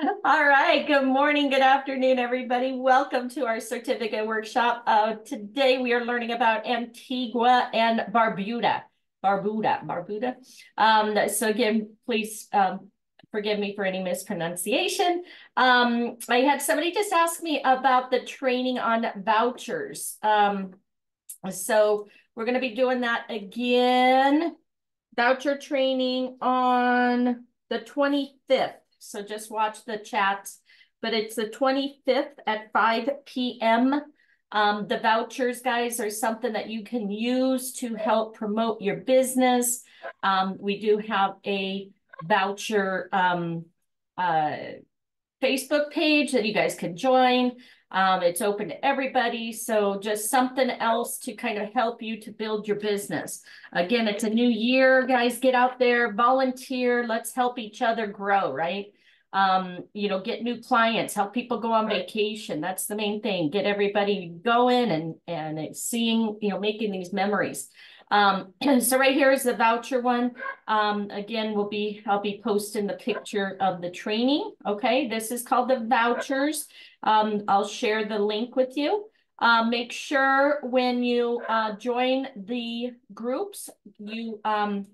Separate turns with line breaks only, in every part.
All right. Good morning. Good afternoon, everybody. Welcome to our certificate workshop. Uh, today we are learning about Antigua and Barbuda. Barbuda. Barbuda. Um, so again, please um, forgive me for any mispronunciation. Um, I had somebody just ask me about the training on vouchers. Um, so we're going to be doing that again. Voucher training on the 25th. So just watch the chats. But it's the 25th at 5 p.m. Um, the vouchers, guys, are something that you can use to help promote your business. Um, we do have a voucher um, uh, Facebook page that you guys can join. Um, it's open to everybody. So just something else to kind of help you to build your business. Again, it's a new year, guys. Get out there, volunteer. Let's help each other grow, right? Um, you know, get new clients, help people go on vacation. That's the main thing. Get everybody going and and seeing, you know, making these memories. Um, so right here is the voucher one. Um, again, we'll be I'll be posting the picture of the training. Okay, this is called the vouchers. Um, I'll share the link with you. Uh, make sure when you uh, join the groups, you um,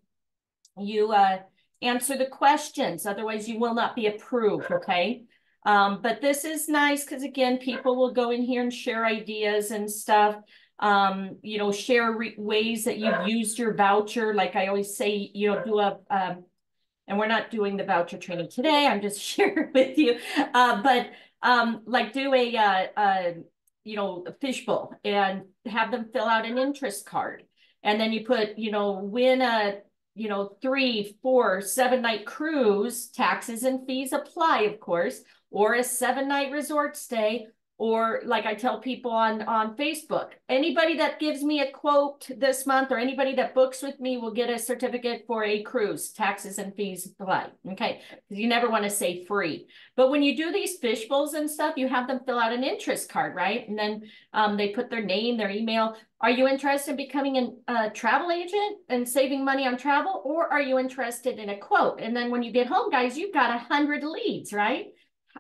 you uh, answer the questions. Otherwise, you will not be approved, okay? Um, but this is nice because, again, people will go in here and share ideas and stuff. Um, you know, share ways that you've used your voucher. Like I always say, you know, do a, um, and we're not doing the voucher training today. I'm just sharing with you. Uh, but um, like do a, uh, uh, you know, a fishbowl and have them fill out an interest card. And then you put, you know, win a you know, three, four, seven night cruise, taxes and fees apply, of course, or a seven night resort stay, or like I tell people on, on Facebook, anybody that gives me a quote this month or anybody that books with me will get a certificate for a cruise, taxes and fees apply. Okay. You never want to say free. But when you do these fish bowls and stuff, you have them fill out an interest card, right? And then um, they put their name, their email. Are you interested in becoming a travel agent and saving money on travel? Or are you interested in a quote? And then when you get home, guys, you've got a hundred leads, right?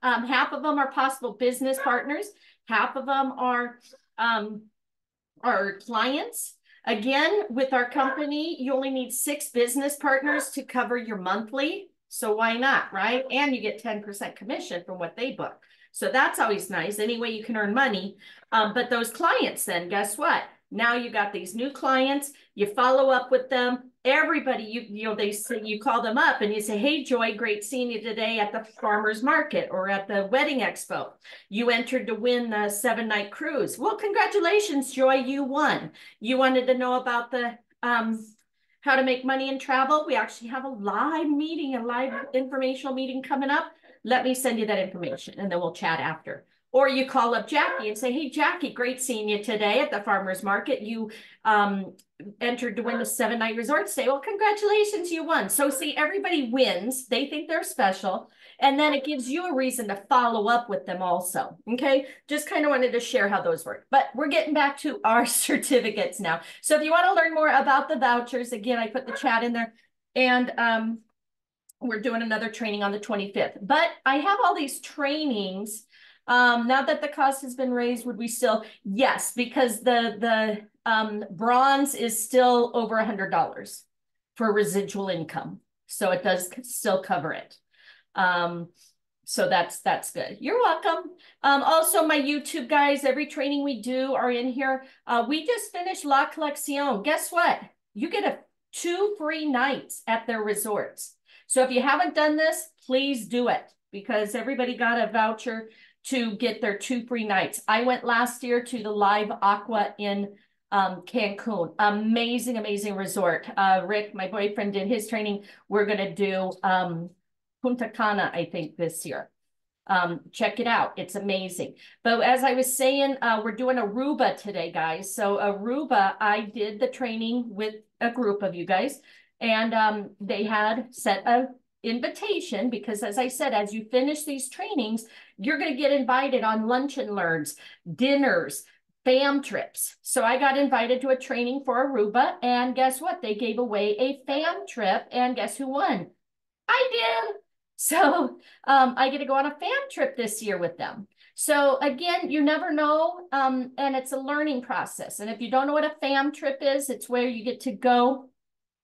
Um, half of them are possible business partners. Half of them are, um, are clients. Again, with our company, you only need six business partners to cover your monthly. So why not, right? And you get 10% commission from what they book. So that's always nice. Any way you can earn money. Um, but those clients then, guess what? Now you got these new clients, you follow up with them. Everybody, you you know, they say you call them up and you say, Hey Joy, great seeing you today at the farmers market or at the wedding expo. You entered to win the seven night cruise. Well, congratulations, Joy, you won. You wanted to know about the um how to make money in travel. We actually have a live meeting, a live informational meeting coming up. Let me send you that information and then we'll chat after. Or you call up Jackie and say, hey, Jackie, great seeing you today at the farmer's market. You um, entered to win the seven night resort stay. Well, congratulations, you won. So see, everybody wins. They think they're special. And then it gives you a reason to follow up with them also. Okay. Just kind of wanted to share how those work. But we're getting back to our certificates now. So if you want to learn more about the vouchers, again, I put the chat in there. And um, we're doing another training on the 25th. But I have all these trainings um, now that the cost has been raised, would we still? Yes, because the the um, bronze is still over a hundred dollars for residual income, so it does still cover it. Um, so that's that's good. You're welcome. Um, also, my YouTube guys, every training we do are in here. Uh, we just finished La Collection. Guess what? You get a two free nights at their resorts. So if you haven't done this, please do it because everybody got a voucher to get their two free nights. I went last year to the Live Aqua in um, Cancun. Amazing, amazing resort. Uh, Rick, my boyfriend, did his training. We're going to do um, Punta Cana, I think, this year. Um, check it out. It's amazing. But as I was saying, uh, we're doing Aruba today, guys. So Aruba, I did the training with a group of you guys, and um, they had set a invitation because as I said, as you finish these trainings, you're going to get invited on lunch and learns, dinners, fam trips. So I got invited to a training for Aruba and guess what? They gave away a fam trip and guess who won? I did. So um, I get to go on a fam trip this year with them. So again, you never know, um, and it's a learning process. And if you don't know what a fam trip is, it's where you get to go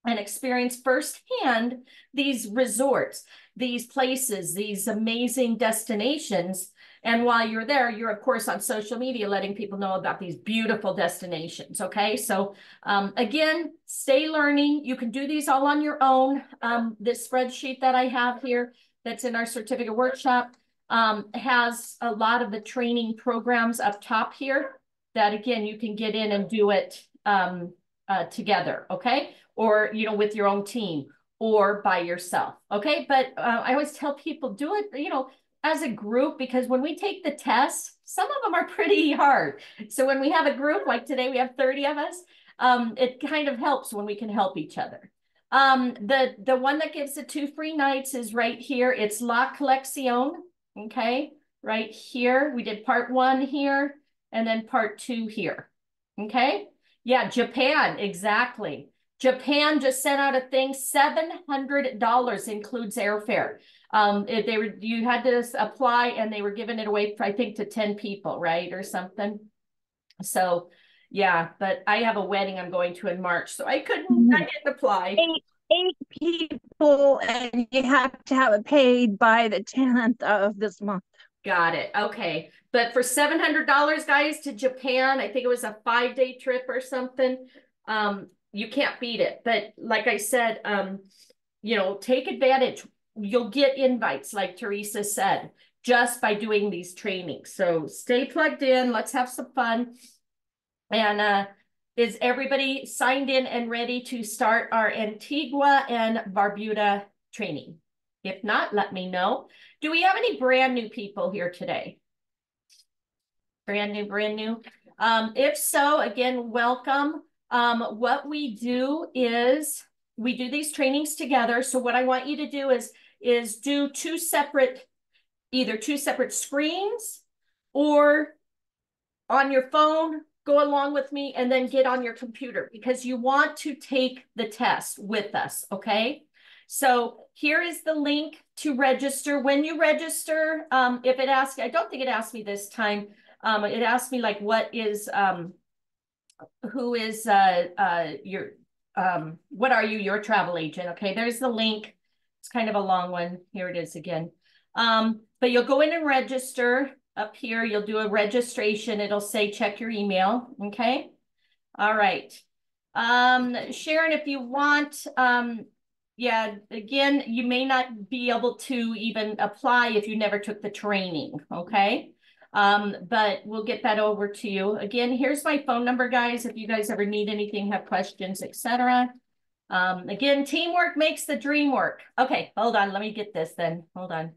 and experience firsthand these resorts, these places, these amazing destinations. And while you're there, you're of course on social media letting people know about these beautiful destinations. Okay, so um, again, stay learning. You can do these all on your own. Um, this spreadsheet that I have here that's in our certificate workshop um, has a lot of the training programs up top here that again, you can get in and do it um, uh, together. Okay or, you know, with your own team or by yourself. Okay. But uh, I always tell people do it, you know, as a group, because when we take the tests, some of them are pretty hard. So when we have a group, like today, we have 30 of us, um, it kind of helps when we can help each other. Um, the, the one that gives the two free nights is right here. It's La Collection, okay? Right here. We did part one here and then part two here, okay? Yeah, Japan, exactly. Japan just sent out a thing, $700 includes airfare. Um, it, they were, you had to apply and they were giving it away, I think, to 10 people, right? Or something. So, yeah, but I have a wedding I'm going to in March, so I couldn't, I mm-hmm. didn't apply.
Eight, eight people, and you have to have it paid by the 10th of this month.
Got it. Okay. But for $700, guys, to Japan, I think it was a five day trip or something. Um, you can't beat it. But like I said, um, you know, take advantage. You'll get invites, like Teresa said, just by doing these trainings. So stay plugged in. Let's have some fun. And uh, is everybody signed in and ready to start our Antigua and Barbuda training? If not, let me know. Do we have any brand new people here today? Brand new, brand new. Um, if so, again, welcome. Um, what we do is we do these trainings together. So what I want you to do is, is do two separate, either two separate screens or on your phone, go along with me and then get on your computer because you want to take the test with us, okay? So here is the link to register. When you register, um, if it asks, I don't think it asked me this time, um, it asked me like, what is, um, who is uh, uh, your, um, what are you, your travel agent? Okay, there's the link. It's kind of a long one. Here it is again. Um, but you'll go in and register up here. You'll do a registration. It'll say check your email. Okay. All right. Um, Sharon, if you want, um, yeah, again, you may not be able to even apply if you never took the training. Okay. Um, but we'll get that over to you. Again, here's my phone number, guys, if you guys ever need anything, have questions, etc. Um, again, teamwork makes the dream work. Okay, hold on. Let me get this then. Hold on.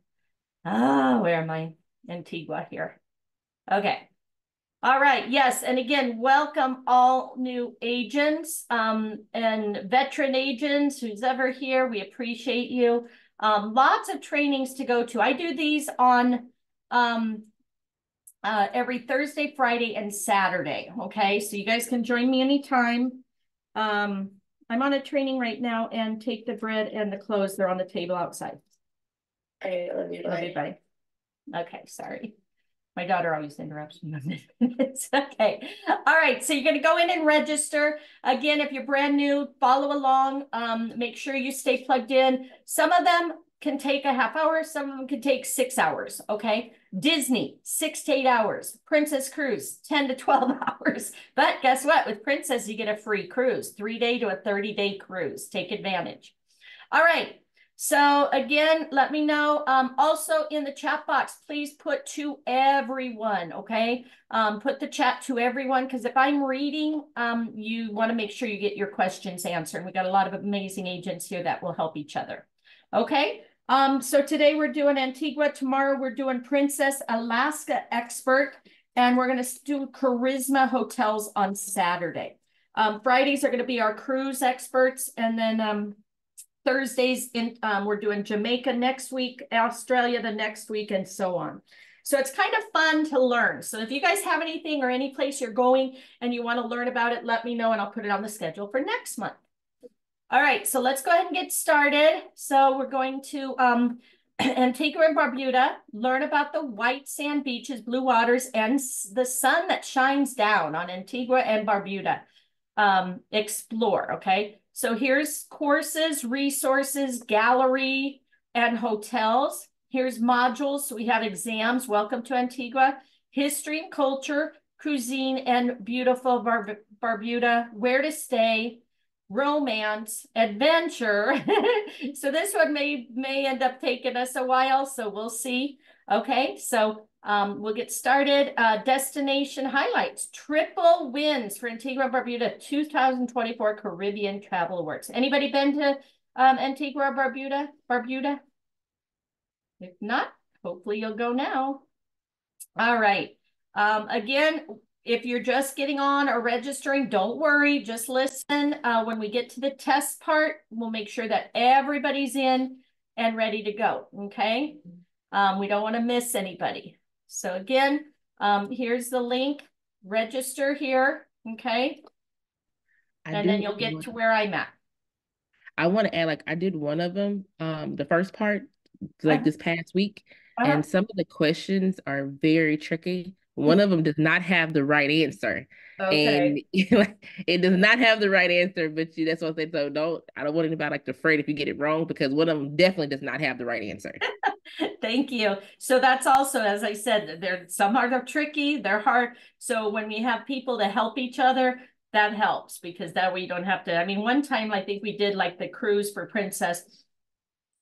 Ah, oh, where am I? Antigua here. Okay. All right. Yes. And again, welcome all new agents um, and veteran agents who's ever here. We appreciate you. Um, lots of trainings to go to. I do these on um, uh, every Thursday, Friday, and Saturday. Okay, so you guys can join me anytime. Um, I'm on a training right now and take the bread and the clothes. They're on the table outside.
I love you.
Love you, bye. Okay, sorry. My daughter always interrupts me. it's okay. All right. So you're going to go in and register. Again, if you're brand new, follow along. Um, make sure you stay plugged in. Some of them can take a half hour. Some of them can take six hours. Okay. Disney, six to eight hours. Princess Cruise, 10 to 12 hours. But guess what? With Princess, you get a free cruise, three day to a 30 day cruise. Take advantage. All right. So again, let me know. Um, also in the chat box, please put to everyone, okay? Um, put the chat to everyone because if I'm reading, um, you want to make sure you get your questions answered. We got a lot of amazing agents here that will help each other. Okay, um, so today we're doing Antigua. Tomorrow we're doing Princess Alaska Expert. And we're going to do Karisma Hotels on Saturday. Um, Fridays are going to be our cruise experts. And then um, Thursdays, in, um, we're doing Jamaica next week, Australia the next week, and so on. So it's kind of fun to learn. So if you guys have anything or any place you're going and you want to learn about it, let me know and I'll put it on the schedule for next month. All right, so let's go ahead and get started. So we're going to um, Antigua and Barbuda, learn about the white sand beaches, blue waters, and the sun that shines down on Antigua and Barbuda. Um, explore, okay? So here's courses, resources, gallery, and hotels. Here's modules. So we have exams. Welcome to Antigua. History and culture, cuisine, and beautiful Bar Barbuda. Where to stay, romance, adventure. so this one may may end up taking us a while, so we'll see. Okay, so um, we'll get started. Uh, destination highlights, triple wins for Antigua Barbuda 2024 Caribbean Travel Awards. Anybody been to um, Antigua Barbuda? Barbuda? If not, hopefully you'll go now. All right. Um, again, if you're just getting on or registering, don't worry, just listen. Uh, when we get to the test part, we'll make sure that everybody's in and ready to go, okay? Um, we don't wanna miss anybody. So again, um, here's the link, register here, okay? I and then you'll get to where I'm at.
I want to add, like, I did one of them, um, the first part, like uh -huh. this past week, uh -huh. and some of the questions are very tricky. One of them does not have the right answer. Okay. And it does not have the right answer, but you, that's what they so don't I don't want anybody like afraid if you get it wrong because one of them definitely does not have the right answer.
Thank you. So that's also, as I said, there some are tricky, they're hard. So when we have people to help each other, that helps because that way you don't have to. I mean, one time I think we did like the cruise for Princess.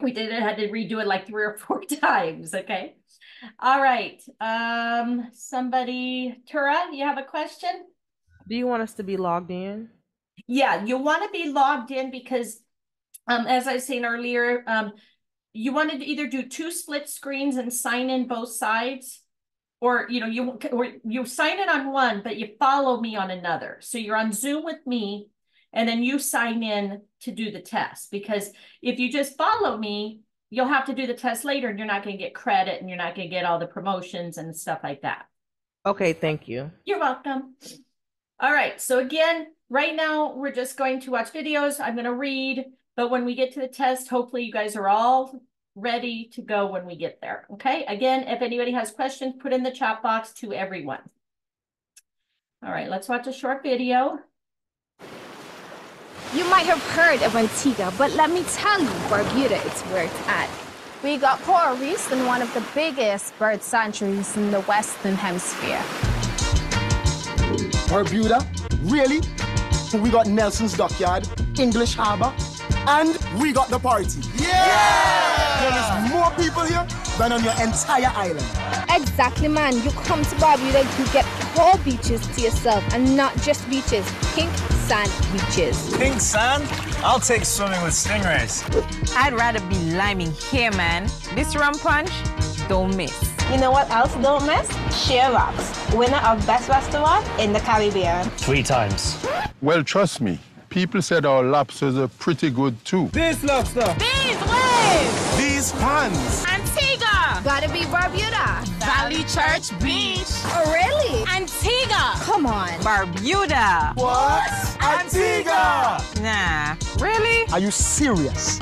We did it, had to redo it like three or four times. Okay. All right. Um, somebody, Tura, you have a question?
Do you want us to be logged in?
Yeah, you want to be logged in because, um, as I was saying earlier, um, you wanted to either do two split screens and sign in both sides, or you know, you or you sign in on one, but you follow me on another. So you're on Zoom with me, and then you sign in to do the test. Because if you just follow me, you'll have to do the test later and you're not going to get credit and you're not going to get all the promotions and stuff like that.
Okay, thank you.
You're welcome. All right, so again, right now we're just going to watch videos. I'm going to read, but when we get to the test, hopefully you guys are all ready to go when we get there. Okay, again, if anybody has questions, put in the chat box to everyone. All right, let's watch a short video.
You might have heard of Antigua, but let me tell you, Barbuda is where it's at. We got coral reefs and one of the biggest bird sanctuaries in the Western Hemisphere.
Barbuda? Really? We got Nelson's Dockyard, English Harbor, and we got the party. Yeah! There is more people here than on your entire island.
Exactly, man. You come to Barbuda, you get whole beaches to yourself, and not just beaches. Pink sand beaches.
Pink sand? I'll take swimming with stingrays.
I'd rather be liming here, man. This rum punch, don't miss.
You know what else don't miss? Sheer Rocks, winner of Best Restaurant in the Caribbean.
Three times.
Well, trust me, people said our lobsters are pretty good too.
This lobster.
These
Barbuda.
Valley Church Beach.
Oh, really?
Antigua.
Come on.
Barbuda.
What? Antigua.
Nah, really?
Are you serious?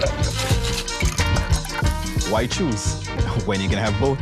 Why choose when you can have both?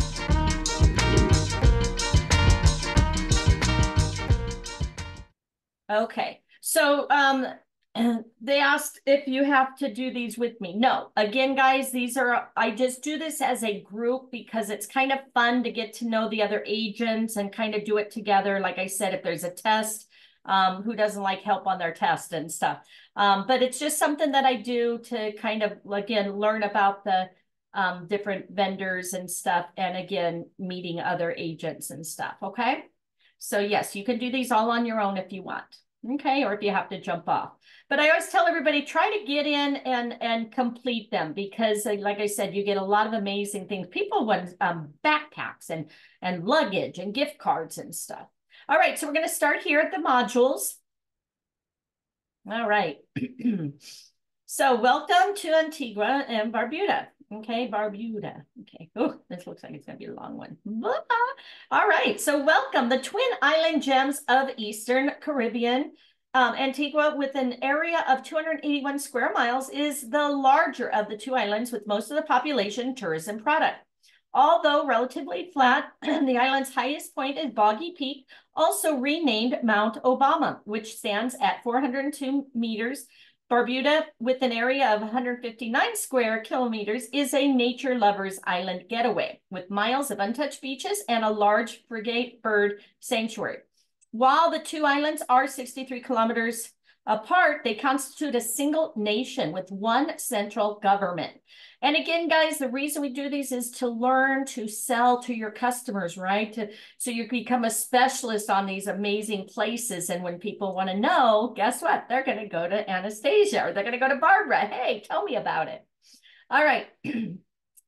Okay, so um, they asked if you have to do these with me. No, again, guys, these are, I just do this as a group because it's kind of fun to get to know the other agents and kind of do it together. Like I said, if there's a test, um, who doesn't like help on their test and stuff. Um, but it's just something that I do to kind of, again, learn about the um, different vendors and stuff. And again, meeting other agents and stuff. Okay. So yes, you can do these all on your own if you want. Okay. Or if you have to jump off. But I always tell everybody, try to get in and, and complete them because uh, like I said, you get a lot of amazing things. People want um, backpacks and, and luggage and gift cards and stuff. All right, so we're going to start here at the modules. All right. so welcome to Antigua and Barbuda. Okay, Barbuda. Okay. Oh, this looks like it's going to be a long one. All right. So welcome the Twin Island Gems of Eastern Caribbean Um, Antigua, with an area of 281 square miles, is the larger of the two islands with most of the population tourism product. Although relatively flat, the island's highest point is Boggy Peak, also renamed Mount Obama, which stands at 402 meters. Barbuda, with an area of 159 square kilometers, is a nature lover's island getaway with miles of untouched beaches and a large frigate bird sanctuary. While the two islands are 63 kilometers apart, they constitute a single nation with one central government. And again, guys, the reason we do these is to learn to sell to your customers, right? To, so you become a specialist on these amazing places. And when people want to know, guess what? They're going to go to Anastasia or they're going to go to Barbara. Hey, tell me about it. All right.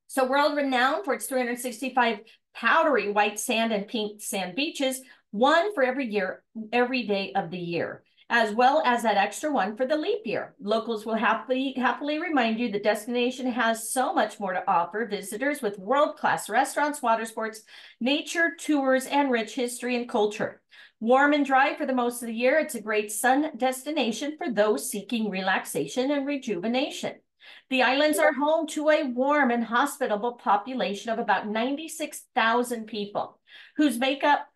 so world renowned for its 365 powdery white sand and pink sand beaches, one for every year, every day of the year as well as that extra one for the leap year. Locals will happily, happily remind you the destination has so much more to offer visitors with world-class restaurants, water sports, nature, tours, and rich history and culture. Warm and dry for the most of the year, it's a great sun destination for those seeking relaxation and rejuvenation. The islands are home to a warm and hospitable population of about 96,000 people, whose makeup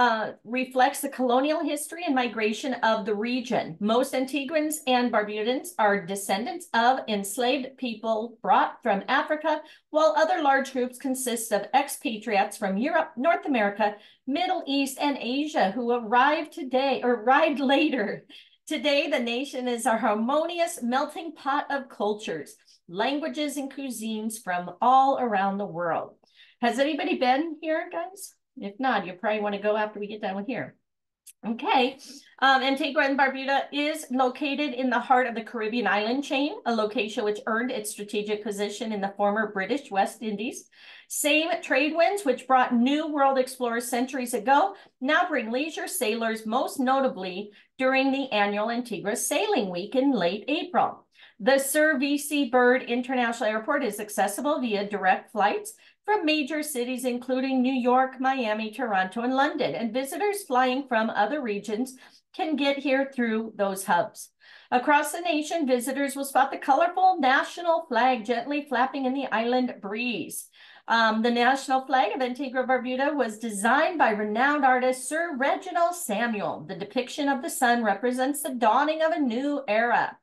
uh, reflects the colonial history and migration of the region. Most Antiguans and Barbudans are descendants of enslaved people brought from Africa, while other large groups consist of expatriates from Europe, North America, Middle East, and Asia who arrived today or arrived later. Today, the nation is a harmonious melting pot of cultures, languages, and cuisines from all around the world. Has anybody been here, guys? If not, you probably want to go after we get done with here. Okay, um, Antigua and Barbuda is located in the heart of the Caribbean island chain, a location which earned its strategic position in the former British West Indies. Same trade winds, which brought new world explorers centuries ago, now bring leisure sailors, most notably during the annual Antigua Sailing Week in late April. The Sir V.C. Bird International Airport is accessible via direct flights from major cities, including New York, Miami, Toronto, and London. And visitors flying from other regions can get here through those hubs. Across the nation, visitors will spot the colorful national flag gently flapping in the island breeze. Um, the national flag of Antigua Barbuda was designed by renowned artist Sir Reginald Samuel. The depiction of the sun represents the dawning of a new era.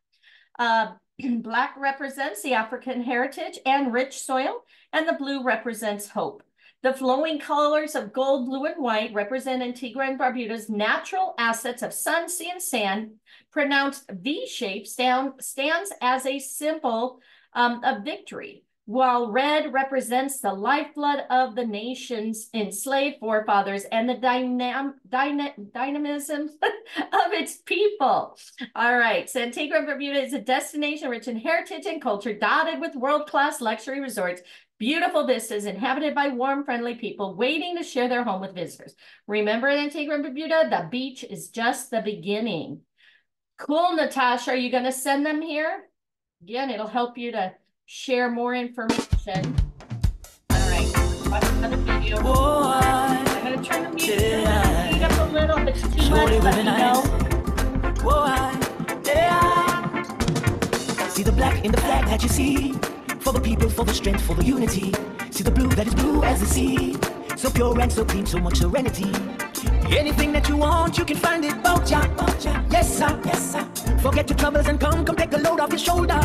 Uh, Black represents the African heritage and rich soil, and the blue represents hope. The flowing colors of gold, blue, and white represent Antigua and Barbuda's natural assets of sun, sea, and sand. Pronounced V shape stand, stands as a symbol um, of victory while red represents the lifeblood of the nation's enslaved forefathers and the dynam dyna dynamism of its people. All right, so Antigua and Barbuda is a destination rich in heritage and culture, dotted with world-class luxury resorts, beautiful vistas inhabited by warm, friendly people waiting to share their home with visitors. Remember in Antigua and Barbuda, the beach is just the beginning. Cool, Natasha, are you gonna send them here? Again, it'll help you to share more information. All right, watch another video. Boy, I'm gonna turn the music yeah. up a little, if it's too much, let me know. Boy,
yeah. See the black in the flag that you see. For the people, for the strength, for the unity. See the blue that is blue as the sea. So pure and so clean, so much serenity. Anything that you want, you can find it. Boja, yes sir, yes sir. Forget your troubles and come, come take a load off your shoulder.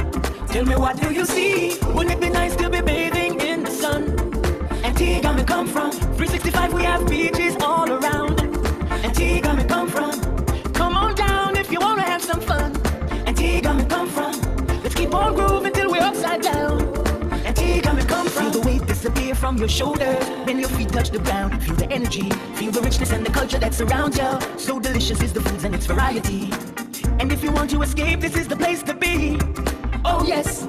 Tell me what do you see? Wouldn't it be nice to be bathing in the sun? Antigua me come from 365, we have beaches all around. Antigua me come from. Come on down if you wanna have some fun. Antigua me come from. Let's keep on grooving till we're upside down. Disappear from your shoulders. Then your feet touch the ground. Feel the energy. Feel the richness and the culture that surrounds you. So delicious is the foods and its variety. And if you want to escape, this is the place to be. Oh yes.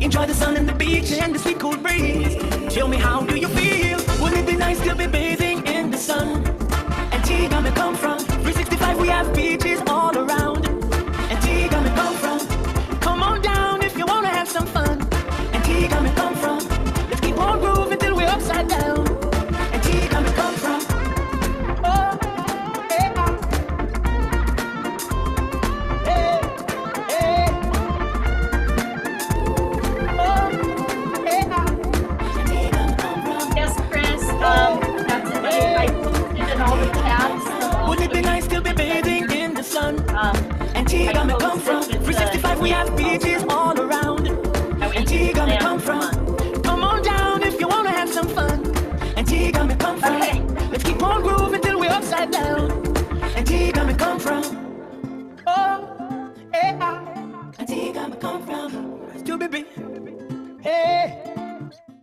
Enjoy the sun and the beach and the sweet cool breeze. Tell me how do you feel? Wouldn't it be nice to be bathing in the sun? Antigua me come from 365 we have beaches all around. We have beaches all around. Antigua me come from. Come on down if you wanna have some fun. Antigua me come from. Let's keep on grooving till we're upside down. Antigua me come from. Oh, yeah. Antigua me come from. Still baby. Hey.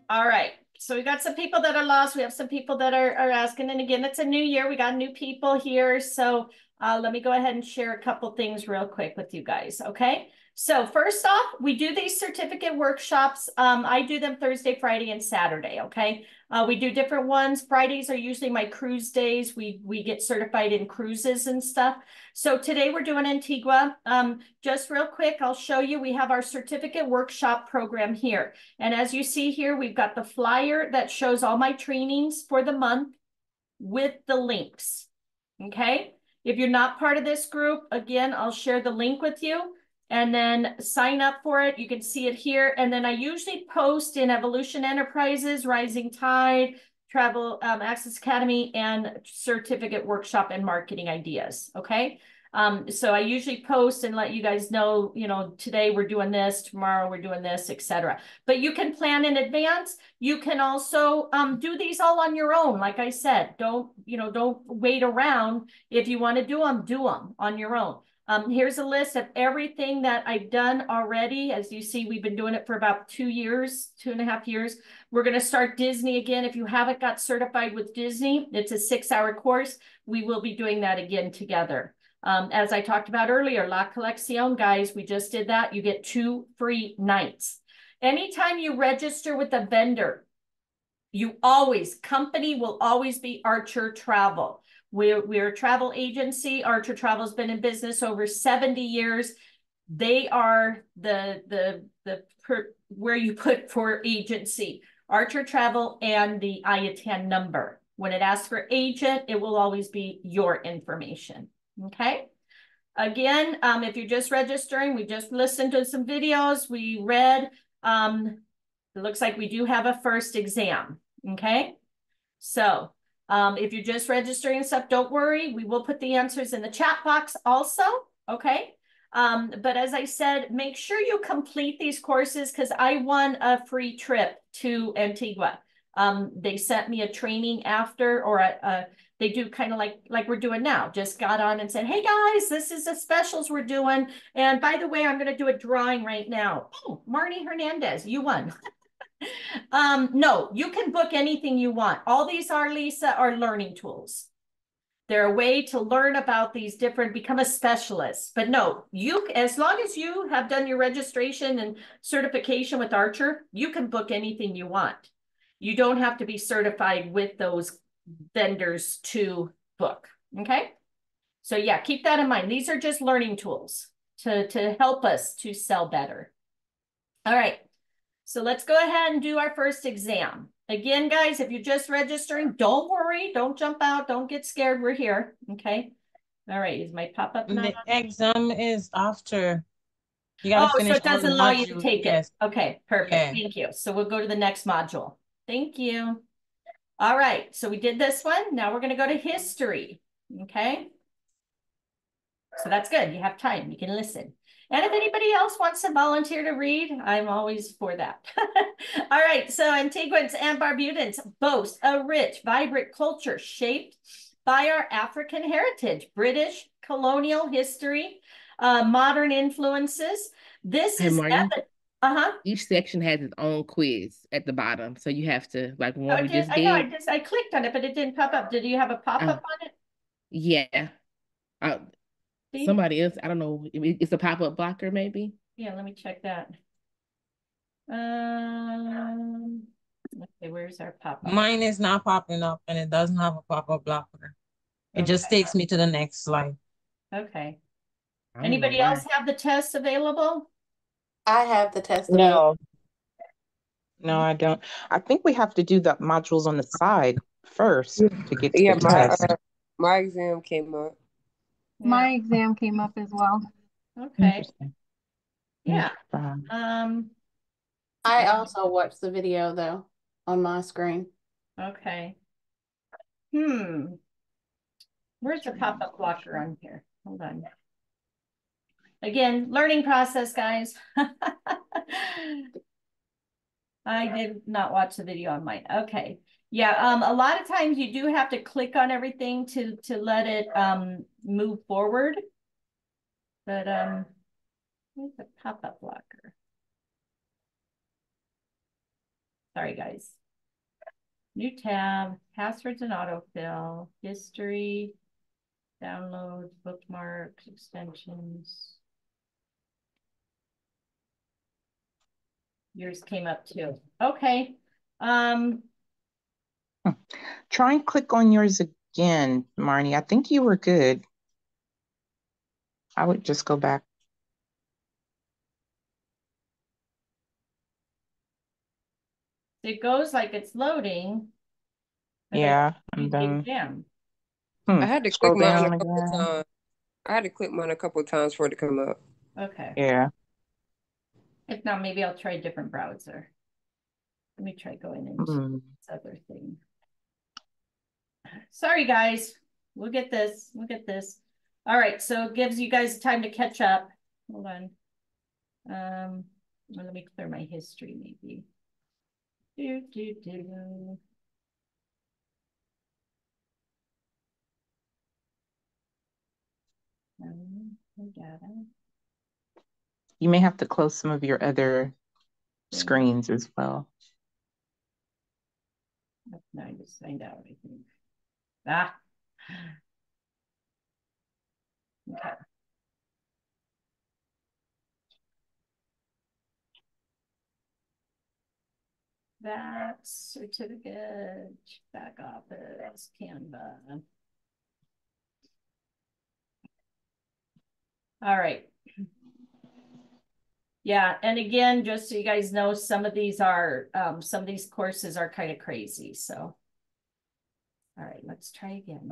All right. So we got some people that are lost. We have some people that are, are asking. And again, it's a new year. We got new people here. So uh, let me go ahead and share a couple things real quick with you guys. Okay. So first off, we do these certificate workshops. Um, I do them Thursday, Friday, and Saturday. Okay. Uh, we do different ones. Fridays are usually my cruise days. We we get certified in cruises and stuff. So today we're doing Antigua. Um, just real quick, I'll show you. We have our certificate workshop program here. And as you see here, we've got the flyer that shows all my trainings for the month with the links. Okay. If you're not part of this group, again, I'll share the link with you and then sign up for it. You can see it here. And then I usually post in Evolution Enterprises, Rising Tide, Travel um, Access Academy, and Certificate Workshop and Marketing Ideas, okay? Um, so I usually post and let you guys know, you know, today we're doing this, tomorrow we're doing this, etc. But you can plan in advance. You can also um, do these all on your own. Like I said, don't, you know, don't wait around. If you want to do them, do them on your own. Um, here's a list of everything that I've done already. As you see, we've been doing it for about two years, two and a half years. We're going to start Disney again. If you haven't got certified with Disney, it's a six hour course. We will be doing that again together. Um, as I talked about earlier, La Colección, guys, we just did that. You get two free nights. Anytime you register with a vendor, you always, company will always be Archer Travel. We're, we're a travel agency. Archer Travel has been in business over 70 years. They are the, the, the per, where you put for agency, Archer Travel and the IATAN number. When it asks for agent, it will always be your information, okay? Again, um, if you're just registering, we just listened to some videos, we read, um, it looks like we do have a first exam, okay? So um, if you're just registering and stuff, don't worry. We will put the answers in the chat box also, okay? Um, but as I said, make sure you complete these courses because I won a free trip to Antigua. Um, they sent me a training after, or a, a they do kind of like like we're doing now. Just got on and said, "Hey guys, this is the specials we're doing." And by the way, I'm going to do a drawing right now. Oh, Marni Hernandez, you won. um, no, you can book anything you want. All these are, Lisa, are learning tools. They're a way to learn about these different, become a specialist. But no, you, as long as you have done your registration and certification with Archer, you can book anything you want. You don't have to be certified with those vendors to book, okay? So yeah, keep that in mind. These are just learning tools to, to help us to sell better. All right. So let's go ahead and do our first exam. Again, guys, if you're just registering, don't worry. Don't jump out. Don't get scared. We're here. Okay. All right. Is my pop-up?
The exam is after. You gotta
oh,
finish
so it doesn't allow you to take
yes.
it. Okay, perfect. Yeah. Thank you. So we'll go to the next module. Thank you. All right. So we did this one. Now we're going to go to history. Okay. So that's good. You have time. You can listen. And if anybody else wants to volunteer to read, I'm always for that. All right, so Antiguans and Barbudans boast a rich, vibrant culture shaped by our African heritage, British colonial history, uh, modern influences. This
hey,
is uh-huh.
Each section has its own quiz at the bottom. So you have to like one
oh,
we just
I
did.
know, I just I clicked on it, but it didn't pop up. Did you have a pop-up
Oh.
on it?
Yeah. Uh,
See?
somebody else, I don't know. It's a pop-up blocker, maybe.
Yeah, let me check that. Um, okay, where's our pop-up?
Mine is not popping up and it doesn't have a pop-up blocker. It just takes me to the next slide.
Okay.
I don't know
Anybody else have the test available?
I have the test.
No. No, I don't. I think we have to do the modules on the side first to get to
Yeah,
the
my
test.
uh, my exam came up.
My exam came up as well.
Okay. Yeah.
Um,
Um,
I also watched the video though on my screen.
okay. Hmm. Where's the pop-up blocker on here? Hold on. again, learning process, guys. I did not watch the video on mine. Okay. Yeah, um, a lot of times you do have to click on everything to to let it um move forward. But um where's the pop-up blocker? Sorry, guys. New tab, passwords and autofill, history, downloads, bookmarks, extensions. Yours came up too. Okay. Um,
Try and click on yours again, Marni. I think you were good. I would just go back.
it goes like it's loading. but I
Yeah,
can't
and
get
then
down.
hmm,
I had to
scroll
click mine a couple
again.
times. I had to click mine a couple of times for it to come up.
Okay.
Yeah.
If not, maybe I'll try a different browser. Let me try going into
Hmm.
this other thing. Sorry, guys. We'll get this. We'll get this. All right. So it gives you guys time to catch up. Hold on. Um, well, let me clear my history, maybe. Do, do, do. Um.
You may have to close some of your other screens as well.
No, I just signed out, I think. Ah. Okay. That certificate, back office, Canva. All right. Yeah, and again, just so you guys know, some of these are, um, some of these courses are kind of crazy, so. All right, let's try again.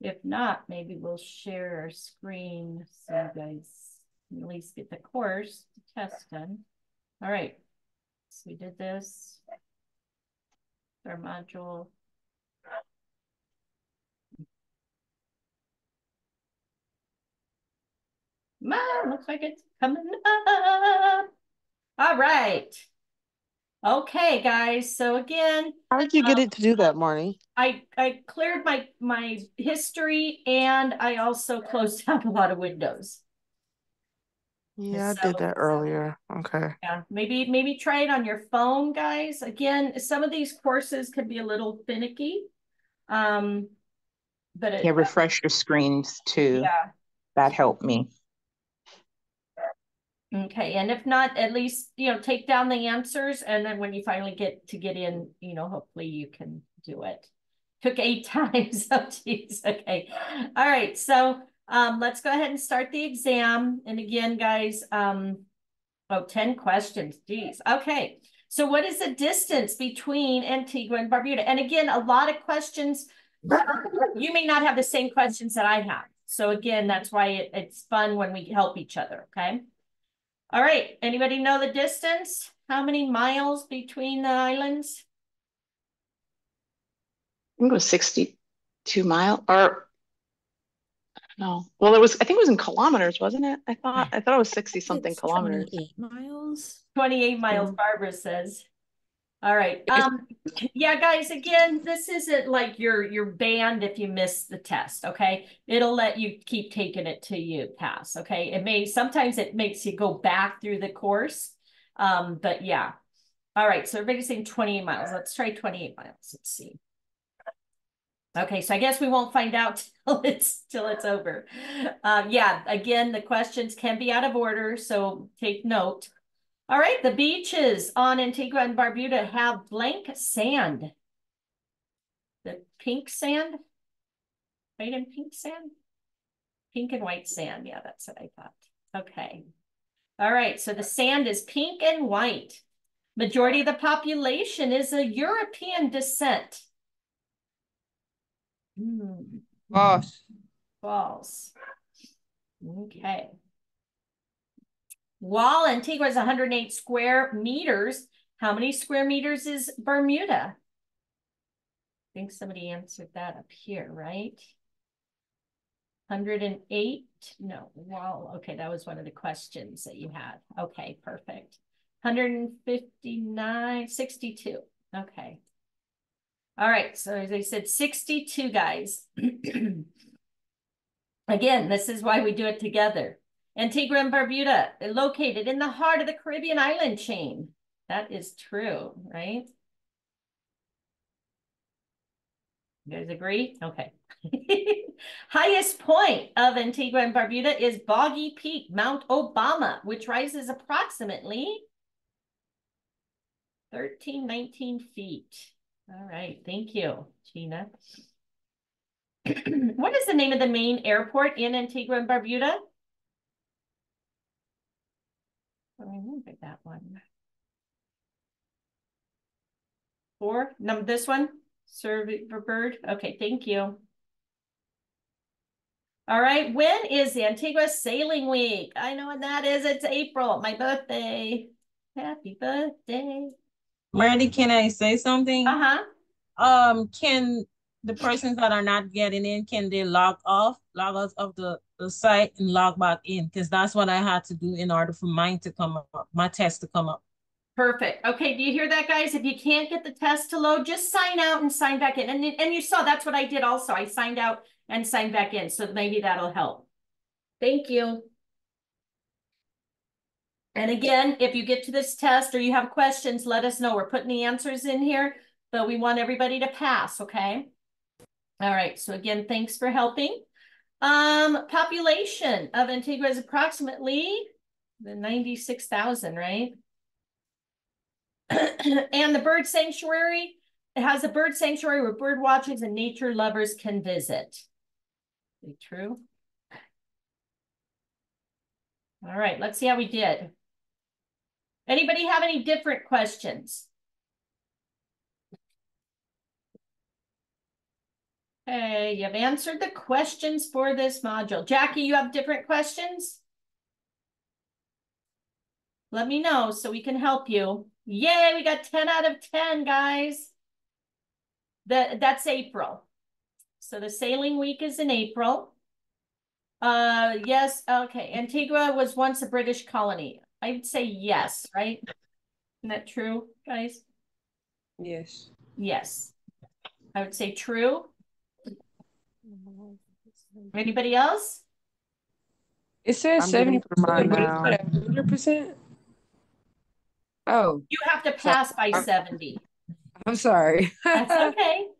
If not, maybe we'll share our screen so you guys at least get the course the test done. All right, so we did this. Our module. Ma, looks like it's coming up. All right. Okay, guys. So again,
How did you get
um,
it to do that, Marni?
I I cleared my my history and I also closed out a lot of windows.
Yeah, I did that earlier. Okay.
Yeah, maybe maybe try it on your phone, guys. Again, some of these courses can be a little finicky. Um, but it,
Yeah, refresh your screens too.
yeah.
That helped me.
Okay, and if not, at least, you know, take down the answers and then when you finally get to get in, you know, hopefully you can do it. Took eight times. Oh, geez. Okay. All right. So um, let's go ahead and start the exam. And again, guys, um, oh, 10 questions. Geez. Okay. So what is the distance between Antigua and Barbuda? And again, a lot of questions, you may not have the same questions that I have. So again, that's why it, it's fun when we help each other. Okay. All right, anybody know the distance? How many miles between the islands?
I think it was 62 mile or no. Well, it was, I think it was in kilometers, wasn't it? I thought, I thought it was 60 something kilometers.
miles. 28 miles, Barbara says. All right. Um, yeah, guys, again, this isn't like your your banned if you miss the test, okay? It'll let you keep taking it till you pass, okay? It may sometimes it makes you go back through the course. Um, but yeah. All right, so everybody's saying 28 miles. Let's try 28 miles. Let's see. Okay, so I guess we won't find out till it's till it's over. Uh, yeah, again, the questions can be out of order, so take note. All right, the beaches on Antigua and Barbuda have blank sand. The pink sand, white and pink sand, pink and white sand. Yeah, that's what I thought. Okay. All right, so the sand is pink and white. Majority of the population is a European descent. Hmm.
False.
False. Okay. While Antigua is 108 square meters, how many square meters is Barbuda? I think somebody answered that up here, right? 108? No, wow. Okay, that was one of the questions that you had. Okay, perfect. 159, 62. Okay. All right, so as I said, 62 guys. Again, this is why we do it together. Antigua and Barbuda, located in the heart of the Caribbean island chain. That is true, right? You guys agree? Okay. Highest point of Antigua and Barbuda is Boggy Peak, Mount Obama, which rises approximately 13, 19 feet. All right, thank you, Gina. what is the name of the main airport in Antigua and Barbuda? I remember that one. Four, number this one, Survivor Bird. Okay, thank you. All right, when is the Antigua Sailing Week? I know when that is. It's April, my birthday. Happy birthday.
Marty, can I say something?
Uh-huh.
Um, can the persons that are not getting in, can they log off, log out of the, the site and log back in? Because that's what I had to do in order for mine to come up, my test to come up.
Perfect. Okay, do you hear that, guys? If you can't get the test to load, just sign out and sign back in. And, and you saw that's what I did also. I signed out and signed back in, so maybe that'll help. Thank you. And again, if you get to this test or you have questions, let us know. We're putting the answers in here, but we want everybody to pass, okay? All right, so again, thanks for helping. Um, population of Antigua is approximately the 96,000, right? and the bird sanctuary, it has a bird sanctuary where bird watchers and nature lovers can visit. Be true? All right, let's see how we did. Anybody have any different questions? Okay, you've answered the questions for this module. Jackie, you have different questions? Let me know so we can help you. Yay, we got 10 out of 10, guys. The, that's April. So the sailing week is in April. Uh, yes, okay. Antigua was once a British colony. I would say yes, right? Isn't that true, guys?
Yes.
Yes. I would say true. Anybody else?
It says seventy percent. but it's
now.
hundred percent. Oh,
You have to pass by 70.
I'm sorry.
That's okay.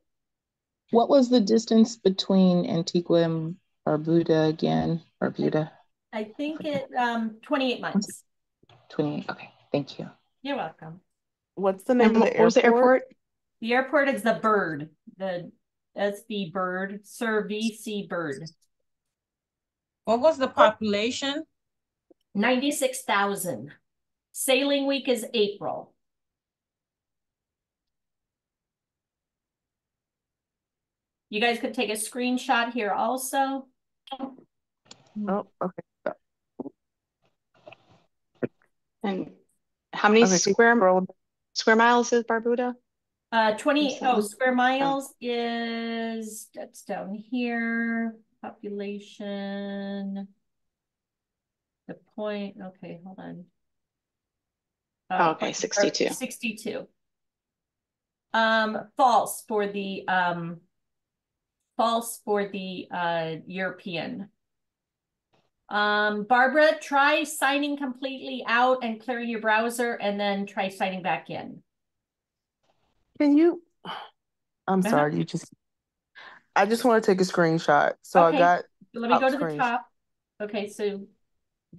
What was the distance between Antigua and Barbuda again? Barbuda,
I think it um 28 months.
28. Okay, thank you.
You're welcome.
What's the name
And
of the
what was the airport?
The airport is the bird, the SV bird, Sir VC bird.
What was the oh. population?
96,000. Sailing week is April. You guys could take a screenshot here also.
Oh, okay.
And how many
Okay,
square square miles is Barbuda?
Uh, 20, oh, square miles is, that's down here, population. The point, okay, hold on.
Oh,
Uh,
okay, 62.
62. Um, false for the, um, false for the, uh, European. Um, Barbara, try signing completely out and clearing your browser and then try signing back in.
Can you? I'm
Uh-huh.
sorry, you just. I just want to take a screenshot. So I
Okay,
got.
Let me go to the top. Okay, so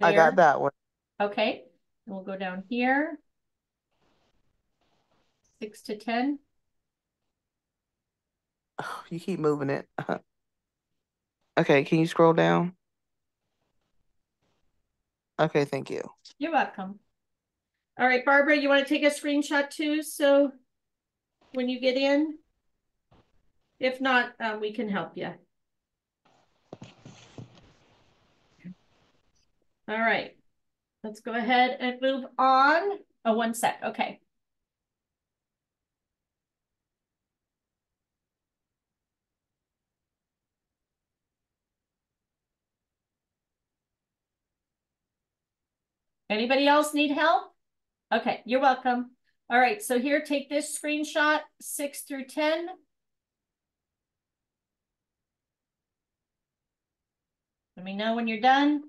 I got that one.
Okay, and we'll go down here. Six to ten.
You keep moving it. Okay, can you scroll down? Okay, thank you.
You're welcome. All right, Barbara, you want to take a screenshot too? So when you get in? If not, um, we can help you. All right, let's go ahead and move on. Oh, one sec, okay. Anybody else need help? Okay, you're welcome. All right, so here, take this screenshot, six through 10. Let me know when you're done.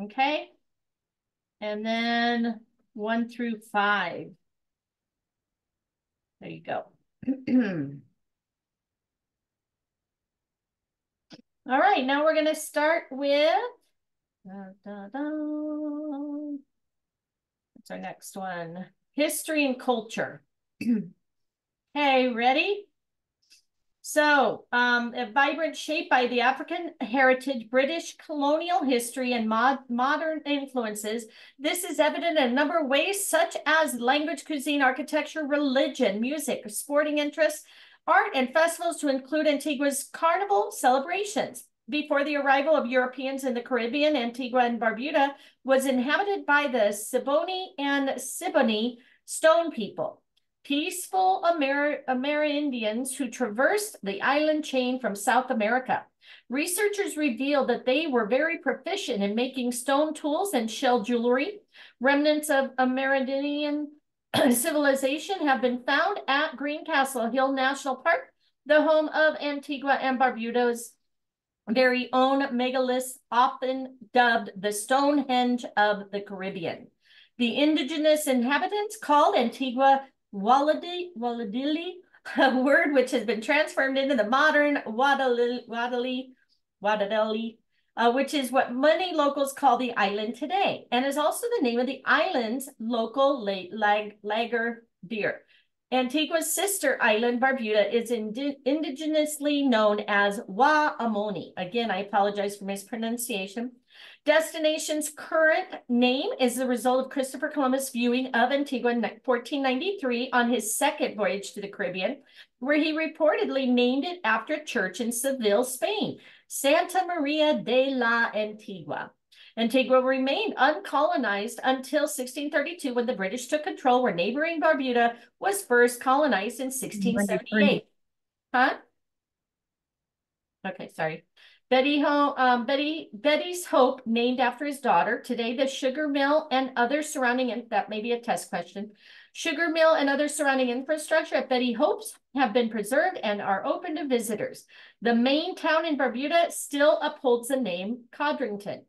Okay. And then one through five. There you go. All right, now we're going to start with, da, da, da. what's our next one? History and culture. okay, ready? So, um, a vibrant shape by the African heritage, British colonial history, and mod modern influences. This is evident in a number of ways, such as language, cuisine, architecture, religion, music, sporting interests, art, and festivals to include Antigua's carnival celebrations. Before the arrival of Europeans in the Caribbean, Antigua and Barbuda was inhabited by the Siboney and Siboney stone people peaceful Amer Amerindians who traversed the island chain from South America. Researchers revealed that they were very proficient in making stone tools and shell jewelry. Remnants of Amerindian civilization have been found at Greencastle Hill National Park, the home of Antigua and Barbuda's very own megaliths, often dubbed the Stonehenge of the Caribbean. The indigenous inhabitants called Antigua Walladili, a word which has been transformed into the modern Wadali, Wadali, uh, which is what many locals call the island today, and is also the name of the island's local lag, lager beer. Antigua's sister island, Barbuda, is indi indigenously known as Wa Amoni. Again, I apologize for mispronunciation. Destination's current name is the result of Christopher Columbus' viewing of Antigua in 1493 on his second voyage to the Caribbean, where he reportedly named it after a church in Seville, Spain, Santa Maria de la Antigua. Antigua remained uncolonized until 1632 when the British took control where neighboring Barbuda was first colonized in 1678. Huh? Okay, sorry. Betty um, Betty Betty's Hope, named after his daughter. Today, the sugar mill and other surrounding, and that may be a test question. Sugar mill and other surrounding infrastructure at Betty Hope's have been preserved and are open to visitors. The main town in Barbuda still upholds the name Codrington.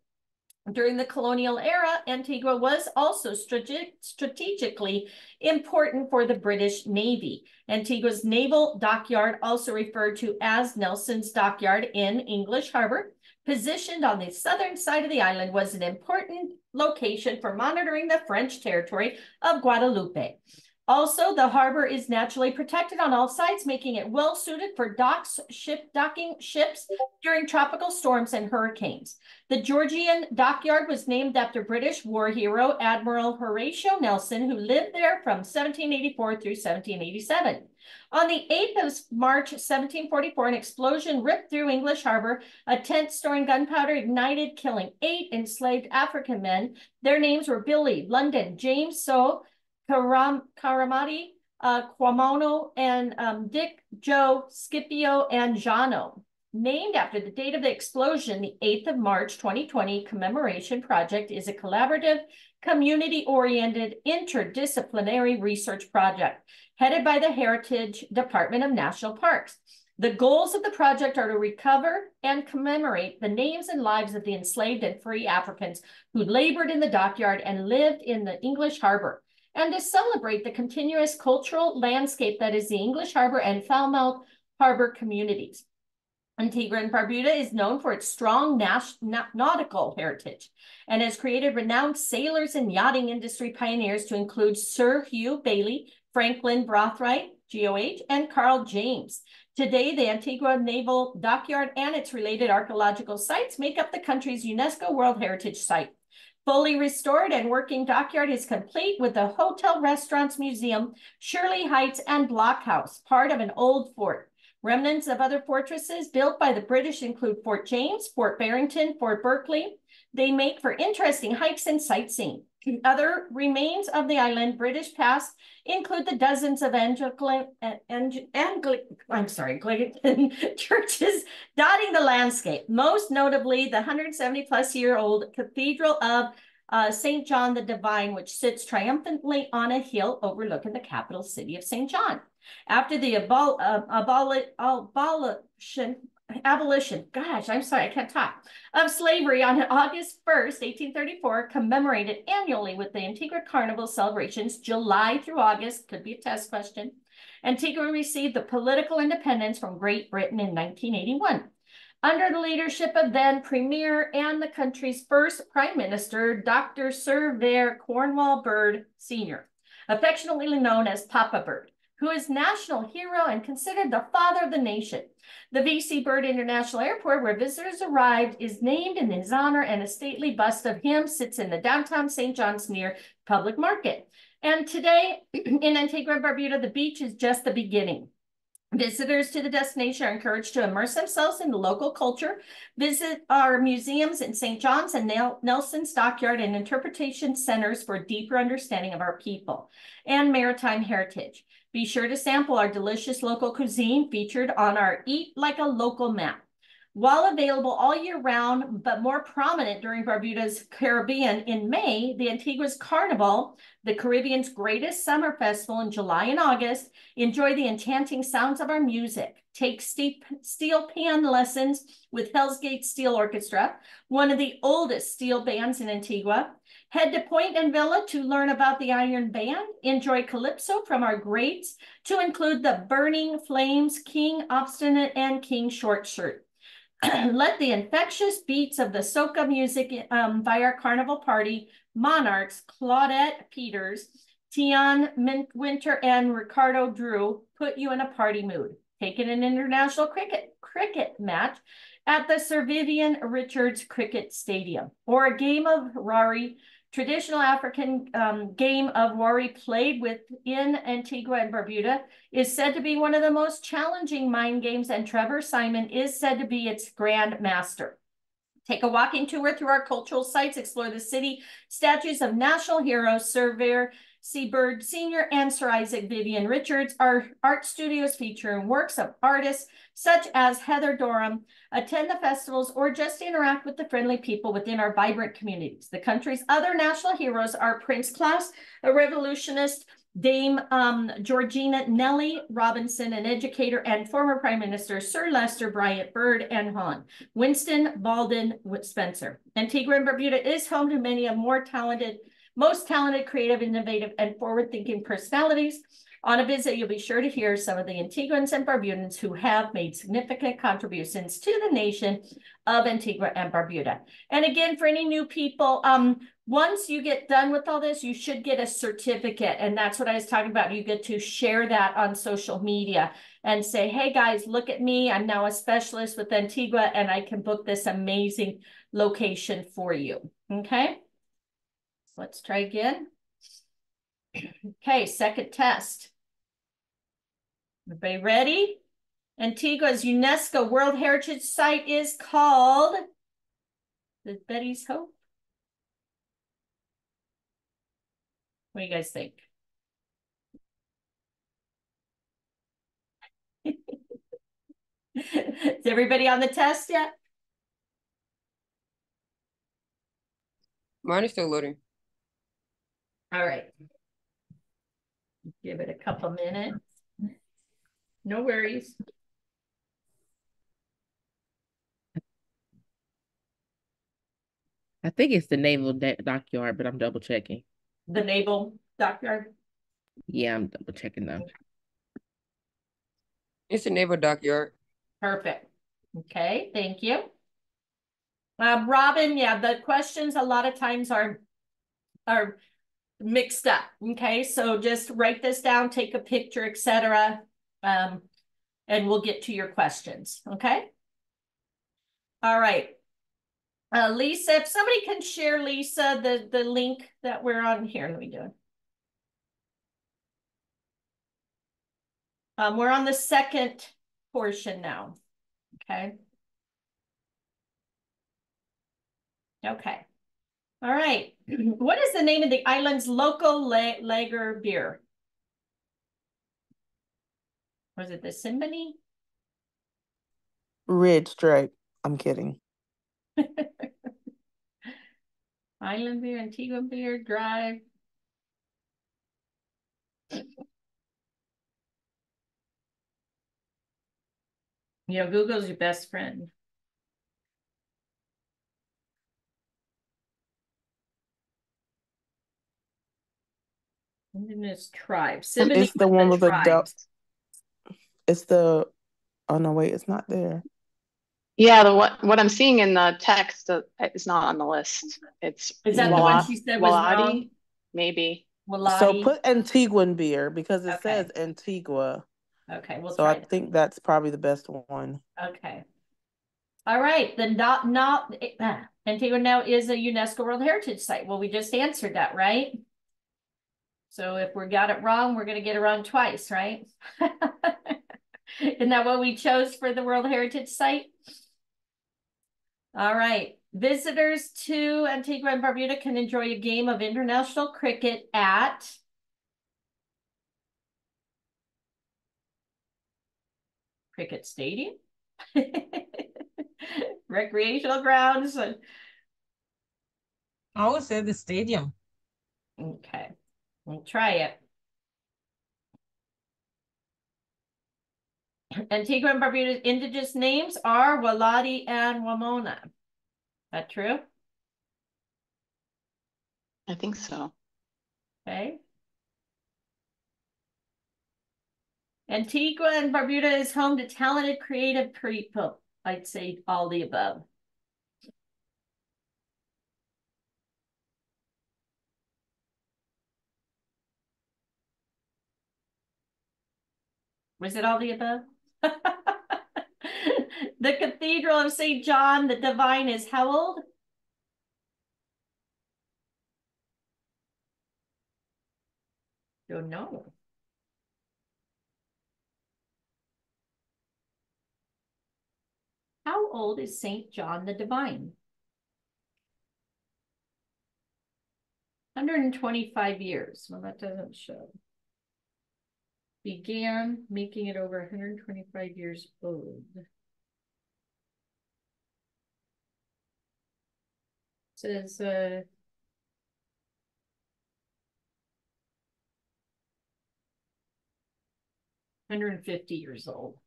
During the colonial era, Antigua was also strate strategically important for the British Navy. Antigua's naval dockyard, also referred to as Nelson's Dockyard in English Harbor, positioned on the southern side of the island, was an important location for monitoring the French territory of Guadeloupe. Also, the harbor is naturally protected on all sides, making it well suited for docks, ship docking ships during tropical storms and hurricanes. The Georgian dockyard was named after British war hero Admiral Horatio Nelson, who lived there from 1784 through 1787. On the 8th of March 1744, an explosion ripped through English Harbor. A tent storing gunpowder ignited, killing eight enslaved African men. Their names were Billy, London, James So, Karam, Karamati, uh, Quamono, and um, Dick, Joe, Scipio, and Jano. Named after the date of the explosion, the 8th of March 2020 commemoration project is a collaborative, community-oriented, interdisciplinary research project headed by the Heritage Department of National Parks. The goals of the project are to recover and commemorate the names and lives of the enslaved and free Africans who labored in the dockyard and lived in the English harbor and to celebrate the continuous cultural landscape that is the English Harbor and Falmouth Harbor communities. Antigua and Barbuda is known for its strong nautical heritage and has created renowned sailors and yachting industry pioneers to include Sir Hugh Bailey, Franklin Braithwaite, GOH, and Carl James. Today, the Antigua Naval Dockyard and its related archaeological sites make up the country's UNESCO World Heritage Site. Fully restored and working dockyard is complete with the Hotel Restaurants Museum, Shirley Heights, and Blockhouse, part of an old fort. Remnants of other fortresses built by the British include Fort James, Fort Barrington, Fort Berkeley. They make for interesting hikes and sightseeing. Other remains of the island British past include the dozens of Anglican, Anglican, I'm sorry, Anglican churches dotting the landscape, most notably the 170 plus year old Cathedral of uh, St. John the Divine, which sits triumphantly on a hill overlooking the capital city of St. John. After the abol uh, aboli abolition, abolition, gosh, I'm sorry, I can't talk, of slavery on August 1st, 1834, commemorated annually with the Antigua Carnival celebrations, July through August, could be a test question. Antigua received the political independence from Great Britain in 1981 under the leadership of then Premier and the country's first Prime Minister, Dr. Sir Vere Cornwall Bird Sr., affectionately known as Papa Bird, who is national hero and considered the father of the nation. The VC Bird International Airport, where visitors arrived, is named in his honor, and a stately bust of him sits in the downtown St. John's near Public Market. And today in Antigua and Barbuda, the beach is just the beginning. Visitors to the destination are encouraged to immerse themselves in the local culture, visit our museums in St. John's and Nelson's Dockyard and interpretation centers for a deeper understanding of our people and maritime heritage. Be sure to sample our delicious local cuisine featured on our Eat Like a Local map. While available all year round, but more prominent during Barbuda's Caribana in May, the Antigua's Carnival, the Caribbean's greatest summer festival in July and August, enjoy the enchanting sounds of our music. Take steep steel pan lessons with Hell's Gate Steel Orchestra, one of the oldest steel bands in Antigua. Head to Point and Villa to learn about the Iron Band. Enjoy Calypso from our greats to include the Burning Flames, King Obstinate, and King Short Shirt. let the infectious beats of the soca music um, by our carnival party, Monarchs, Claudette Peters, Tian Winter, and Ricardo Drew put you in a party mood. Take in an international cricket cricket match at the Sir Vivian Richards Cricket Stadium or a game of Wari traditional African um, game of wari played within Antigua and Barbuda is said to be one of the most challenging mind games, and Trevor Simon is said to be its grand master. Take a walking tour through our cultural sites, explore the city, statues of national heroes, Sir Vere C. Bird Sr. and Sir Isaac Vivian Richards. Our art studios featuring works of artists such as Heather Doram, attend the festivals, or just interact with the friendly people within our vibrant communities. The country's other national heroes are Prince Klaas, a revolutionist, Dame um, Georgina Nellie Robinson, an educator and former Prime Minister Sir Lester Bryant Bird and Hon, Winston Baldwin Spencer. Antigua and Barbuda is home to many of more talented most talented, creative, innovative, and forward-thinking personalities. On a visit, you'll be sure to hear some of the Antiguans and Barbudans who have made significant contributions to the nation of Antigua and Barbuda. And again, for any new people, um, once you get done with all this, you should get a certificate. And that's what I was talking about. You get to share that on social media and say, hey guys, look at me. I'm now a specialist with Antigua and I can book this amazing location for you. Okay. Let's try again. Okay, second test. Everybody ready? Antigua's UNESCO World Heritage Site is called the Betty's Hope. What do you guys think? is everybody on the test yet?
Mine is still loading.
All right. Give it a couple minutes. No worries.
I think it's the naval dockyard, but I'm double checking.
The naval dockyard?
Yeah, I'm double checking though.
It's the naval dockyard.
Perfect. Okay, thank you. Um, Robin, yeah, the questions a lot of times are are mixed up. Okay, so just write this down, take a picture, etc. Um, and we'll get to your questions. Okay. All right. Uh, Lisa, if somebody can share, Lisa, the, the link that we're on here, let me do it. Um, we're on the second portion now. Okay. Okay. All right. What is the name of the island's local la lager beer? Was it the Symphony?
Red stripe. I'm kidding.
Island beer, Antigua beer, dry. You know, Google's your best friend. Indigenous tribe.
And it's the one with the
tribe.
duck. It's the. Oh no! Wait, it's not there.
Yeah, the what what I'm seeing in the text uh, is not on the list. It's
Is that the one
Wala-
she said was
Waladi,
wrong?
maybe.
So
Waladi?
put Antiguan beer because it
Okay.
says Antigua.
Okay, we'll
So I
that.
think that's probably the best one.
Okay. All right, the not not ah, Antigua now is a UNESCO World Heritage Site. Well, we just answered that, right? So if we got it wrong, we're gonna get it wrong twice, right? Isn't that what we chose for the World Heritage Site? All right, visitors to Antigua and Barbuda can enjoy a game of international cricket at Cricket Stadium, recreational grounds.
I always say the stadium.
Okay, we'll try it. Antigua and Barbuda's indigenous names are Waladi and Wamona. That true?
I think so.
Okay. Antigua and Barbuda is home to talented, creative people. I'd say all the above. Was it all the above? the Cathedral of St. John the Divine is how old? Don't know. How old is St. John the Divine? 125 years. Well, that doesn't show. Began making it over 125 years old. Says, uh, Hundred and fifty years old.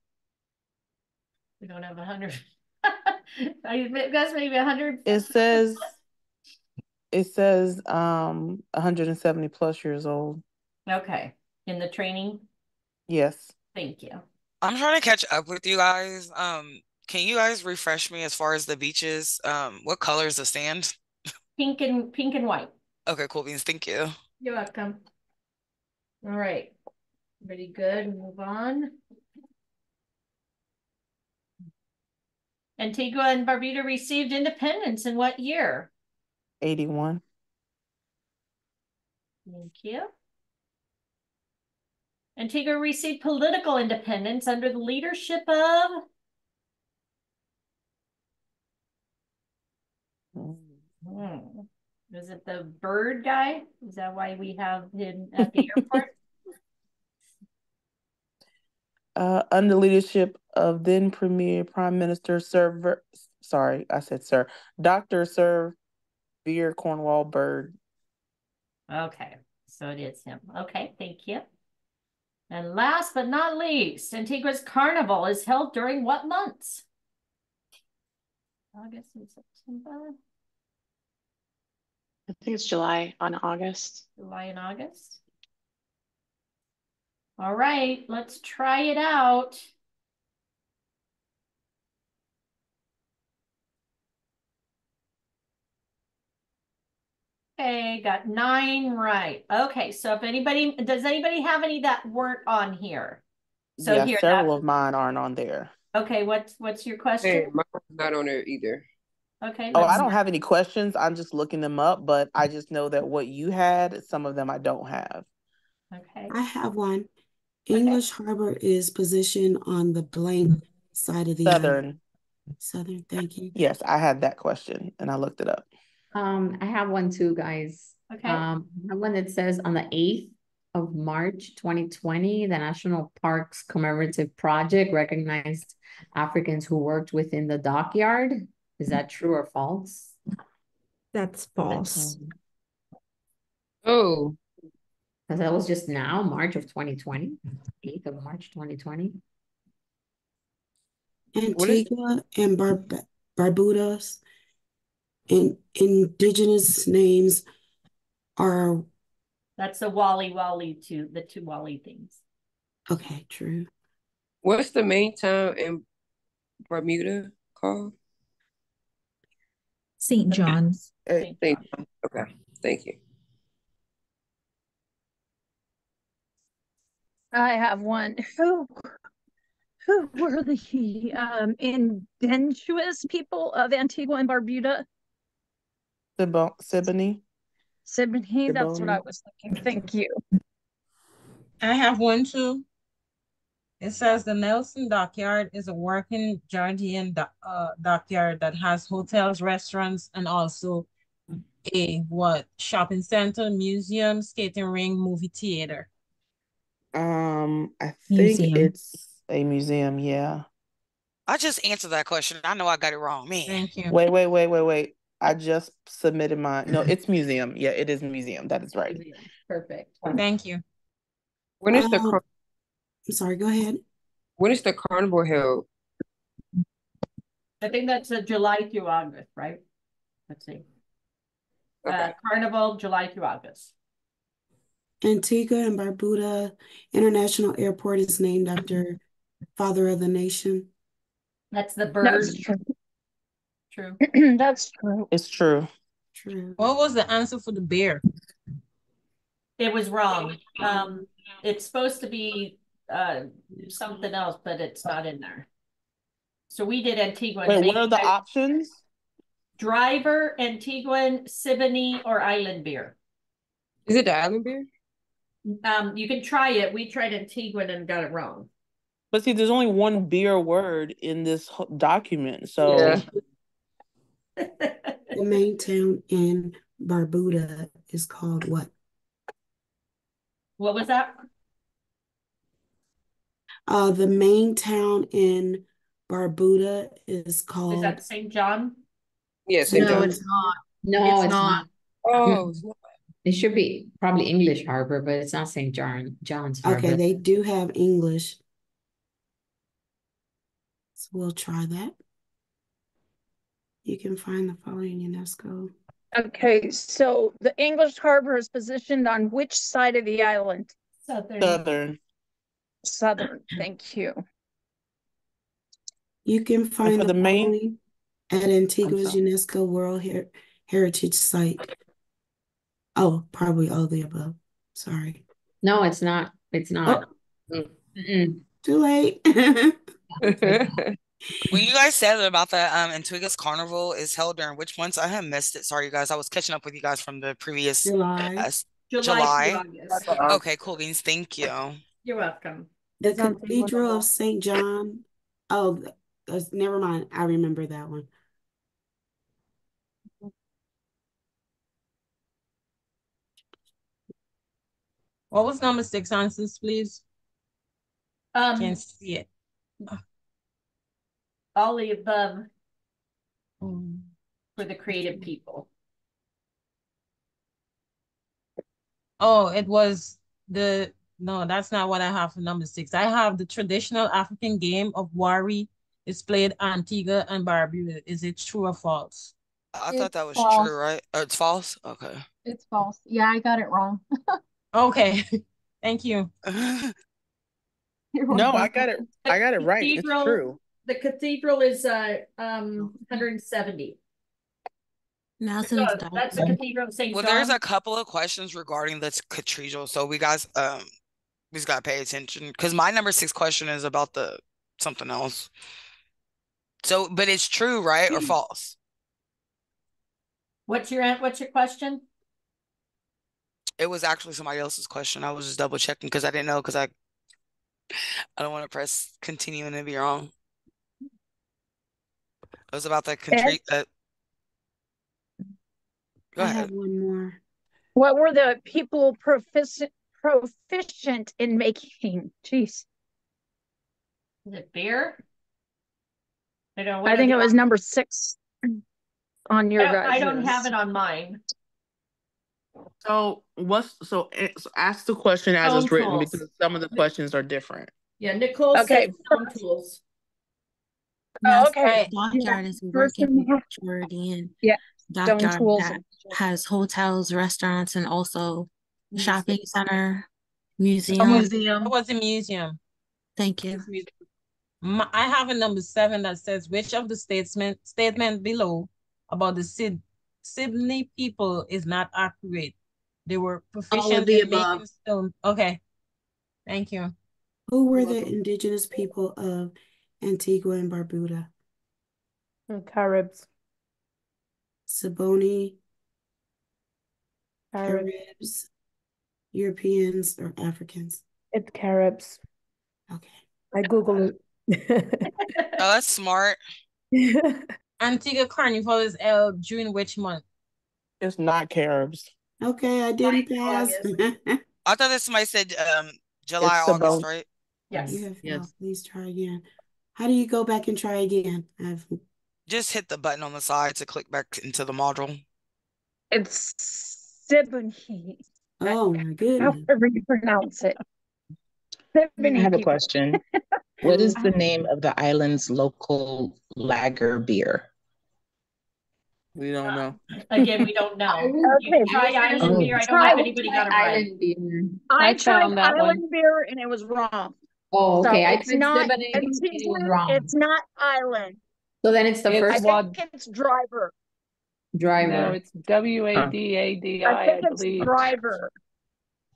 We don't have a hundred. I guess maybe a hundred.
It says. It says um 170 plus years old.
Okay, in the training,
Yes.
thank you.
I'm trying to catch up with you guys. Um, can you guys refresh me as far as the beaches? Um, what color is the sand?
Pink and pink and white.
Okay, cool beans. Thank you.
You're welcome. All right, pretty good. Move on. Antigua and Barbuda received independence in what year?
81.
Thank you. Antigua received political independence under the leadership of Hmm. Is it the bird guy? Is that why we have him at the airport?
Uh, under leadership of then Premier Prime Minister Sir, Ver- sorry, I said Sir, Dr. Sir Vere Cornwall Bird.
Okay, so it is him. Okay, thank you. And last but not least, Antigua's carnival is held during what months? August and September,
I think it's July on August.
July and August. All right, let's try it out. Okay, got nine right. Okay, so if anybody, does anybody have any that weren't on here? So
yeah,
here,
several
that,
of mine aren't on there.
okay, what's, what's your
Hey,
question?
mine's not on there either.
Okay.
Oh, I don't have any questions. I'm just looking them up, but I just know that what you had, some of them I don't have.
Okay.
I have one. English Harbor is positioned on the blank side of the island.
Southern.
Southern, thank you.
Yes, I had that question and I looked it up.
Um, I have one too, guys.
Okay.
Um, I have one that says on the eighth of March, twenty twenty, the National Parks Commemorative Project recognized Africans who worked within the dockyard. Is that true or false?
That's false.
Oh,
Because that was just now, March of twenty twenty, eighth of March, twenty twenty.
Antigua and Bar Barbudas and indigenous names are
That's the Wally Wally two, the two Wally things.
okay, true.
what's the main town in Barbuda called?
St. John's.
Thank you. Okay, thank you.
I have one. Who, who were the um, indigenous people of Antigua and Barbuda?
Sib- Siboney.
Siboney, that's what I was thinking. Thank you.
I have one too. It says the Nelson Dockyard is a working Georgian dock, uh, dockyard that has hotels, restaurants, and also a what shopping center, museum, skating ring, movie theater.
Um, I think
Museum.
it's a museum. Yeah.
I just answered that question. I know I got it wrong, man.
Thank you.
Wait, wait, wait, wait, wait. I just submitted mine. No, it's museum. Yeah, it is museum. That is right.
Perfect.
Thank you.
When is the
Um,
car-
I'm sorry, go ahead.
when is the carnival held?
I think that's a July through August, right? Let's see. Uh, Carnival, July through August.
Antigua and Barbuda International Airport is named after Father of the Nation.
That's the bird.
That's true.
True.
That's true.
It's true.
True.
What was the answer for the bear?
It was wrong. Um, it's supposed to be uh something else, but it's not in there. So we did Antigua.
Wait, what are the
Mayfair.
options?
Driver, Antiguan, Siboney, or Island beer.
Is it the island beer?
Um, you can try it. We tried Antiguan and got it wrong.
But see, there's only one beer word in this document. So
Yeah.
The main town in Barbuda is called what?
What was that?
Uh, the main town in Barbuda is called.
Is that St. John?
Yes.
St.
No,
John's.
it's not. No,
It's
it's
not.
not.
Oh.
It should be probably English Harbor, but it's not St. John, John's Harbor.
Okay, they do have English. So we'll try that. You can find the following UNESCO.
Okay, so the English harbor is positioned on which side of the island?
Southern.
Southern.
Southern, thank you.
You can find the
the main-
at Antigua's. UNESCO World Her- Heritage Site. Oh, probably all the above. Sorry.
No, it's not. It's not. Oh. Mm-mm.
Too late.
When you guys said about the um Antigua's Carnival is held during which months? I have missed it. Sorry, you guys. I was catching up with you guys from the previous
July.
uh,
July
July. Okay, cool beans. Thank you.
You're welcome.
The
It's
Cathedral of St. John. Oh, th- never mind. I remember that one.
What was number six answers, please?
Um,
Can't see it.
All the above
Um,
for the creative people.
Oh, it was the no, that's not what I have for number six. I have the traditional African game of Wari is played Antigua and Barbuda. Is it true or false?
I
It's
thought that was
false.
true, right? Oh, it's false? Okay.
It's false. Yeah, I got it wrong.
Okay, thank you.
No, I got it. I got it right. It's true.
The cathedral is uh um 170.
Nelson's
So that's the cathedral of St.
Well,
John.
there's a couple of questions regarding this cathedral, so we guys um we just gotta pay attention because my number six question is about the something else. So, but it's true, right, or false?
What's your what's your question?
It was actually somebody else's question. I was just double checking because I didn't know because I I don't want to press continue and it be wrong. It was about the country. Uh, Go
I
ahead.
have one more.
What were the people proficient proficient in making? Jeez.
Is it beer? I don't know.
I think it was number six on
I
your
don't. I don't have it on mine.
So what's so, so ask the question as it's written
tools.
because some of the questions are different.
Yeah, Nicole
Okay,
said stone tools.
Oh, okay.
Dockyard is
First
working
and-
word in
Yeah. Stone
dockyard
tools.
that has hotels, restaurants, and also shopping center, museum.
A museum. It was a museum.
Thank you.
Museum. My- I have a number seven that says which of the statement statement below about the Sid Sydney people is not accurate. They were proficient
the
in making stone. Okay. Thank you.
Who were the indigenous people of Antigua and Barbuda?
Caribs.
Saboni,
Carib.
Caribs, Europeans, or Africans?
It's Caribs.
Okay.
I Google it.
Oh, that's smart.
Antigua Carnival is held during which month?
It's not Caribs.
Okay, I didn't pass.
I thought that somebody said um July,
It's
August,
about-
right?
Yes.
You
Yes.
Please try again. How do you go back and try again? I've
Just hit the button on the side to click back into the module.
It's Siboney.
oh my goodness.
However you pronounce it.
I have a question. What is the name of the island's local lager beer?
We don't know.
Again, we don't know.
Okay,
You tried island
Oh.
beer. I don't know if anybody got it right.
Island beer.
I,
I
tried
found that one.
island beer and it was wrong.
Oh,
So
okay. I
it's
tried
not,
Siboney and it was wrong.
it's not island.
So then it's the
It's
I
first
Wad-
think it's driver.
driver.
No, it's W A D A D
I
I, I
think it's
believe.
driver.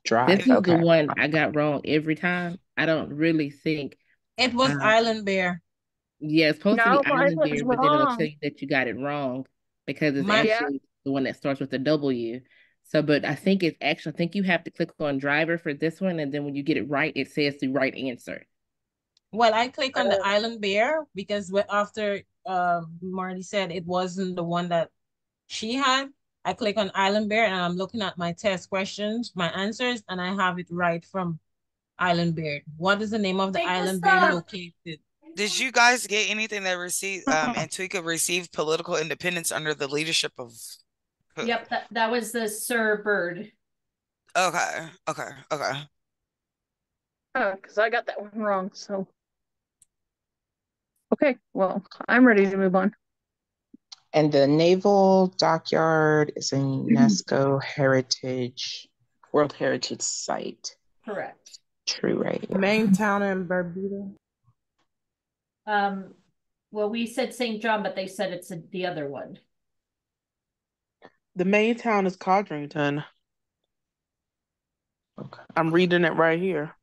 Dry.
This is the
Okay.
one I got wrong every time. I don't really think.
It was
Uh,
Island Bear.
Yeah, it's supposed
No,
to be
mine
island
was
beer, but then it'll
wrong.
tell you that you got it wrong because it's
Mine-
actually the one that starts with a W. So, but I think it's actually, I think you have to click on driver for this one, and then when you get it right, it says the right answer.
Well, I click on
Oh.
the Island Bear because after uh, Marty said it wasn't the one that she had, I click on Island Bear and I'm looking at my test questions, my answers, and I have it right from Island Bear. What is the name of the
Take the
Island Bear located?
Did you guys get anything that received um Antigua received political independence under the leadership of who?
Yep, that, that was the Sir Bird.
Okay, okay, okay.
Oh, because I got that one wrong, so. Okay, well, I'm ready to move on.
And the naval dockyard is a UNESCO heritage, World Heritage Site.
Correct.
True, right?
Main town in Barbuda.
Um, well, we said St. John, but they said it's a- the other one.
The main town is Codrington.
Okay.
I'm reading it right here.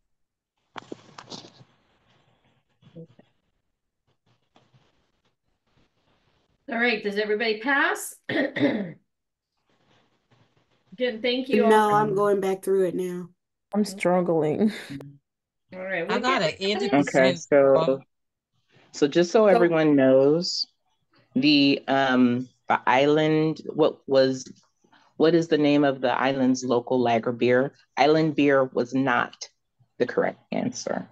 All right, does everybody pass? Good, thank you. all.
No, I'm going back through it now.
I'm struggling.
All right,
I
we'll
got it. 80%.
Okay, so so just so everyone knows, the um the island, what was what is the name of the island's local lager beer? Island beer was not the correct answer.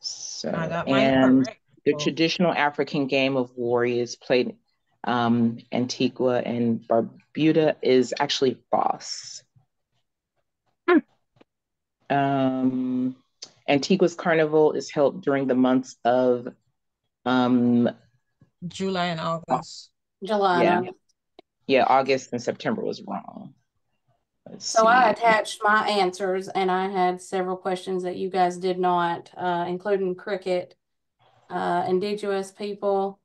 So
I got mine
and
correct.
the traditional African game of warriors played um Antigua and Barbuda is actually Boss. Um, Antigua's carnival is held during the months of um
July and August.
July.
yeah
August.
yeah August and September was wrong. Let's
So I attached my answers and I had several questions that you guys did not, uh, including cricket, uh, indigenous people,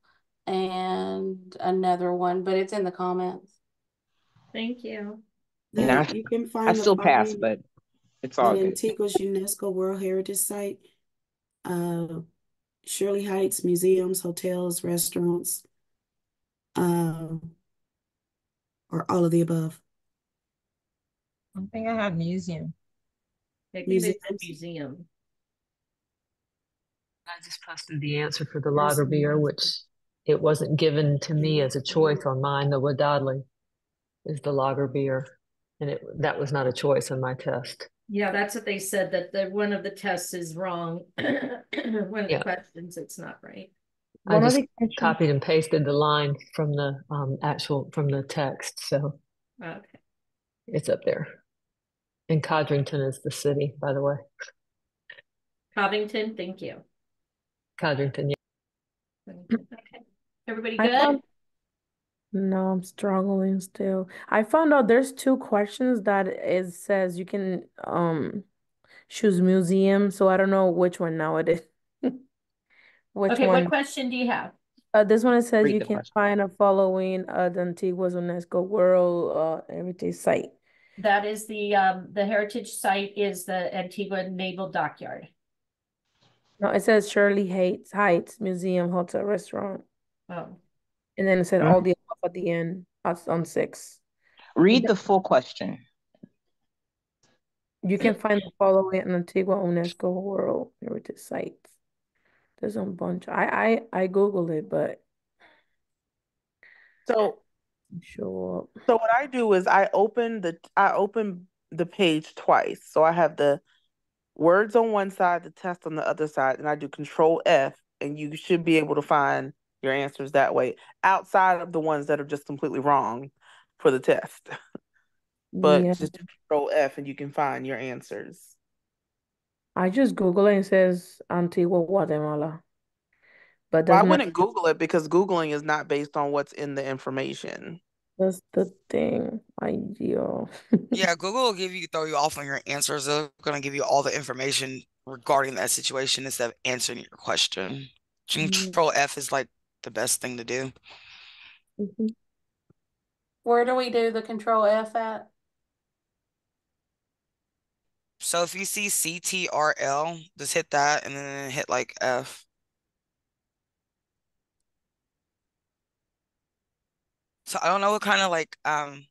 and another one, but it's in the comments.
Thank you.
And I,
you can find
I still pass, but it's all
on
good.
Antigua's UNESCO World Heritage Site. Uh, Shirley Heights museums, hotels, restaurants, uh, or all of the above.
I think I have museum.
I think they said
Museums.
museum.
I just posted the answer for the lager beer, which it wasn't given to me as a choice on mine, the Wadadli. is the lager beer. And it that was not a choice on my test.
Yeah, that's what they said, that the, one of the tests is wrong. One of the questions, it's not right.
I
One of
just copied and pasted the line from the um actual from the text, so
Okay.
it's up there. And Codrington is the city, by the way.
Covington, thank you.
Codrington, yeah.
Okay. Everybody
I
good?
Found- No, I'm struggling still. I found out there's two questions that it says you can um choose museum, so I don't know which one now it is. Which
Okay, what
one?
question do you have?
Uh, this one it says
Read
you
the
can
question.
find a following uh the Antigua's UNESCO World uh Heritage Site.
That is the, um, the heritage site is the Antigua Naval Dockyard.
No, it says Shirley Heights Heights Museum Hotel Restaurant,
Oh,
and then it said all the above at the end. That's on six.
Read the full question.
You can find the following in Antigua UNESCO World Heritage Sites. There's a bunch. I I I Googled it, but
So
show up.
So what I do is I open the I open the page twice. So I have the words on one side, the test on the other side, and I do control F and you should be able to find your answers that way outside of the ones that are just completely wrong for the test. But
Yeah.
just do control F and you can find your answers.
I just Google it and it says Antigua, Guatemala. But
Well, I
doesn't
wouldn't Google it because Googling is not based on what's in the information.
that's the thing. Ideal.
Yeah, Google will give you throw you off on your answers. They're gonna give you all the information regarding that situation instead of answering your question. Control F is like the best thing to do.
Where do we do the control F at?
So if you see CTRL, just hit that and then hit like F. So I don't know what kind of like um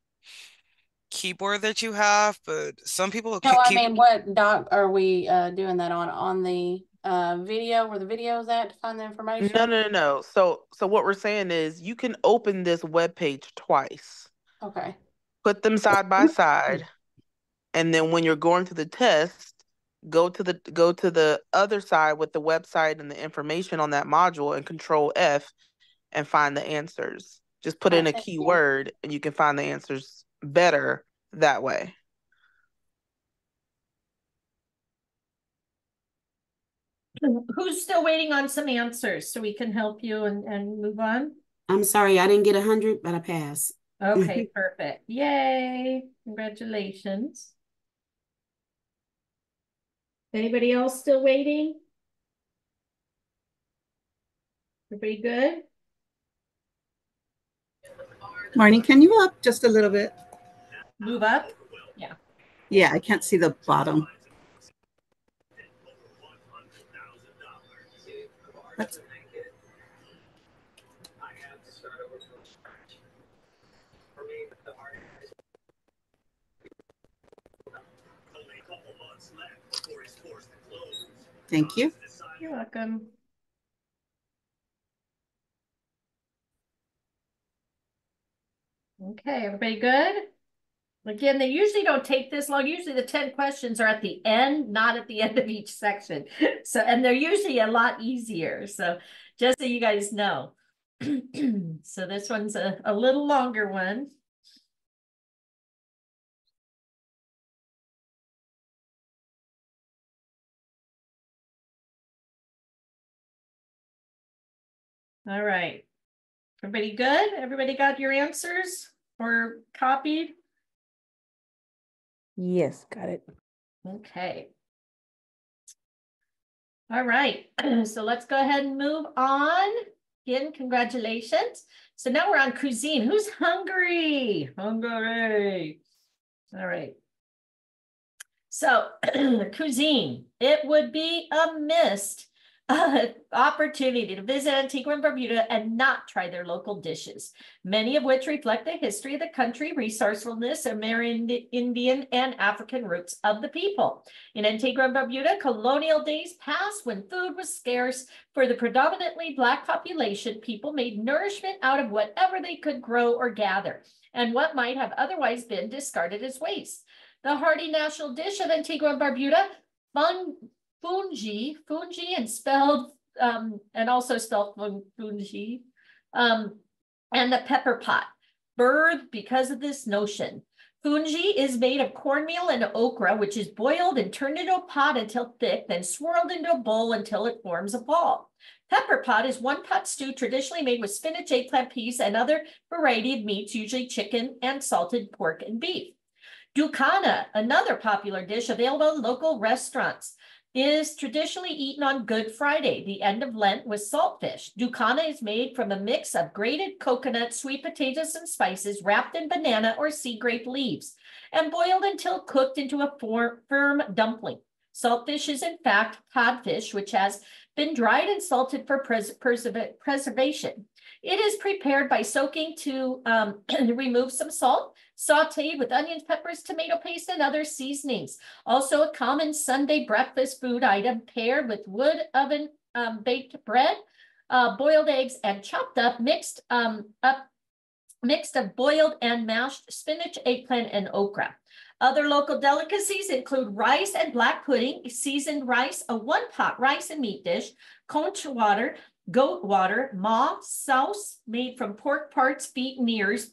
keyboard that you have, but some people
No,
can
I mean, what doc are we uh doing that on? On the uh video where the video is at to find the information?
No, no, no, no. So so what we're saying is you can open this web page twice.
Okay.
put them side by side and then when you're going through the test go to the go to the other side with the website and the information on that module and control F and find the answers just put in a keyword and you can find the answers better that way
who's still waiting on some answers so we can help you and, and move on?
I'm sorry, I didn't get a hundred, but I passed.
Okay, perfect. Yay. Congratulations. Anybody else still waiting? Everybody good?
Marnie, can you up just a little bit?
Move up? Yeah.
Yeah, I can't see the bottom. Thank you.
You're welcome. Okay, everybody good? Again, they usually don't take this long. Usually the 10 questions are at the end, not at the end of each section. So, and they're usually a lot easier. So just so you guys know. So this one's a, a little longer one. All right. Everybody good? Everybody got your answers or copied?
Yes, got it.
Okay. All right, so let's go ahead and move on. Again, congratulations. So now we're on cuisine. Who's hungry? Hungry. All right. So cuisine, it would be a mist uh, opportunity to visit Antigua and Barbuda and not try their local dishes, many of which reflect the history of the country, resourcefulness, Amerindian and African roots of the people. In Antigua and Barbuda, colonial days passed when food was scarce. For the predominantly Black population, people made nourishment out of whatever they could grow or gather, and what might have otherwise been discarded as waste. The hearty national dish of Antigua and Barbuda, fun, fungi, fungi and spelled, um, and also spelled fungi, um, and the pepper pot, birthed because of this notion. Fungi is made of cornmeal and okra, which is boiled and turned into a pot until thick, then swirled into a bowl until it forms a ball. Pepper pot is one pot stew traditionally made with spinach, eggplant, peas, and other variety of meats, usually chicken and salted pork and beef. Ducana, another popular dish available in local restaurants is traditionally eaten on Good Friday, the end of Lent, with saltfish. Ducana is made from a mix of grated coconut, sweet potatoes, and spices wrapped in banana or sea grape leaves and boiled until cooked into a firm dumpling. Saltfish is, in fact, codfish, which has been dried and salted for pres preservation. It is prepared by soaking to um, remove some salt, sauteed with onions, peppers, tomato paste, and other seasonings. Also a common Sunday breakfast food item paired with wood oven um, baked bread, uh, boiled eggs, and chopped up, mixed um, up, mixed of boiled and mashed spinach, eggplant, and okra. Other local delicacies include rice and black pudding, seasoned rice, a one-pot rice and meat dish, conch water, goat water, ma sauce made from pork parts, feet, and ears.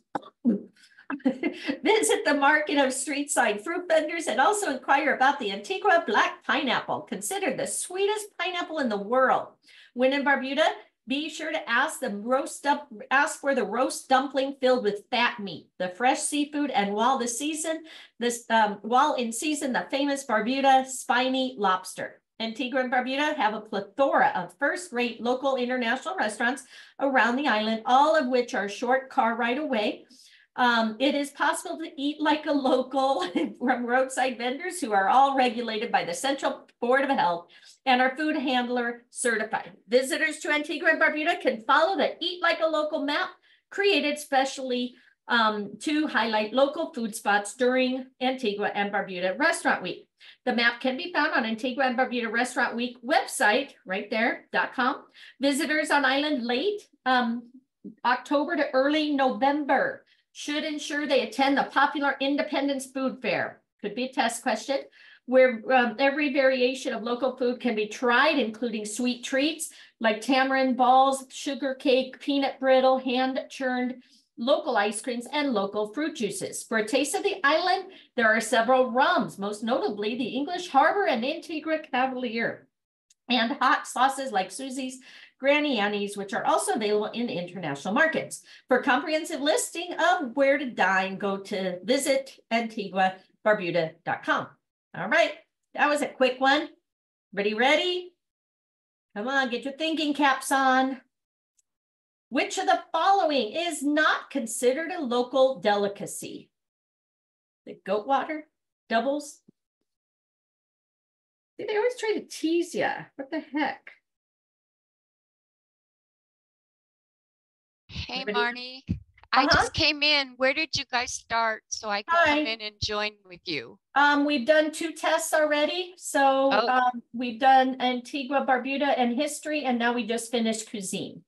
Visit the market of street side fruit vendors and also inquire about the Antigua black pineapple, considered the sweetest pineapple in the world. When in Barbuda, be sure to ask the roast up, ask for the roast dumpling filled with fat meat, the fresh seafood, and while the season, this um, while in season, the famous Barbuda spiny lobster. Antigua and Barbuda have a plethora of first-rate local international restaurants around the island, all of which are short car ride away. Um, it is possible to eat like a local from roadside vendors who are all regulated by the Central Board of Health and are food handler certified. Visitors to Antigua and Barbuda can follow the Eat Like a Local map created specially um, to highlight local food spots during Antigua and Barbuda Restaurant Week. The map can be found on Antigua and Barbuda Restaurant Week website, right there.com. Visitors on island late um, October to early November should ensure they attend the popular Independence Food Fair. Could be a test question where um, every variation of local food can be tried, including sweet treats like tamarind balls, sugar cake, peanut brittle, hand churned local ice creams, and local fruit juices. For a taste of the island, there are several rums, most notably the English Harbor and Antigua Cavalier, and hot sauces like Susie's Granny Annie's, which are also available in international markets. For comprehensive listing of where to dine, go to visit antiguabarbuda.com. All right, that was a quick one. Ready, ready? Come on, get your thinking caps on. Which of the following is not considered a local delicacy? The goat water, doubles. See, they always try to tease you. What the heck?
Hey, Marnie. I
Uh-huh.
just came in. Where did you guys start so I can
Hi.
come in and join with you?
Um, we've done two tests already. So
Oh.
um, we've done Antigua, Barbuda, and history, and now we just finished cuisine.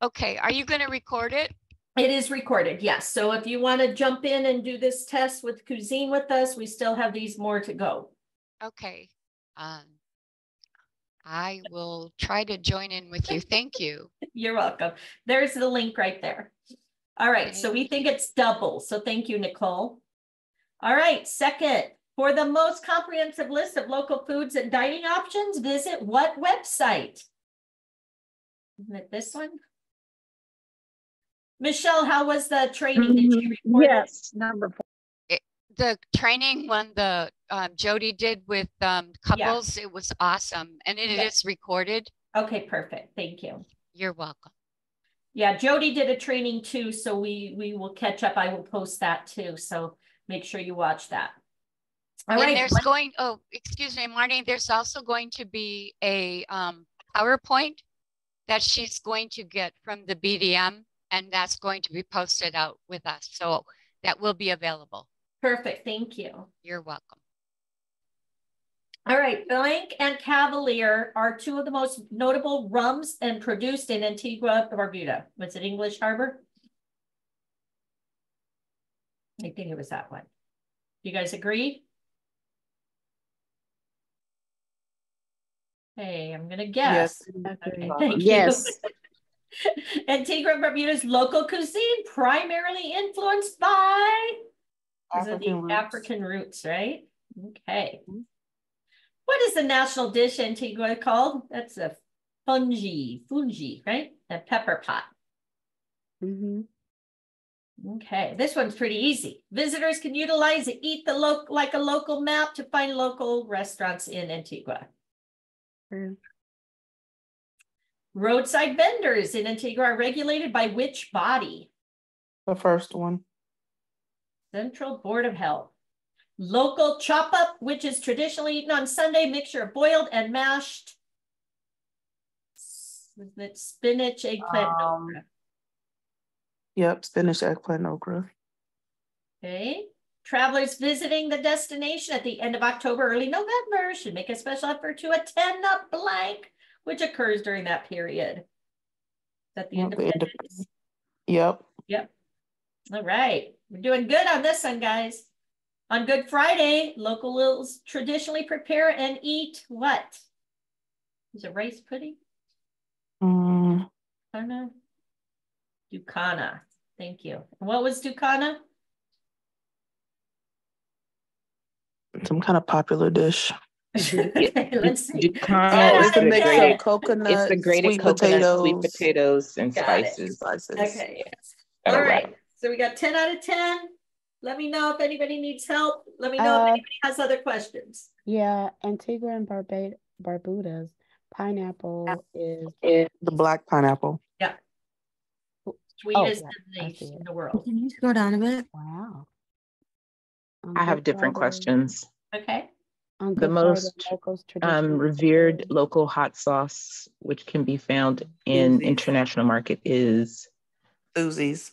Okay, are you going to record it?
It is recorded, yes. So if you want to jump in and do this test with cuisine with us, we still have these more to go.
Okay. Um, I will try to join in with you. Thank you.
You're welcome. There's the link right there. All right, so we think it's double. So thank you, Nicole. All right, second, for the most comprehensive list of local foods and dining options, visit what website? Isn't it this one? Michelle, how was the training? Did you mm-hmm. record it?
Yes, number four.
It, the training one the um, Jody did with um, couples, it was awesome. And it
Yeah.
is recorded.
Okay, perfect. Thank you.
You're welcome.
Yeah, Jody did a training too, so we we will catch up. I will post that too. So make sure you watch that. All
and
right.
there's going, oh, excuse me, Marnie, there's also going to be a um, PowerPoint that she's going to get from the BDM and that's going to be posted out with us. So that will be available.
Perfect. Thank you.
You're welcome.
All right, Blank and Cavalier are two of the most notable rums and produced in Antigua Barbuda. Was it English Harbor? I think it was that one. You guys agree? Hey, I'm gonna guess.
Yes.
Okay, thank
Yes.
you. Antigua and Barbuda's local cuisine primarily influenced by
African
the
roots.
African roots, right? Okay. Mm-hmm. What is the national dish in Antigua called? That's a fungi, fungi, right? A pepper pot.
Mm-hmm.
Okay, this one's pretty easy. Visitors can utilize the Eat the Loc like a local map to find local restaurants in Antigua. Roadside vendors in Antigua are regulated by which body?
The first one.
Central Board of Health. Local chop up, which is traditionally eaten on Sunday, mixture of boiled and mashed. Is spinach, eggplant,
Um,
okra?
Yep, spinach, eggplant, okra.
Okay. Travelers visiting the destination at the end of October, early November should make a special effort to attend the blank, which occurs during that period. Is that the
end of-? Yep.
Yep. All right. We're doing good on this one, guys. On Good Friday, locals traditionally prepare and eat what? Is it rice pudding?
Mm,
Ducana? Ducana. Thank you. And what was Ducana?
some kind of popular dish.
Okay, let's see.
Ducana
Ten
is
It's a
the
mix
ten.
of coconut,
It's the grated
sweet
coconut, sweet
potatoes.
potatoes, and
Got it.
spices.
Spices.
Okay.
Got it
All
right.
right. So we got 10 out of 10. Let me know if anybody needs help. Let me know if
Uh,
anybody has other questions.
Yeah, Antigua and Barbados, Barbuda's pineapple is
The black pineapple.
Yeah.
Oh,
Sweetest
yeah,
in the,
it.
in the world.
Can you scroll down a bit?
Wow. On
I have different
Friday-
questions.
Okay.
On
The
Good Friday,
most um, revered local hot sauce, which can be found in
Susie's.
international market, is
Susie's.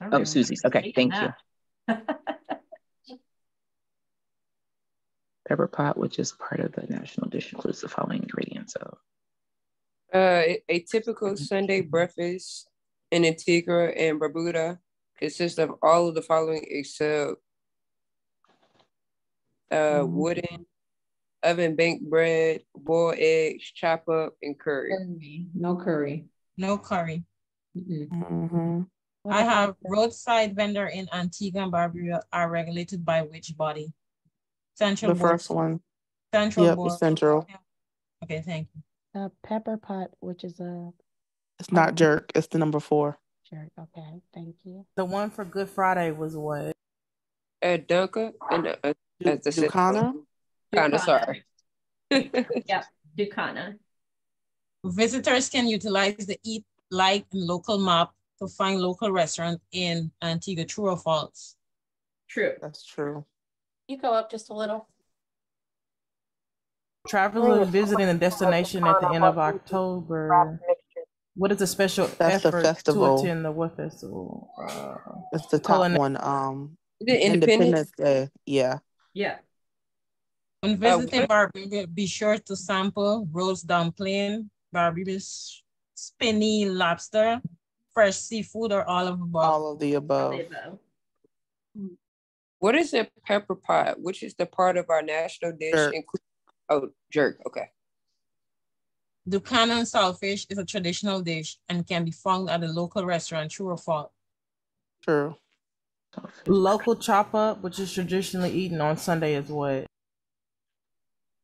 All
oh
right.
Susie's. Okay,
Taking
thank you.
that.
Pepper pot, which is part of the national dish, includes the following ingredients of
Uh, a- a typical Sunday breakfast in Antigua and Barbuda consists of all of the following except uh,
Mhm.
wooden oven baked bread, boiled eggs, chop up, and curry.
Curry, No curry.
No curry.
Mm-mm.
Mm-hmm.
What
I have roadside vendor in Antigua and Barbuda are regulated by which body? Central
The
Board.
first one.
Central
Yep,
Board.
central.
Okay, thank you.
the pepper pot, which is a
It's not jerk. It's the number four.
jerk. Okay, thank you.
The one for Good Friday was what?
At Dunker and uh, uh, at the
Ducana?
Kind of
Ducana.
sorry.
Yeah, Ducana.
Visitors can utilize the Eat Like and local map to find local restaurant in Antigua, true or false?
True.
That's true.
You go up just a little.
Travelers visiting a destination at the end of October. What is a special
That's the
effort
festival.
to attend the what festival? Uh,
It's the top
Culinary-
one. Um,
Is Independence?
Independence Day. Yeah.
Yeah.
When visiting
what-
Barbuda, be sure to sample roast dumpling, Barbuda's spinny lobster, fresh seafood, or all of the above.
All of the above.
Rainbow. Hmm.
What is a pepper pot? Which is the part of our national dish?
Jerk.
inclu- oh, jerk. Okay.
Ducana saltfish is a traditional dish and can be found at a local restaurant, true or false?
True.
local chop up, which is traditionally eaten on Sunday, is what?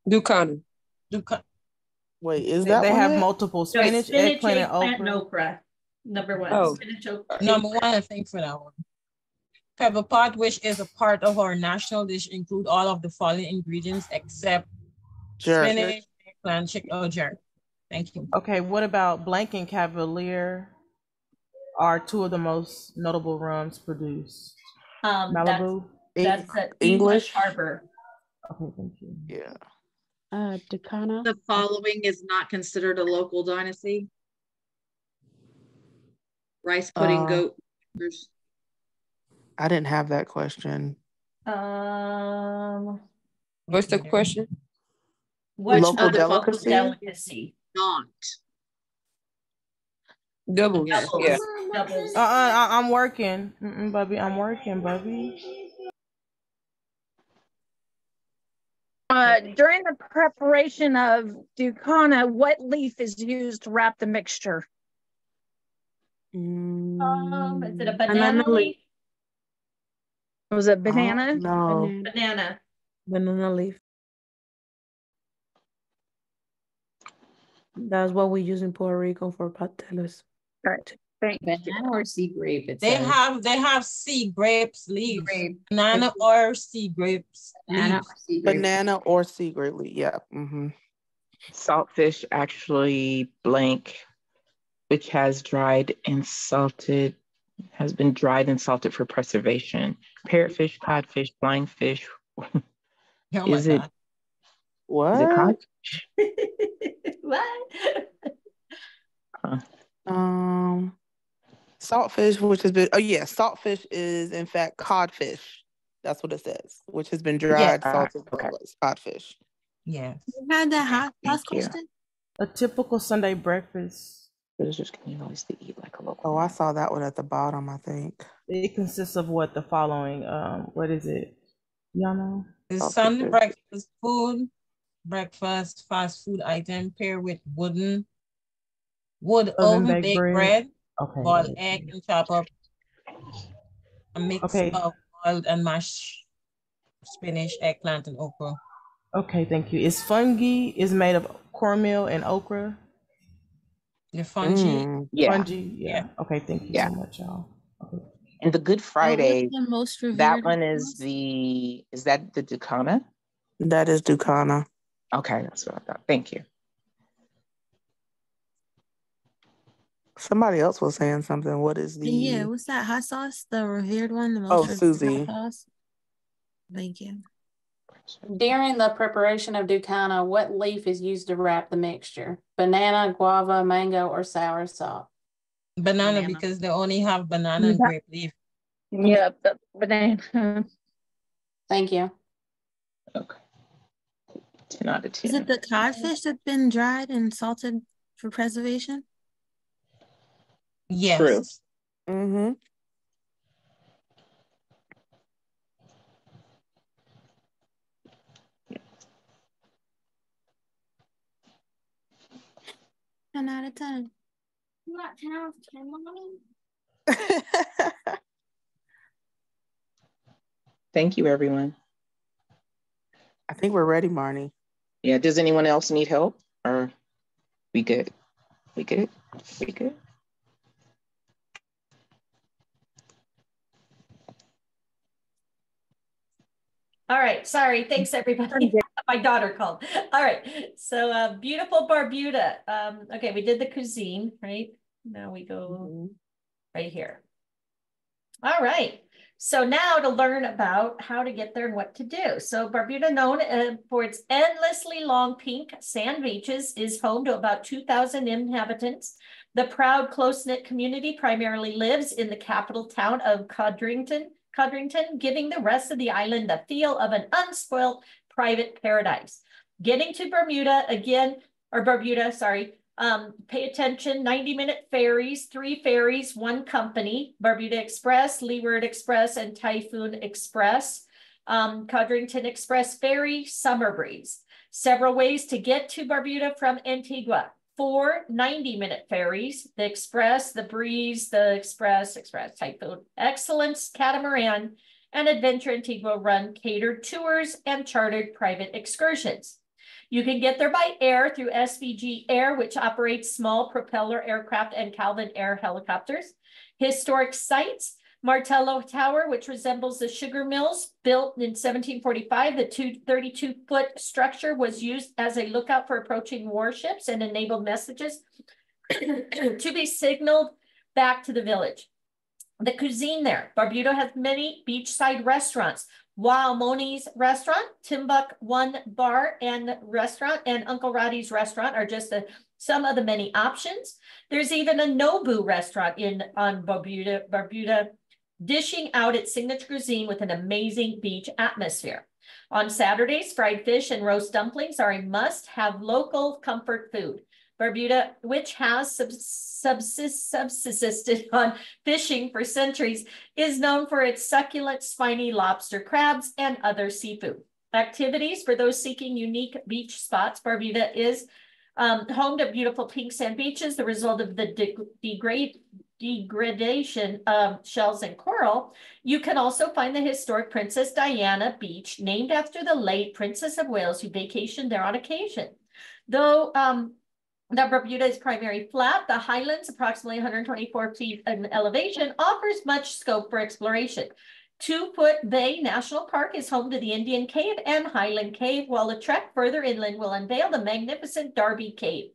Ducana.
Duca-
Wait, is
They,
that
they
one
have
it?
multiple
No,
spinach,
spinach,
eggplant, and
eggplant, and
okra.
okra. Number one.
Oh.
Number one, I think for that one. Pepper pot, which is a part of our national dish, include all of the following ingredients except
Jerk.
spinach, eggplant, chicken, or jerk. Thank you.
Okay, what about Blank and Cavalier? Are two of the most notable rums produced.
Um,
Malibu.
that's the English
English?
Harbor.
Okay, thank you.
Yeah.
Uh, Ducana.
The following is not considered a local dynasty. Rice pudding,
Uh,
goat.
I didn't have that question.
Um,
What's the question?
Which
Local
other
delicacy?
delicacy?
Not.
Doubles. Yeah.
Doubles.
Uh, uh I, I'm working, Mm-mm, Bubby. I'm working, Bubby.
Uh, during the preparation of Ducana, what leaf is used to wrap the mixture?
Um, is it a
Banana
banana
leaf.
leaf?
Was it banana?
No.
Banana.
Banana leaf. That's what we use in Puerto Rico for pateles.
Right. Thank
Banana or sea grape? It
They
says.
have they have sea grapes leaves, banana or sea grapes
Banana
leaves.
or sea grape.
Banana or sea grape leaf. Yeah. Mm-hmm.
Saltfish actually blank, which has dried and salted, has been dried and salted for preservation. Parrotfish, codfish, blind fish.
Oh my
Is it?
God.
What?
Is it cod?
What?
Um, saltfish, which has been oh yeah, saltfish is in fact codfish. That's what it says, which has been dried,
Ah,
salted,
okay.
codfish.
Yes.
You had that hot
Thank
last
you.
question?
A typical Sunday breakfast.
Visitors can utilize to eat like a local.
Oh, I saw that one at the bottom. I think.
It consists of what the following. Um, what is it? Y'all know?
It's Sunday breakfast food, breakfast fast food item paired with wooden wood
Oven
oven
baked
baked
bread.
bread,
Okay.
boiled egg and chop up a mix
Okay.
of boiled and mashed spinach, eggplant, and okra.
Okay, thank you. It's fungi. Is made of cornmeal and okra.
The fungi.
Mm.
Yeah.
Fungi. Yeah. Okay, thank you
Yeah.
so much, y'all. Okay.
And the Good Friday,
the most
that one is the, is that the Ducana?
That is Ducana.
Okay, that's what I thought. Thank you.
Somebody else was saying something. What is the?
Yeah, what's that hot sauce? The revered one, the most
Oh,
revered
Susie.
hot sauce? Thank you.
During the preparation of Ducana, what leaf is used to wrap the mixture? Banana, guava, mango, or sour salt?
Banana,
Banana.
because they only have banana and grape leaf.
Yeah, the banana.
Thank you.
Okay. 10 out of 10.
Is it the codfish that's been dried and salted for preservation?
Yes.
True.
Mm-hmm.
Ten out of ten. Not ten out of ten, mommy.
Thank you, everyone.
I think we're ready, Marnie.
Yeah, does anyone else need help or we good? We good? We good?
All right, sorry. Thanks, everybody. My daughter called. All right, so uh, beautiful Barbuda. Um, okay, we did the cuisine, right? Now we go right here. All right, so now to learn about how to get there and what to do. So Barbuda, known uh, for its endlessly long pink sand beaches, is home to about 2,000 inhabitants. The proud, close-knit community primarily lives in the capital town of Codrington, Codrington, giving the rest of the island the feel of an unspoiled private paradise. Getting to Bermuda again, or Barbuda, sorry, um, pay attention, 90 minute ferries, three ferries, one company, Barbuda Express, Leeward Express, and Typhoon Express. Um, Codrington Express Ferry, Summer Breeze. Several ways to get to Barbuda from Antigua. Four 90 minute ferries, the Express, the Breeze, the Express, Express Typhoon, Excellence, Catamaran, and Adventure Antigua run catered tours and chartered private excursions. You can get there by air through SVG Air, which operates small propeller aircraft and Calvin Air helicopters. Historic sites, Martello Tower, which resembles the sugar mills built in 1745. The 232 foot structure was used as a lookout for approaching warships and enabled messages to be signaled back to the village. The cuisine there, Barbuda has many beachside restaurants. Wow Moni's restaurant, Timbuk One Bar and Restaurant, and Uncle Roddy's restaurant are just a, some of the many options. There's even a Nobu restaurant in on Barbuda, Barbuda, dishing out its signature cuisine with an amazing beach atmosphere. On Saturdays, fried fish and roast dumplings are a must-have local comfort food. Barbuda, which has subsist, subsisted on fishing for centuries, is known for its succulent spiny lobster crabs and other seafood. Activities for those seeking unique beach spots, Barbuda is um, home to beautiful pink sand beaches, the result of the de degrade degradation of shells and coral. You can also find the historic Princess Diana Beach, named after the late Princess of Wales who vacationed there on occasion. Though um, the Barbuda is primary flat, the highlands, approximately 124 feet in elevation, offers much scope for exploration. Two Foot Bay National Park is home to the Indian Cave and Highland Cave, while a trek further inland will unveil the magnificent Darby Cave.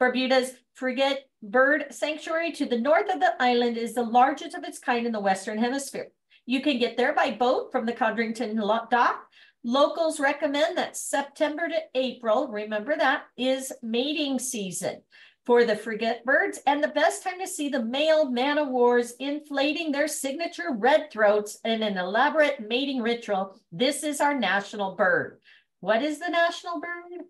Barbuda's Frigate Bird Sanctuary to the north of the island is the largest of its kind in the Western Hemisphere. You can get there by boat from the Codrington dock. Locals recommend that September to April, remember that, is mating season for the frigate birds and the best time to see the male man o' wars inflating their signature red throats in an elaborate mating ritual. This is our national bird. What is the national bird?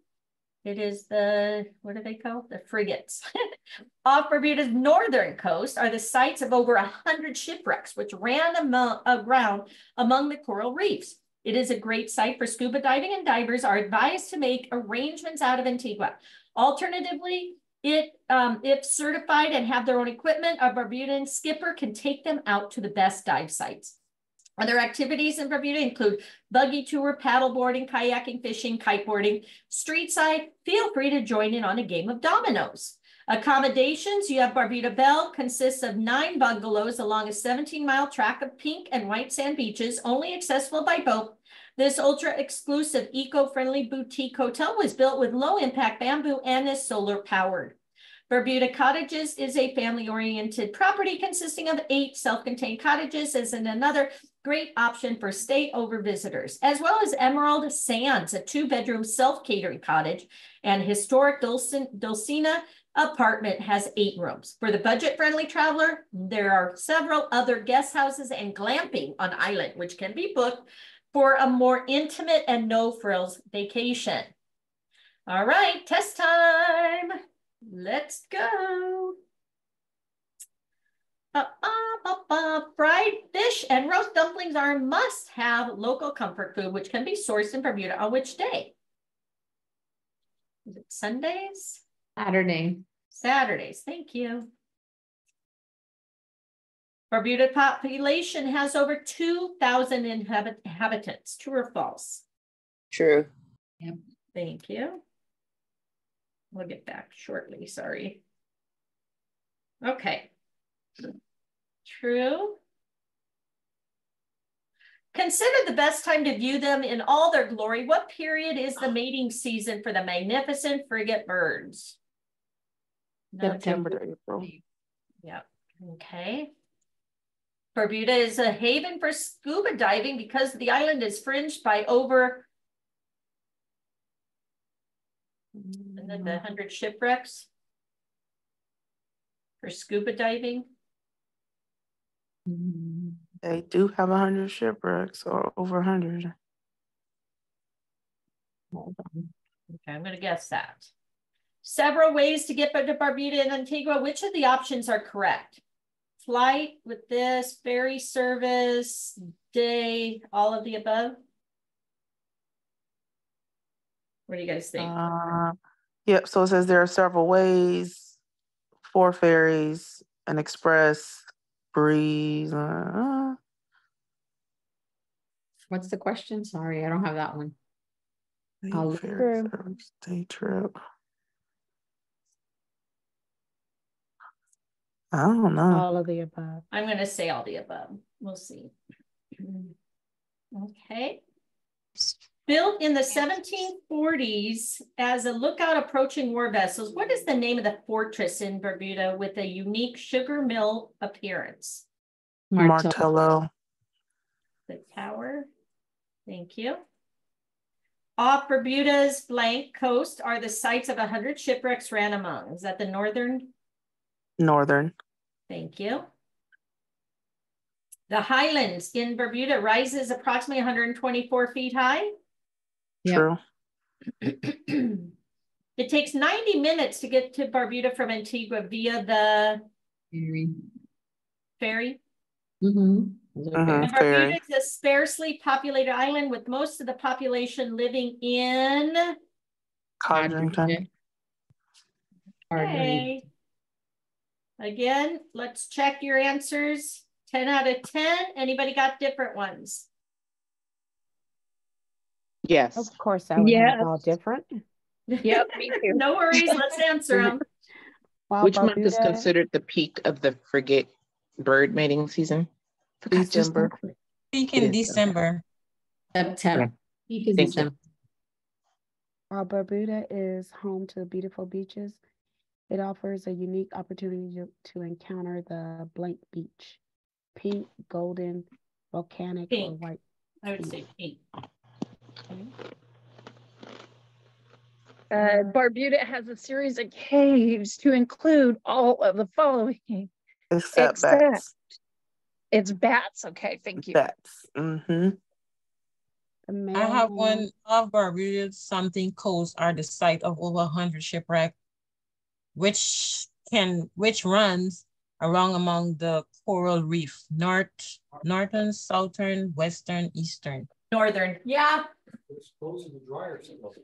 It is the, what do they call The frigates. Off Bermuda's northern coast are the sites of over a hundred shipwrecks, which ran among, aground among the coral reefs. It is a great site for scuba diving and divers are advised to make arrangements out of Antigua. Alternatively, it, um, if certified and have their own equipment, a Barbudan skipper can take them out to the best dive sites. Other activities in Bermuda include buggy tour, paddleboarding, kayaking, fishing, kiteboarding. Street side, feel free to join in on a game of dominoes. Accommodations, you have Barbuda Belle, consists of nine bungalows along a 17 mile track of pink and white sand beaches, only accessible by boat. This ultra exclusive eco-friendly boutique hotel was built with low impact bamboo and is solar powered. Barbuda Cottages is a family oriented property consisting of eight self-contained cottages as in another great option for stay over visitors, as well as Emerald Sands, a two bedroom self catering cottage, and historic Dulcina apartment has eight rooms. For the budget friendly traveler, there are several other guest houses and glamping on island, which can be booked for a more intimate and no frills vacation. All right, test time. Let's go. Uh, uh, uh, fried fish and roast dumplings are must-have local comfort food, which can be sourced in Bermuda on which day? Is it Sundays?
Saturday.
Saturdays, thank you. Barbuda population has over 2,000 inhabit inhabitants. True or false?
True.
Yep. Thank you. We'll get back shortly, sorry. Okay. True. Consider the best time to view them in all their glory. What period is the mating season for the magnificent frigate birds?
September to April.
Yep. Okay. Barbuda is a haven for scuba diving because the island is fringed by over and then the hundred shipwrecks for scuba diving.
They do have a hundred shipwrecks or over a hundred.
Okay, I'm going to guess that. Several ways to get to Barbuda and Antigua. Which of the options are correct? Flight with this, ferry service, day, all of the above? What do you guys think?
Uh, yep. So it says there are several ways, four ferries, an express, breeze. Uh,
What's the question? Sorry, I don't have that one.
I'll ferry service, day trip. I don't know.
All of the above.
I'm going to say all the above. We'll see. Okay. Built in the 1740s as a lookout approaching war vessels, what is the name of the fortress in Barbuda with a unique sugar mill appearance?
Martello.
The tower. Thank you. Off Bermuda's blank coast are the sites of 100 shipwrecks ran among. Is that the northern?
Northern.
Thank you. The Highlands in Bermuda rises approximately 124 feet high.
True.
It takes 90 minutes to get to Barbuda from Antigua via the
Ferry.
ferry.
Mm-hmm.
Mhm,
And
ferry.
Barbuda is a sparsely populated island with most of the population living in.
Codrington.
Okay. Again, let's check your answers. 10 out of 10. Anybody got different ones?
Yes.
Of course, I would have all different.
Yep, me too.
No worries. Let's answer mm-hmm. them.
While
Which month is considered the peak of the frigate bird mating season? Forgot
December.
Peak in December.
September. Peak is
Thank you.
December.
While Barbuda is home to beautiful beaches, it offers a unique opportunity to, to encounter the blank beach. Pink, golden, volcanic, or white.
I would say pink.
Uh, Barbuda has a series of caves to include all of the following.
Except,
Except-
bats.
It's bats. Okay, thank you.
Bats. Mm-hmm.
I have one of Barbuda, something coast are the site of over hundred shipwreck, which can, which runs along among the coral reef, north, northern, southern, western, eastern.
Northern. Yeah.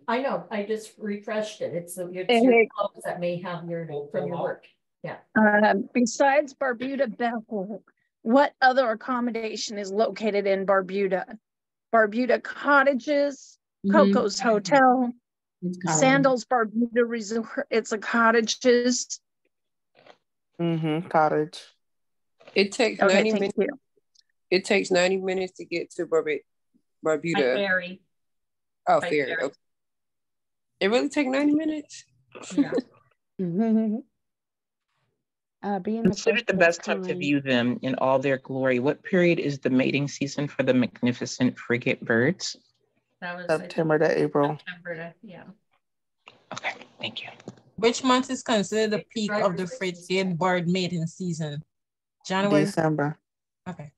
I know. I just refreshed it. It's the it's
Hey,
your clothes that may have your from your work. Yeah.
Um, besides Barbuda Bethel, what other accommodation is located in Barbuda? Barbuda Cottages,
Mhm.
Coco's Hotel,
It's cottage.
Sandals Barbuda Resort. It's a cottages.
Mm-hmm. Cottage.
It takes
Okay,
90 minutes.
you.
It takes 90 minutes to get to Barba-
By
Barbuda.
ferry.
Oh,
by
fair.
ferry.
Okay. It really take 90 minutes?
Yeah.
Uh, being the
Considered
first
the best time to view them in all their glory. What period is the mating season for the magnificent frigate birds?
That was I think,
September to April.
September to, yeah.
Okay, thank you.
Which month is considered the peak of the frigate bird mating season? January?
December.
Okay.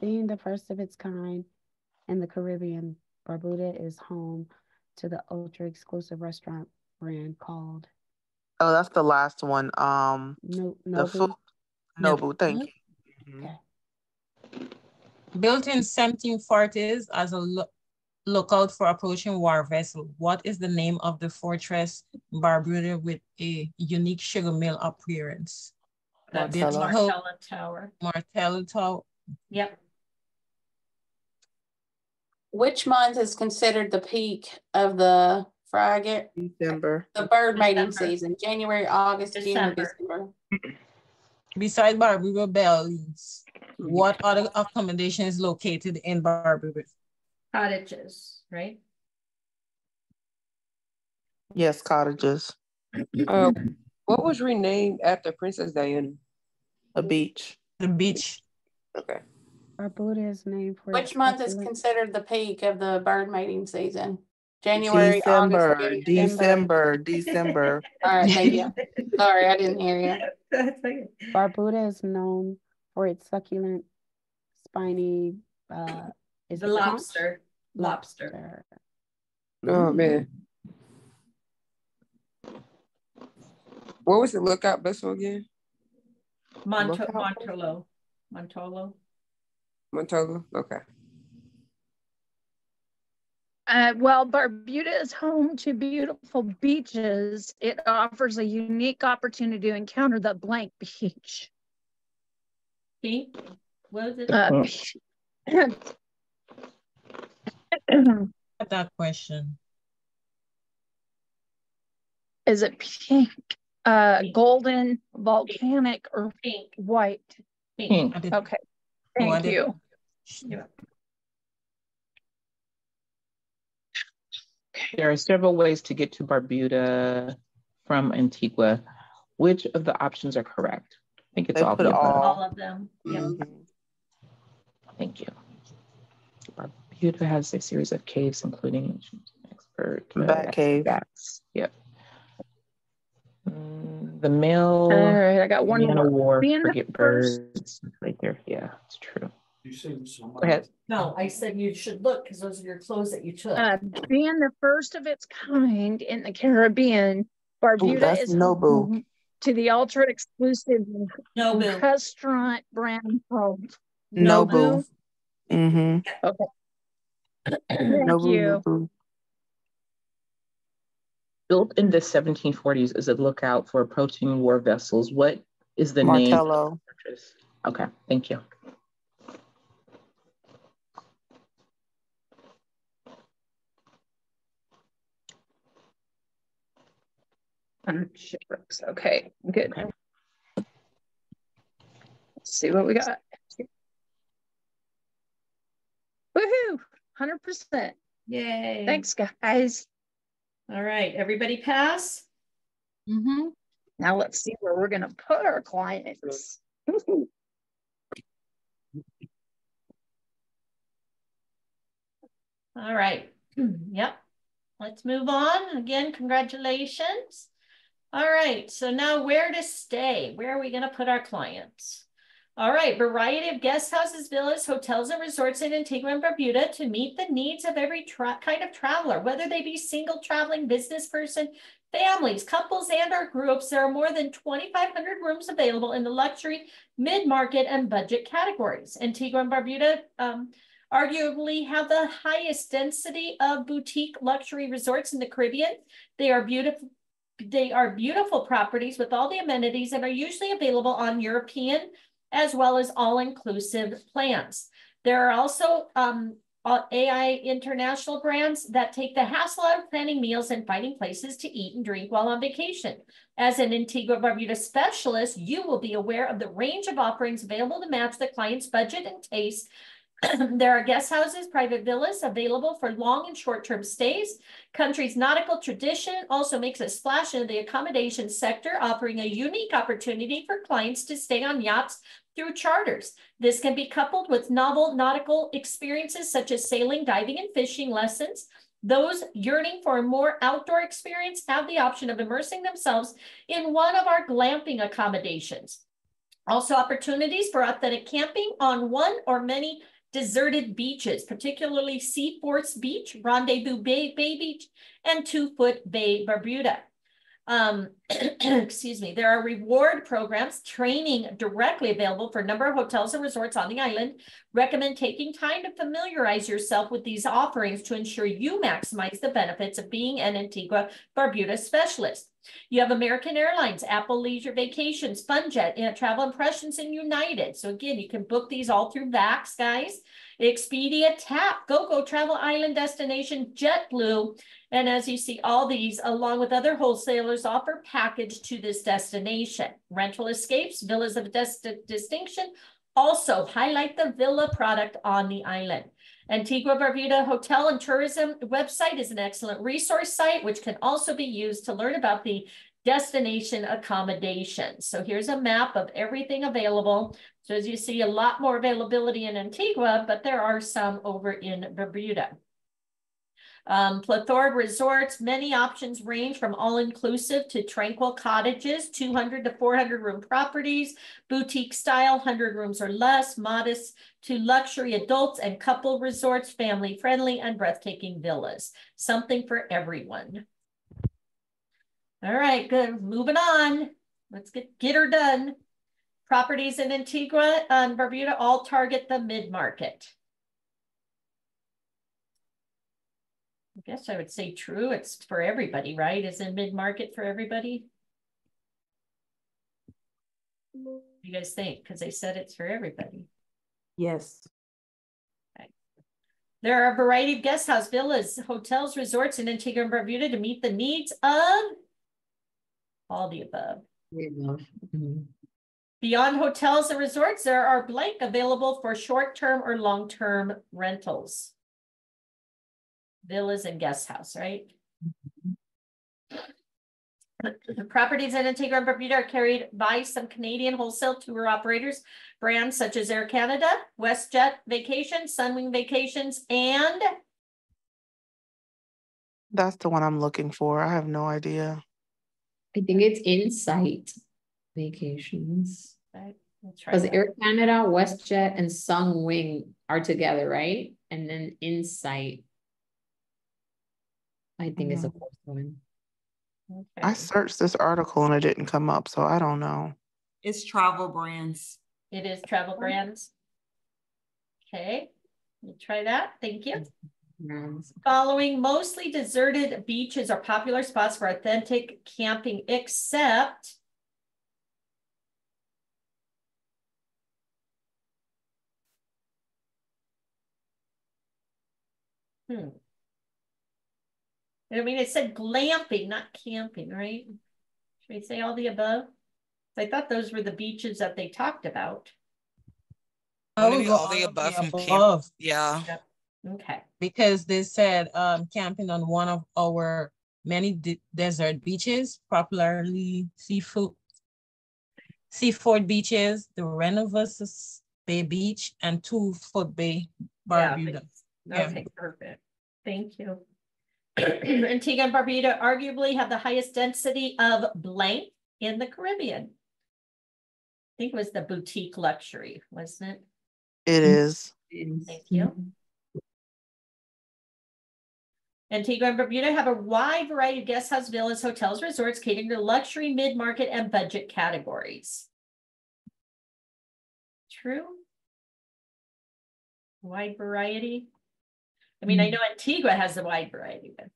Being the first of its kind in the Caribbean, Barbuda is home to the ultra exclusive restaurant brand called
Oh, that's the last one. Um,
No
the
Nobu.
food. Nobu. Thank you.
Built in 1740s as a lo- lookout for approaching war vessel, what is the name of the fortress Barbuda with a unique sugar mill appearance?
That's
It's
the
called
Tower.
Martello Tower.
Yep.
Which month is considered the peak of the frigate?
December.
The bird mating
December.
season, January, August, June, or
December.
December.
Beside Barbuda Bellies, what other accommodation is located in Barbuda?
Cottages, right?
Yes, cottages.
Uh, what was renamed after Princess Diana?
A beach.
The beach.
Okay.
Barbuda is named for
Which month is considered the peak of the bird mating season? January,
December.
August, June,
December. December.
All right, thank you. Sorry, I didn't hear you.
Barbuda is known for its succulent, spiny, uh, is
The
it
lobster. Lobster.
Oh, man. What was the lookout vessel again?
Monto
Lookout.
Montolo. Montolo.
Montogo? Okay.
Uh, while Barbuda is home to beautiful beaches, it offers a unique opportunity to encounter the blank beach.
Pink. What was it?
Uh,
That question.
is it pink, uh, golden, volcanic, or
Pink.
white?
Pink.
I did-
Okay,
Oh,
thank
did-
you.
Yeah.
There are several ways to get to Barbuda from Antigua. Which of the options are correct? Think it's
They
all.
put all.
All of them. Yep.
Thank you. Barbuda has a series of caves, including expert. uh,
Bat cave.
Bats. Yep. Mm, The male.
All right, I got one
man
more.
of war,
Being the
frigate
first-
birds, right there. Yeah, it's true.
You say
Go ahead.
No, I said you should look because those are your clothes that you took.
Uh, being the first of its kind in the Caribbean, Barbuda
that's
is
Nobu.
Home to the ultra exclusive
Nobu.
restaurant brand called
Nobu. Mm-hmm.
Okay. Thank
Nobu,
you.
Nobu.
Built in the 1740s as a lookout for approaching war vessels. What is the name?
Martello.
Okay, thank you.
Shipwrecks. Okay, good. Let's see what we got. Woohoo! Hundred percent.
Yay.
Thanks, guys.
All right, everybody pass?
Mm-hmm. Now let's see where we're gonna put our clients.
All right. Yep. Let's move on. Again, congratulations. All right. So now where to stay? Where are we going to put our clients? All right. Variety of guest houses, villas, hotels, and resorts in Antigua and Barbuda to meet the needs of every kind of traveler, whether they be single traveling business person, families, couples, and or groups. There are more than 2,500 rooms available in the luxury, mid-market, and budget categories. Antigua and Barbuda um, arguably have the highest density of boutique luxury resorts in the Caribbean. They are beautiful. They are beautiful properties with all the amenities and are usually available on European as well as all-inclusive plans. There are also um, AI international brands that take the hassle out of planning meals and finding places to eat and drink while on vacation. As an Antigua Barbuda specialist, you will be aware of the range of offerings available to match the client's budget and taste there are guest houses, private villas available for long and short-term stays. Country's nautical tradition also makes a splash in the accommodation sector, offering a unique opportunity for clients to stay on yachts through charters. This can be coupled with novel nautical experiences such as sailing, diving, and fishing lessons. Those yearning for a more outdoor experience have the option of immersing themselves in one of our glamping accommodations. Also opportunities for authentic camping on one or many deserted beaches, particularly Seaforth Beach, Rendezvous Bay, Bay Beach, and Two Foot Bay, Barbuda. Um, excuse me, there are reward programs, training directly available for a number of hotels and resorts on the island. Recommend taking time to familiarize yourself with these offerings to ensure you maximize the benefits of being an Antigua Barbuda specialist. You have American Airlines, Apple Leisure Vacations, FunJet, Travel Impressions, and United. So again, you can book these all through VAX, guys. Expedia, TAP, GoGo Travel Island Destination, JetBlue. And as you see, all these, along with other wholesalers, offer package to this destination. Rental Escapes, Villas of Distinction, also highlight the villa product on the island. Antigua Barbuda Hotel and Tourism website is an excellent resource site, which can also be used to learn about the destination accommodations. So here's a map of everything available. So as you see, a lot more availability in Antigua, but there are some over in Barbuda. Um, plethora resorts, many options range from all-inclusive to tranquil cottages, 200 to 400 room properties, boutique style, 100 rooms or less, modest to luxury adults and couple resorts, family friendly and breathtaking villas. Something for everyone. All right, good. Moving on. Let's get, get her done. Properties in Antigua and Barbuda all target the mid-market. I guess I would say true. It's for everybody, right? Is in mid-market for everybody? What do you guys think? Because they said it's for everybody.
Yes.
Okay. There are a variety of guest house, villas, hotels, resorts in Antigua and Barbuda to meet the needs of all the above.
Mm-hmm.
Beyond hotels and resorts, there are blank available for short-term or long-term rentals. Villas and guest house, right? The properties in Antigua and Barbuda are carried by some Canadian wholesale tour operators, brands such as Air Canada, WestJet Vacations, Sunwing Vacations, and
That's the one I'm looking for. I have no idea.
I think it's Insight Vacations.
Right,
Because
that.
Air Canada, WestJet, and Sunwing are together, right? And then Insight. I think is the fourth one.
I searched this article and it didn't come up, so I don't know.
It's travel brands.
It is travel brands. Okay, we'll try that. Thank you.
Brands.
Following mostly deserted beaches are popular spots for authentic camping, except Hmm. I mean, it said glamping, not camping, right? Should we say all the above? I thought those were the beaches that they talked about.
I would
Maybe all the above from
above.
Yeah.
Okay.
Because they said um camping on one of our many de- desert beaches, popularly seafood seafood beaches, the Renovus Bay Beach and Two Foot Bay, Barbuda. Yeah.
Okay, perfect. Thank you. Antigua and Barbuda arguably have the highest density of blank in the Caribbean. I think it was the boutique luxury, wasn't it?
It is.
Thank you. Antigua and Barbuda have a wide variety of guest house villas, hotels, resorts catering to luxury, mid-market, and budget categories. True? Wide variety? I mean, I hmm. know Antigua has a wide variety, but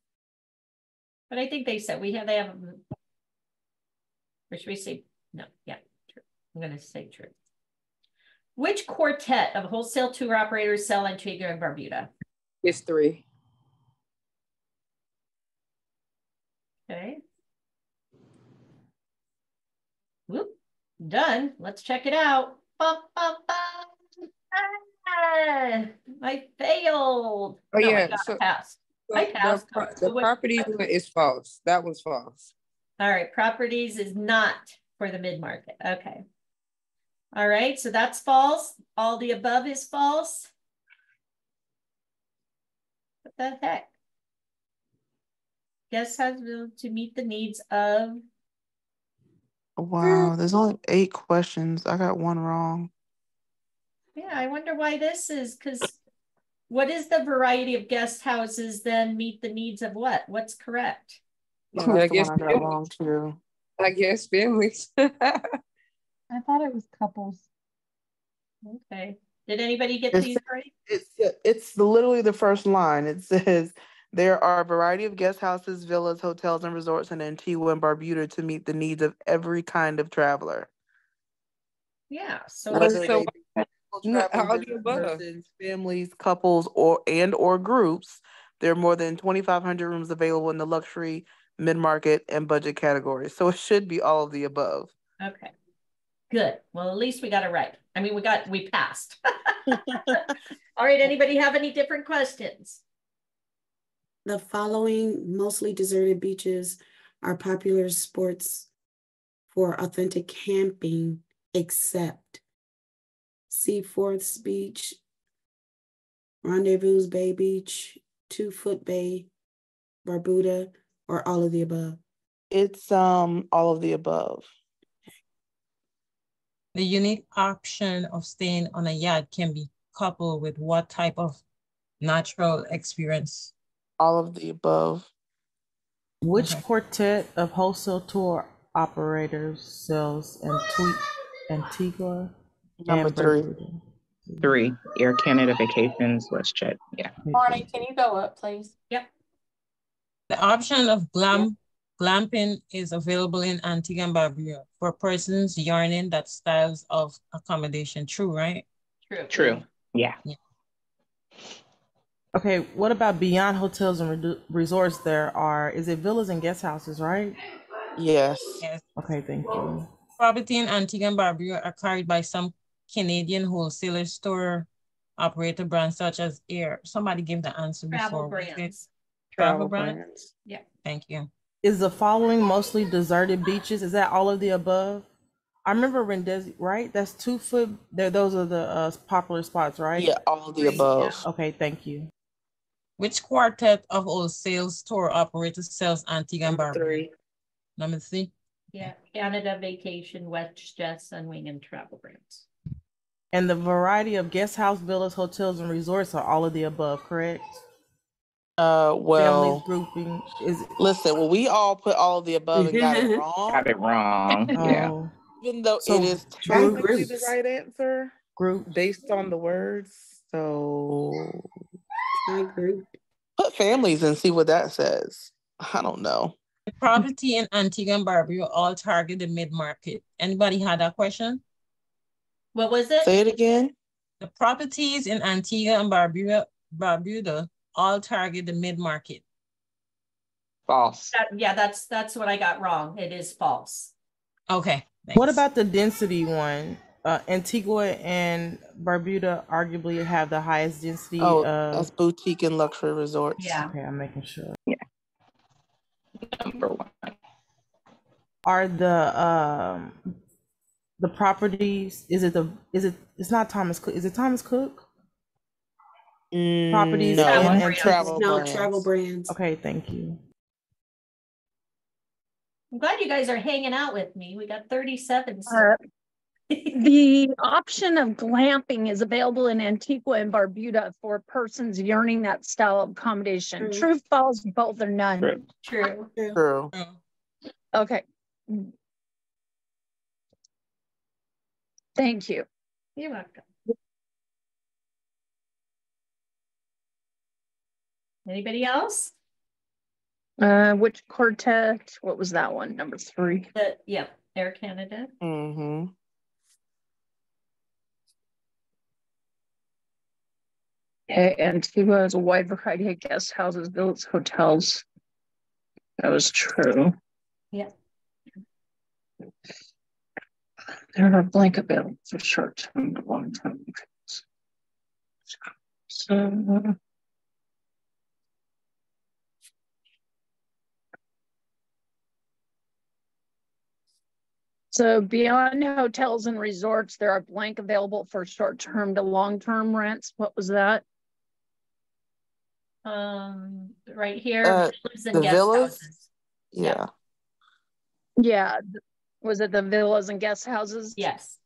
but I think they said we have, they have, or should we say, no, yeah, true. I'm gonna say true. Which quartet of wholesale tour operators sell Antigua and Barbuda?
It's three.
Okay. Whoop, done. Let's check it out. Bum. Ah, I failed.
Oh
No,
yeah,
got
so
passed.
so
I
the,
passed. So
the property is false. That was false.
All right, properties is not for the mid-market. Okay. All right, so that's false. All the above is false. What the heck? Guest has will to meet the needs of,
Wow, there's only eight questions. I got one wrong.
yeah, I wonder why this is, because what is the variety of guest houses then meet the needs of what? What's correct?
Yeah,
I guess
I got
families.
wrong too.
I guess families.
I thought it was couples.
Okay. Did anybody get
It's-
these right?
It's it's literally the first line. It says there are a variety of guest houses, villas, hotels, and resorts in Antigua and Barbuda to meet the needs of every kind of traveler.
Yeah, so
Well,
what's
Whether
so
they be
no,
traveling
all the above.
persons, families, couples, or and or groups, there are more than 2,500 rooms available in the luxury, mid-market, and budget categories. So it should be all of the above.
Okay, good. Well, at least we got it right. I mean, we got, we passed. All right, anybody have any different questions?
The following mostly deserted beaches are popular sports for authentic camping, except Seaforth's Beach, Rendezvous Bay Beach, Two Foot Bay, Barbuda, or all of the above.
It's um all of the above.
The unique option of staying on a yacht can be coupled with what type of natural experience?
All of the above.
Which quartet of wholesale tour operators sells Antigua, Antigua
Number
and
three.
Barbuda?
Three, Air Canada Vacations, WestJet. Yeah.
Marni, can you go up, please?
Yep.
The option of glam glamping is available in Antigua and Barbuda for persons yearning that styles of accommodation. True, right?
True.
True. Yeah.
Okay, what about beyond hotels and redu- resorts? There are, is it villas and guest houses, right?
Yes.
Yes.
Okay, thank you.
Property in Antigua and Barbuda are carried by some Canadian wholesaler store operator brands such as Air. Somebody gave the answer
Travel
before. Was
brands.
Travel
Travel
brand?
brands.
Yeah.
Thank you.
is the following mostly deserted beaches? Is that all of the above? I remember Rendez, right? That's two foot. There, those are the uh, popular spots, right?
Yeah, all of the above.
Okay, thank you.
Which quartet of all sales tour operators sells Antigua and Barbuda? Number three.
Yeah, Canada Vacation, WestJet, Sunwing, and Travel Brands.
And the variety of guest house, villas, hotels, and resorts are all of the above, correct?
Uh, well,
Families grouping is.
listen, well, we all put all of the above and got it wrong.
Got it wrong. Yeah.
Oh,
Even though
So
it is
try
technically the right answer,
group.
based on the words. So
Try group.
put families and see what that says. I don't know.
The property in Antigua and Barbuda all target the mid-market. Anybody had that question?
What was it?
Say it again.
The properties in Antigua and Barbuda, Barbuda all target the mid-market.
False.
That- yeah, that's that's what I got wrong. It is false.
Okay.
What about the density one? Uh, Antigua and Barbuda arguably have the highest density
Oh,
of.
that's boutique and luxury resorts.
Yeah.
Okay, I'm making sure. Yeah.
Number one.
Are the um the properties? Is it the? Is it? It's not Thomas Cook. Is it Thomas Cook? Properties
Mm, no,
and,
and
and
travel
No,
brands.
travel brands.
Okay, thank you.
I'm glad you guys are hanging out with me. We got 37.
Uh, The option of glamping is available in Antigua and Barbuda for persons yearning that style of accommodation.
True.
True, false, both or none.
True.
True.
True.
Okay. Thank you.
You're welcome. Anybody else?
Uh, which quartet? What was that one? Number three.
The, yeah, Air Canada.
Mm-hmm.
Antigua has a wide variety of guest houses, villas, hotels. That was true.
Yeah.
There are blank available for short term and long term. So. So beyond hotels and resorts, there are blank available for short term to long term rents. What was that?
Um, right here.
Uh,
villas and
the
guest
villas?
houses.
Yeah.
Yeah, was it the villas and guest houses?
Yes.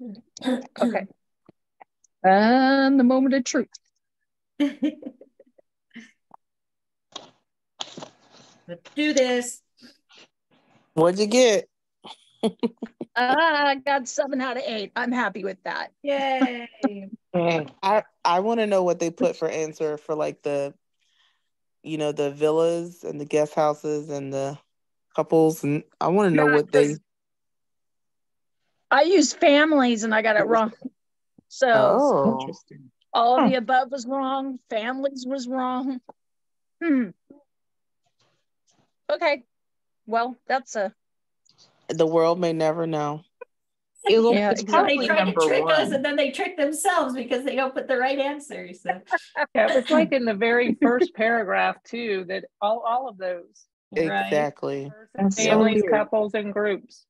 Okay. And the moment of truth.
Let's do this.
What'd you get?
I got seven out of eight. I'm happy with that.
Yay.
I I want to know what they put for answer for like the, you know, the villas and the guest houses and the couples, and I want to know what they.
I used families and I got it wrong. So
Oh,
all of the above was wrong. Families was wrong. Hmm. Okay. Well, that's a
the world may never know.
It'll,
Yeah,
it's
exactly.
They
probably
try to
number
trick us
one.
and then they trick themselves because they don't put the right answer. So
Yeah, it's like in the very first paragraph too, that all, all of those.
Right.
Exactly.
Persons,
That's so
families,
weird.
couples, and groups.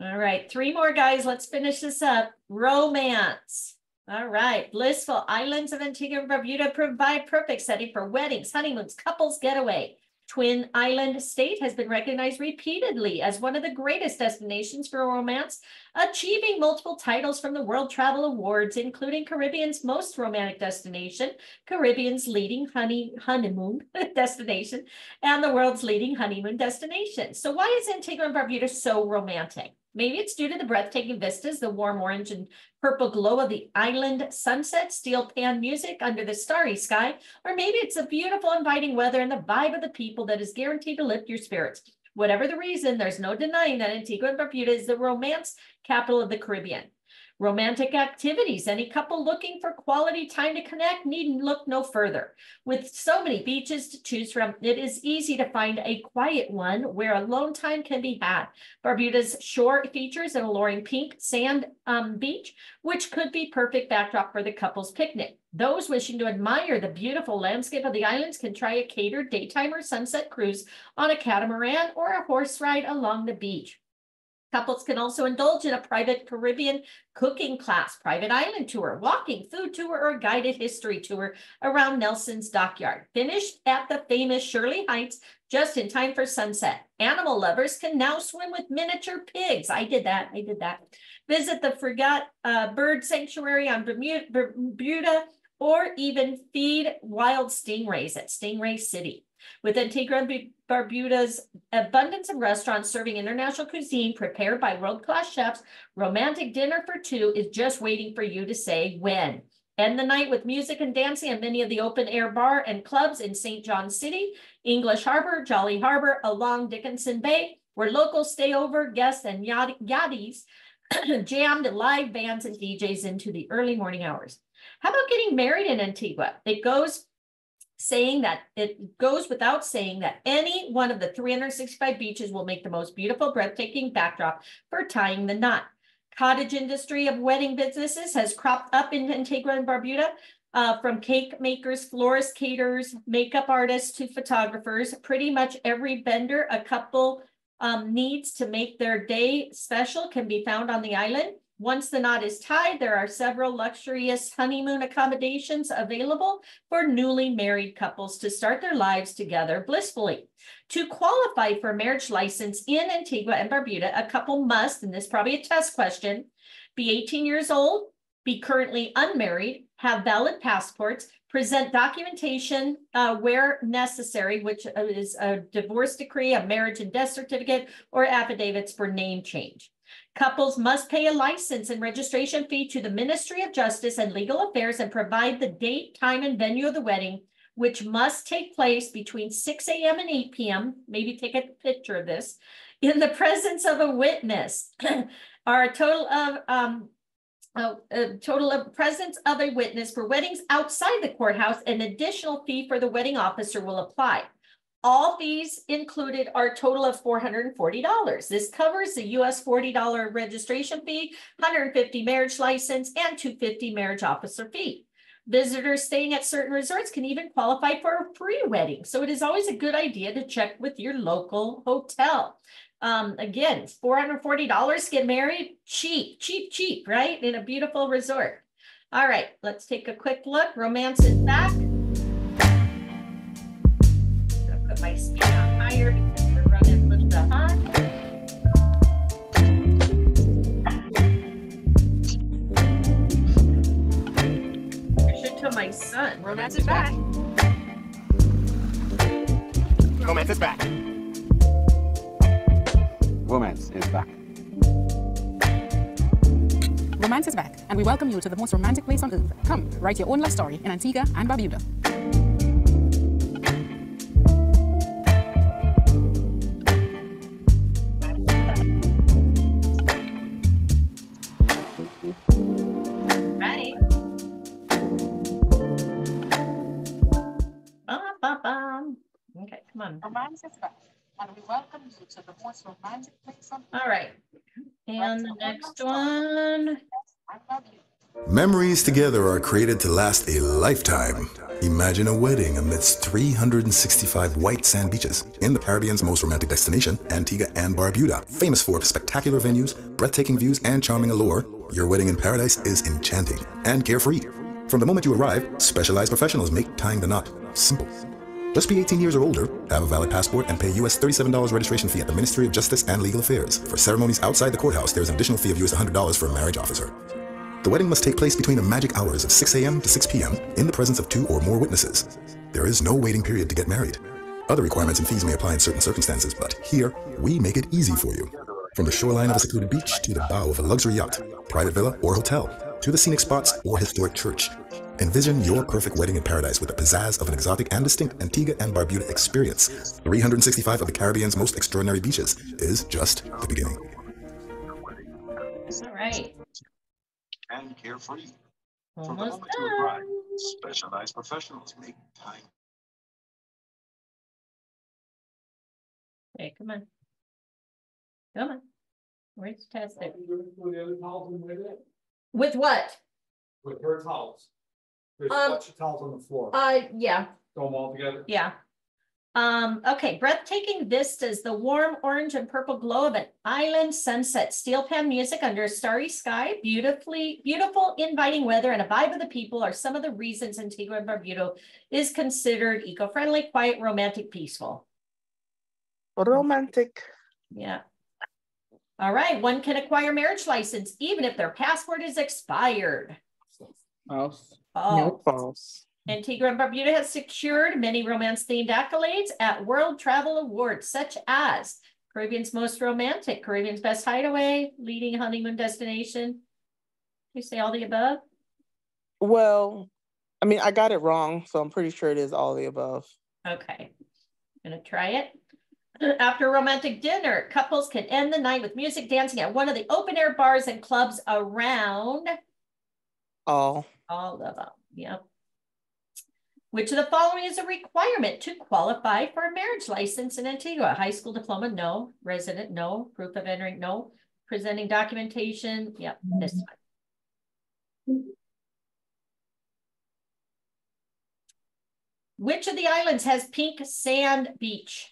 All right, three more guys. Let's finish this up. Romance. All right, blissful islands of Antigua and Barbuda provide perfect setting for weddings, honeymoons, couples getaway. Twin Island State has been recognized repeatedly as one of the greatest destinations for romance, achieving multiple titles from the World Travel Awards, including Caribbean's most romantic destination, Caribbean's leading honey honeymoon destination, and the world's leading honeymoon destination. So why is Antigua and Barbuda so romantic? Maybe it's due to the breathtaking vistas, the warm orange and purple glow of the island sunset, steel pan music under the starry sky, or maybe it's the beautiful inviting weather and the vibe of the people that is guaranteed to lift your spirits. Whatever the reason, there's no denying that Antigua and Barbuda is the romance capital of the Caribbean. Romantic activities. Any couple looking for quality time to connect need look no further. With so many beaches to choose from, it is easy to find a quiet one where alone time can be had. Barbuda's shore features an alluring pink sand um, beach, which could be perfect backdrop for the couple's picnic. Those wishing to admire the beautiful landscape of the islands can try a catered daytime or sunset cruise on a catamaran or a horse ride along the beach. Couples can also indulge in a private Caribbean cooking class, private island tour, walking, food tour, or guided history tour around Nelson's dockyard. Finished at the famous Shirley Heights just in time for sunset. Animal lovers can now swim with miniature pigs. I did that. I did that. Visit the Frigate uh, Bird Sanctuary on Bermuda, Bermuda or even feed wild stingrays at Stingray City. With Antigua and Barbuda's abundance of restaurants serving international cuisine prepared by world-class chefs, romantic dinner for two is just waiting for you to say when. End the night with music and dancing at many of the open air bar and clubs in St. John City, English Harbor, Jolly Harbor, along Dickenson Bay, where locals stay over, guests and yachties jammed live bands and DJs into the early morning hours. How about getting married in Antigua? It goes saying that it goes without saying that any one of the 365 beaches will make the most beautiful, breathtaking backdrop for tying the knot. Cottage industry of wedding businesses has cropped up in Antigua and Barbuda, uh, from cake makers, florists, caterers, makeup artists to photographers. Pretty much every vendor a couple um, needs to make their day special can be found on the island. Once the knot is tied, there are several luxurious honeymoon accommodations available for newly married couples to start their lives together blissfully. To qualify for a marriage license in Antigua and Barbuda, a couple must, and this is probably a test question, be 18 years old, be currently unmarried, have valid passports, present documentation uh, where necessary, which is a divorce decree, a marriage and death certificate, or affidavits for name change. Couples must pay a license and registration fee to the Ministry of Justice and Legal Affairs and provide the date, time, and venue of the wedding, which must take place between 6 a.m. and 8 p.m. Maybe take a picture of this in the presence of a witness. Are a total of um, a, a, total of presence of a witness for weddings outside the courthouse. An additional fee for the wedding officer will apply. All fees included are a total of $440. This covers the US $40 registration fee, 150 marriage license, and 250 marriage officer fee. Visitors staying at certain resorts can even qualify for a free wedding. So it is always a good idea to check with your local hotel. Um, again, $440 get married, cheap, cheap, cheap, right? In a beautiful resort. All right, let's take a quick look. Romance is back. My speed on higher because we're running a little bit hot. I should tell my son. Romance is back.
Romance is back. Romance is back.
Romance is back, and we welcome you to the most romantic place on earth. Come, write your own love story in Antigua and Barbuda.
Right. Bum, bum, bum. Okay, come on.
And we welcome you to the most romantic place on.
All right. And the next one.
Memories together are created to last a lifetime. Imagine a wedding amidst 365 white sand beaches in the Caribbean's most romantic destination, Antigua and Barbuda. Famous for spectacular venues, breathtaking views, and charming allure, your wedding in paradise is enchanting and carefree. From the moment you arrive, specialized professionals make tying the knot simple. Just be 18 years or older, have a valid passport, and pay US $37 registration fee at the Ministry of Justice and Legal Affairs. For ceremonies outside the courthouse, there is an additional fee of US $100 for a marriage officer. The wedding must take place between the magic hours of 6 a.m. to 6 p.m. in the presence of two or more witnesses. There is no waiting period to get married. Other requirements and fees may apply in certain circumstances, but here, we make it easy for you. From the shoreline of a secluded beach to the bow of a luxury yacht, private villa, or hotel, to the scenic spots or historic church. Envision your perfect wedding in paradise with the pizzazz of an exotic and distinct Antigua and Barbuda experience. 365 of the Caribbean's most extraordinary beaches is just the beginning.
All right.
and carefree. From the
Almost
moment you arrive, specialized professionals make time.
Okay, come on. Come on. Where's test it? With what?
With her towels. There's a
Um,
bunch of towels on the floor.
Uh, yeah,
Throw them all together.
yeah. Um, okay, breathtaking vistas, the warm orange and purple glow of an island sunset, steel pan music under a starry sky, beautifully, beautiful, inviting weather, and a vibe of the people are some of the reasons Antigua and Barbuda is considered eco-friendly, quiet, romantic, peaceful.
Romantic.
Yeah. All right, one can acquire marriage license even if their passport is expired.
False.
Oh.
False.
Antigua and Barbuda has secured many romance-themed accolades at World Travel Awards, such as Caribbean's Most Romantic, Caribbean's Best Hideaway, leading honeymoon destination. You say all the above?
Well, I mean, I got it wrong, so I'm pretty sure it is all the above.
Okay, gonna try it. After a romantic dinner, couples can end the night with music dancing at one of the open air bars and clubs around
All.
all of them. Yep. Which of the following is a requirement to qualify for a marriage license in Antigua? High school diploma, no. Resident, no. Proof of entering, no. Presenting documentation, yep, this mm-hmm. one. Which of the islands has pink sand beach?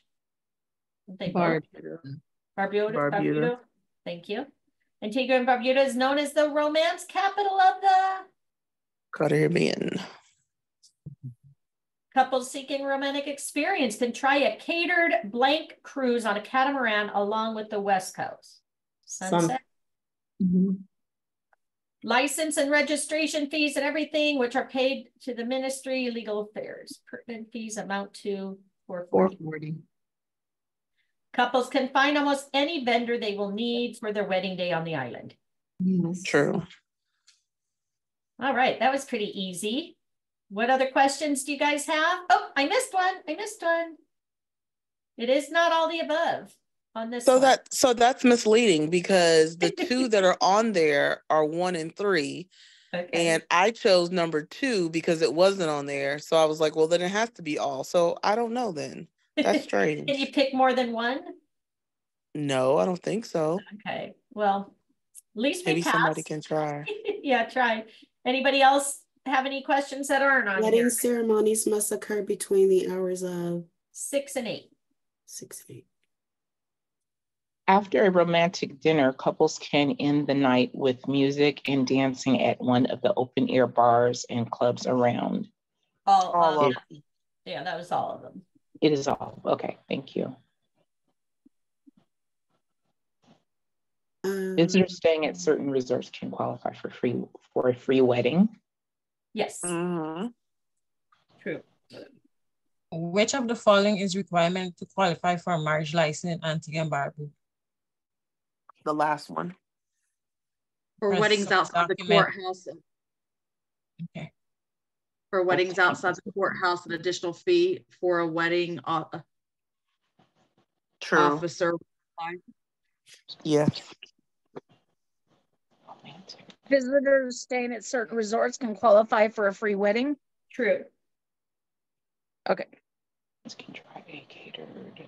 They
Barbuda.
Barbuda,
Barbuda.
Barbuda. Thank you. Antigua and Barbuda is known as the romance capital of the
Caribbean.
Couples seeking romantic experience can try a catered blank cruise on a catamaran along with the West Coast. Sunset. Mm-hmm. License and registration fees and everything which are paid to the ministry, legal affairs. Pertinent fees amount to four
Four
forty.
forty.
Couples can find almost any vendor they will need for their wedding day on the island.
Yes.
True.
All right, that was pretty easy. What other questions do you guys have? Oh, I missed one. I missed one. It is not all the above on this
So
one.
that so that's misleading because the two that are on there are one and three.
Okay.
And I chose number two because it wasn't on there. So I was like, well, then it has to be all. So I don't know then. That's strange.
Can you pick more than one?
no, I don't think so.
Okay, well, at least we
Maybe somebody can try.
Yeah, try. Anybody else have any questions that aren't on
Wedding
here?
ceremonies must occur between the hours of
Six and eight.
six and eight.
After a romantic dinner, couples can end the night with music and dancing at one of the open air bars and clubs around.
All,
All
um,
of
yeah, that was all of them.
It is all. Okay, thank you.
Um,
Visitors staying at certain resorts can qualify for free for a free wedding.
Yes,
hmm
true.
Which of the following is requirement to qualify for a marriage license in Antigua and Barbuda?
The last one.
For
Press
weddings
some
outside the courthouse.
Okay.
For weddings outside the courthouse, an additional fee for a wedding uh,
True.
officer.
Yes.
Visitors staying at certain resorts can qualify for a free wedding.
True.
Okay.
Can try a catered.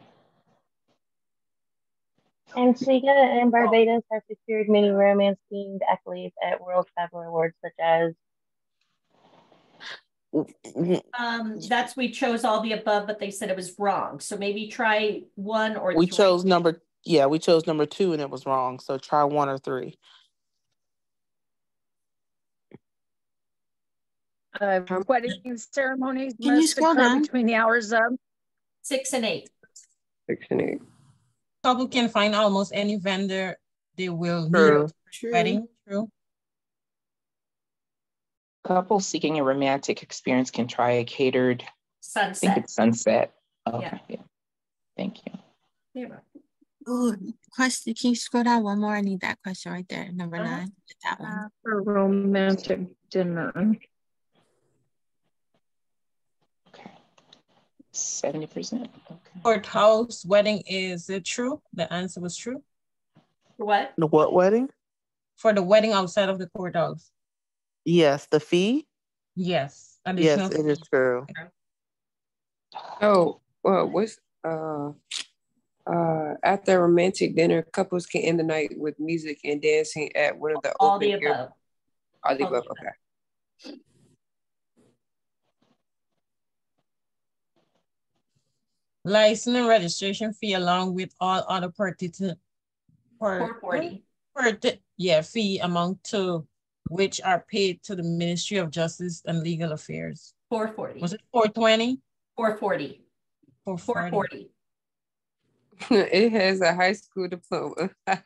Antigua and Barbados have secured many romance themed accolades at World Travel Awards, such as
Um, that's, we chose all the above, but they said it was wrong. So maybe try one or
We
three.
chose number yeah, we chose number two and it was wrong. So try one or three.
Uh, wedding ceremonies
Can you
must
scroll
occur
down?
between the hours of
Six and eight.
Six and eight.
Couple can find almost any vendor they will need
True.
for
True.
wedding. True.
Couples seeking a romantic experience can try a catered. I think
Sunset.
it's sunset.
Yeah.
Okay. Yeah. Thank you.
Yeah.
Oh, question. Can you scroll down one more? I need that question right there, number
Uh-huh.
nine. That one.
for romantic dinner.
Seventy percent. Okay.
Courthouse wedding is it true? The answer was true.
For what?
The what wedding?
For the wedding outside of the courthouse.
Yes, the fee.
Yes.
Yes,
additional
it is true.
Oh, well, what's uh uh after a romantic dinner, couples can end the night with music and dancing at one of the
All
open
the
air-
above.
All the
All
above, okay.
License and registration fee along with all other participant.
Four forty.
Yeah, fee amount two, which are paid to the Ministry of Justice and Legal Affairs.
Four forty.
Was it four twenty?
Four forty.
Four
Four forty.
It has a high school diploma.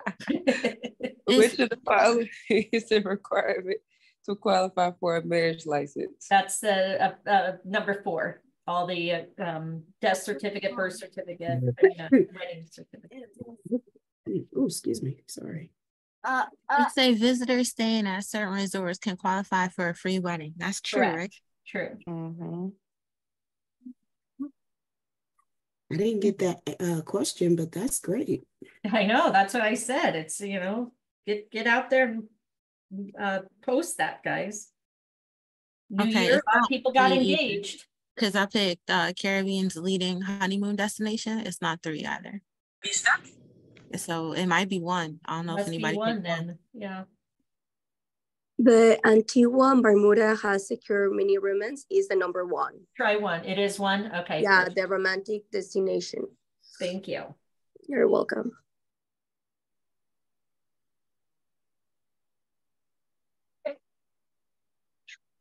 Which of the following is the requirement to qualify for a marriage license?
That's the, uh, uh, number four, all the, uh, um, death certificate, birth certificate, I mean, uh, wedding certificate.
Oh, excuse me, sorry.
Uh, uh, say visitors staying at certain resorts can qualify for a free wedding. That's true,
Correct.
right?
True.
Mm-hmm.
I didn't get that uh question, but that's great.
I know, that's what I said. It's, you know, get, get out there and uh, post that, guys. New
Okay,
year,
it's
a lot of
not
people got
free
engaged.
Cause I picked uh Caribbean's leading honeymoon destination. It's not three either. So it might be one. I don't know if
Must be
anybody
one
picked one.
then, yeah.
The Antigua and Bermuda has secure mini romance is the number one.
Try one. It is one. Okay.
Yeah,
good.
the romantic destination.
Thank you.
You're welcome.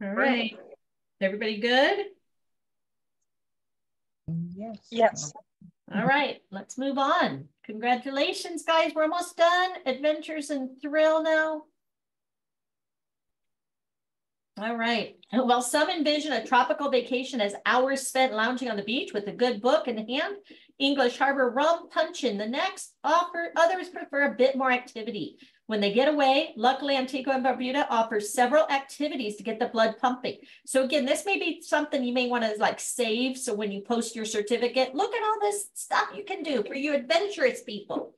All right. Everybody good?
Yes.
Yes.
All right, let's move on. Congratulations, guys. We're almost done. Adventures and thrill now. All right. Well, some envision a tropical vacation as hours spent lounging on the beach with a good book in hand. English Harbor rum punch in the next. Offer others prefer a bit more activity. When they get away, luckily Antigua and Barbuda offers several activities to get the blood pumping. So again, this may be something you may want to like save. So when you post your certificate, look at all this stuff you can do for you adventurous people.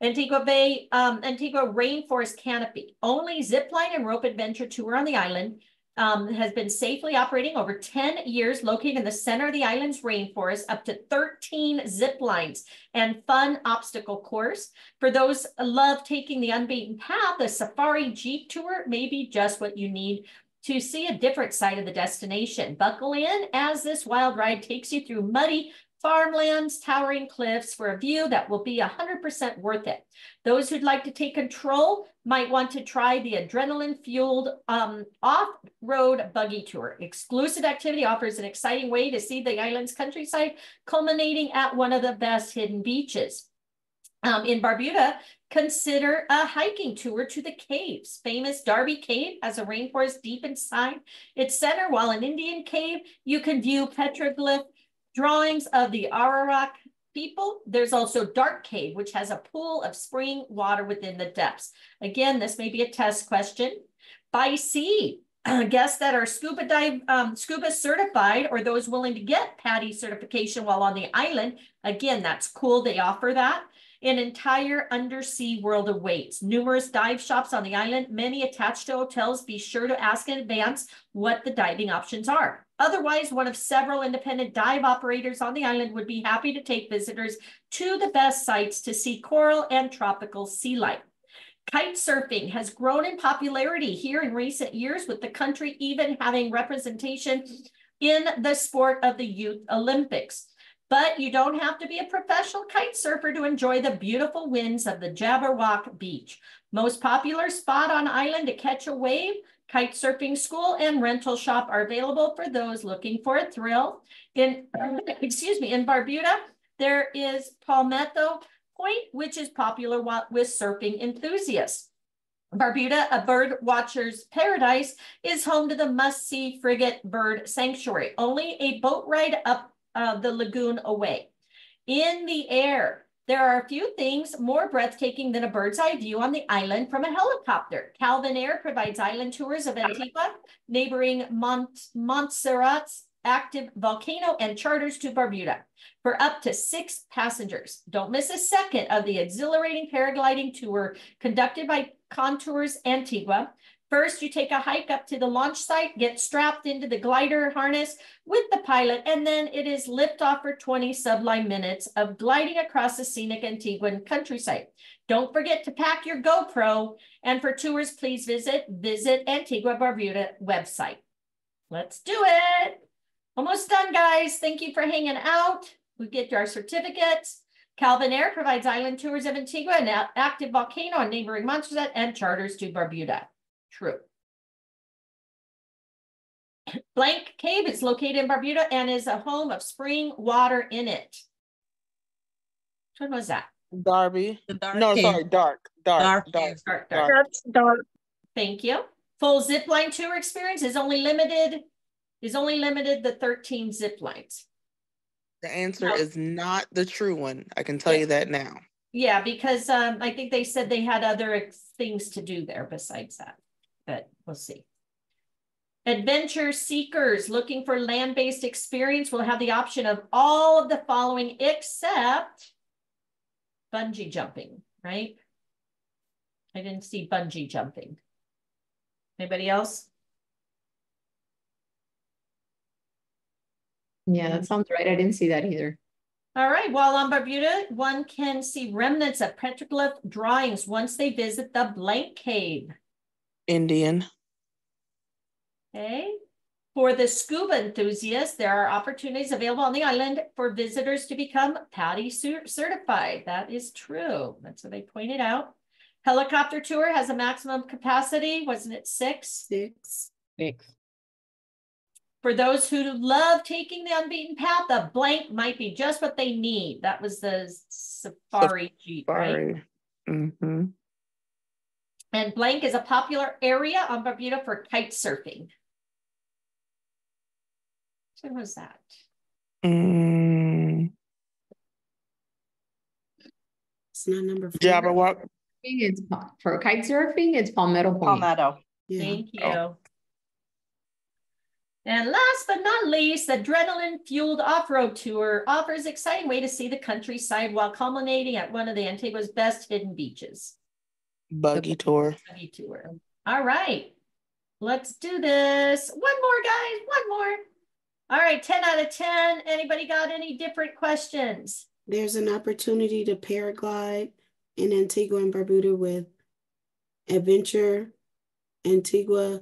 Antigua Bay, um, Antigua Rainforest Canopy, only zip line and rope adventure tour on the island um, has been safely operating over 10 years, located in the center of the island's rainforest, up to 13 zip lines and fun obstacle course. For those love taking the unbeaten path, a safari jeep tour may be just what you need to see a different side of the destination. Buckle in as this wild ride takes you through muddy farmlands, towering cliffs for a view that will be 100% worth it. Those who'd like to take control might want to try the adrenaline-fueled um, off-road buggy tour. Exclusive activity offers an exciting way to see the island's countryside, culminating at one of the best hidden beaches. Um, in Barbuda, consider a hiking tour to the caves. Famous Darby Cave has a rainforest deep inside its center, while in Indian Cave, you can view petroglyph drawings of the Arawak people. There's also Dark Cave, which has a pool of spring water within the depths. Again, this may be a test question. By sea, guests that are scuba dive, um, scuba certified or those willing to get PADI certification while on the island. Again, that's cool. They offer that. An entire undersea world awaits. Numerous dive shops on the island, many attached to hotels. Be sure to ask in advance what the diving options are. Otherwise, one of several independent dive operators on the island would be happy to take visitors to the best sites to see coral and tropical sea life. Kite surfing has grown in popularity here in recent years, with the country even having representation in the sport of the Youth Olympics. But you don't have to be a professional kite surfer to enjoy the beautiful winds of the Jabberwock Beach. Most popular spot on island to catch a wave, kite surfing school and rental shop are available for those looking for a thrill. In, excuse me, in Barbuda, there is Palmetto Point, which is popular with surfing enthusiasts. Barbuda, a bird watcher's paradise, is home to the must-see Frigate Bird Sanctuary, only a boat ride up uh, the lagoon away. In the air, there are a few things more breathtaking than a bird's eye view on the island from a helicopter. Calvin Air provides island tours of Antigua, neighboring Mont Montserrat's active volcano and charters to Barbuda for up to six passengers. Don't miss a second of the exhilarating paragliding tour conducted by Contours Antigua. First, you take a hike up to the launch site, get strapped into the glider harness with the pilot, and then it is liftoff for 20 sublime minutes of gliding across the scenic Antiguan countryside. Don't forget to pack your GoPro, and for tours, please visit Visit Antigua Barbuda website. Let's do it. Almost done, guys. Thank you for hanging out. We get our certificates. Calvin Air provides island tours of Antigua, an active volcano and neighboring Montserrat, and charters to Barbuda. True. Blank Cave is located in Barbuda and is a home of spring water in it. Which one was that?
Darby.
dark
no,
cave.
sorry, dark, dark,
Dark
dark.
Dark,
dark.
dark.
That's dark.
Thank you. Full zip line tour experience is only limited, is only limited the 13 zip lines.
The answer is not the true one. I can tell you that now.
Yeah, because um, I think they said they had other things to do there besides that, but we'll see. Adventure seekers looking for land-based experience will have the option of all of the following except bungee jumping, right? I didn't see bungee jumping. Anybody else?
Yeah, that sounds right. I didn't see that either.
All right, while on Barbuda, one can see remnants of petroglyph drawings once they visit the blank cave.
Indian.
Okay. For the scuba enthusiasts, there are opportunities available on the island for visitors to become PADI cer- certified. That is true. That's what they pointed out. Helicopter tour has a maximum capacity, wasn't it six?
Six.
Six.
For those who love taking the unbeaten path, the blank might be just what they need. That was the safari jeep, right?
Mm-hmm.
And blank is a popular area on Barbuda for kite surfing. What was that?
Mm,
It's not number four.
Jabberwock.
It's pa- for kite surfing, it's Palmetto Point.
Palmetto.
Yeah.
Thank you.
Oh.
And last but not least, adrenaline fueled off-road tour offers exciting way to see the countryside while culminating at one of the Antigua's best hidden beaches.
Buggy tour.
Buggy tour. All right, let's do this. One more, guys. One more. All right, 10 out of 10. Anybody got any different questions?
There's an opportunity to paraglide in Antigua and Barbuda with Adventure, Antigua,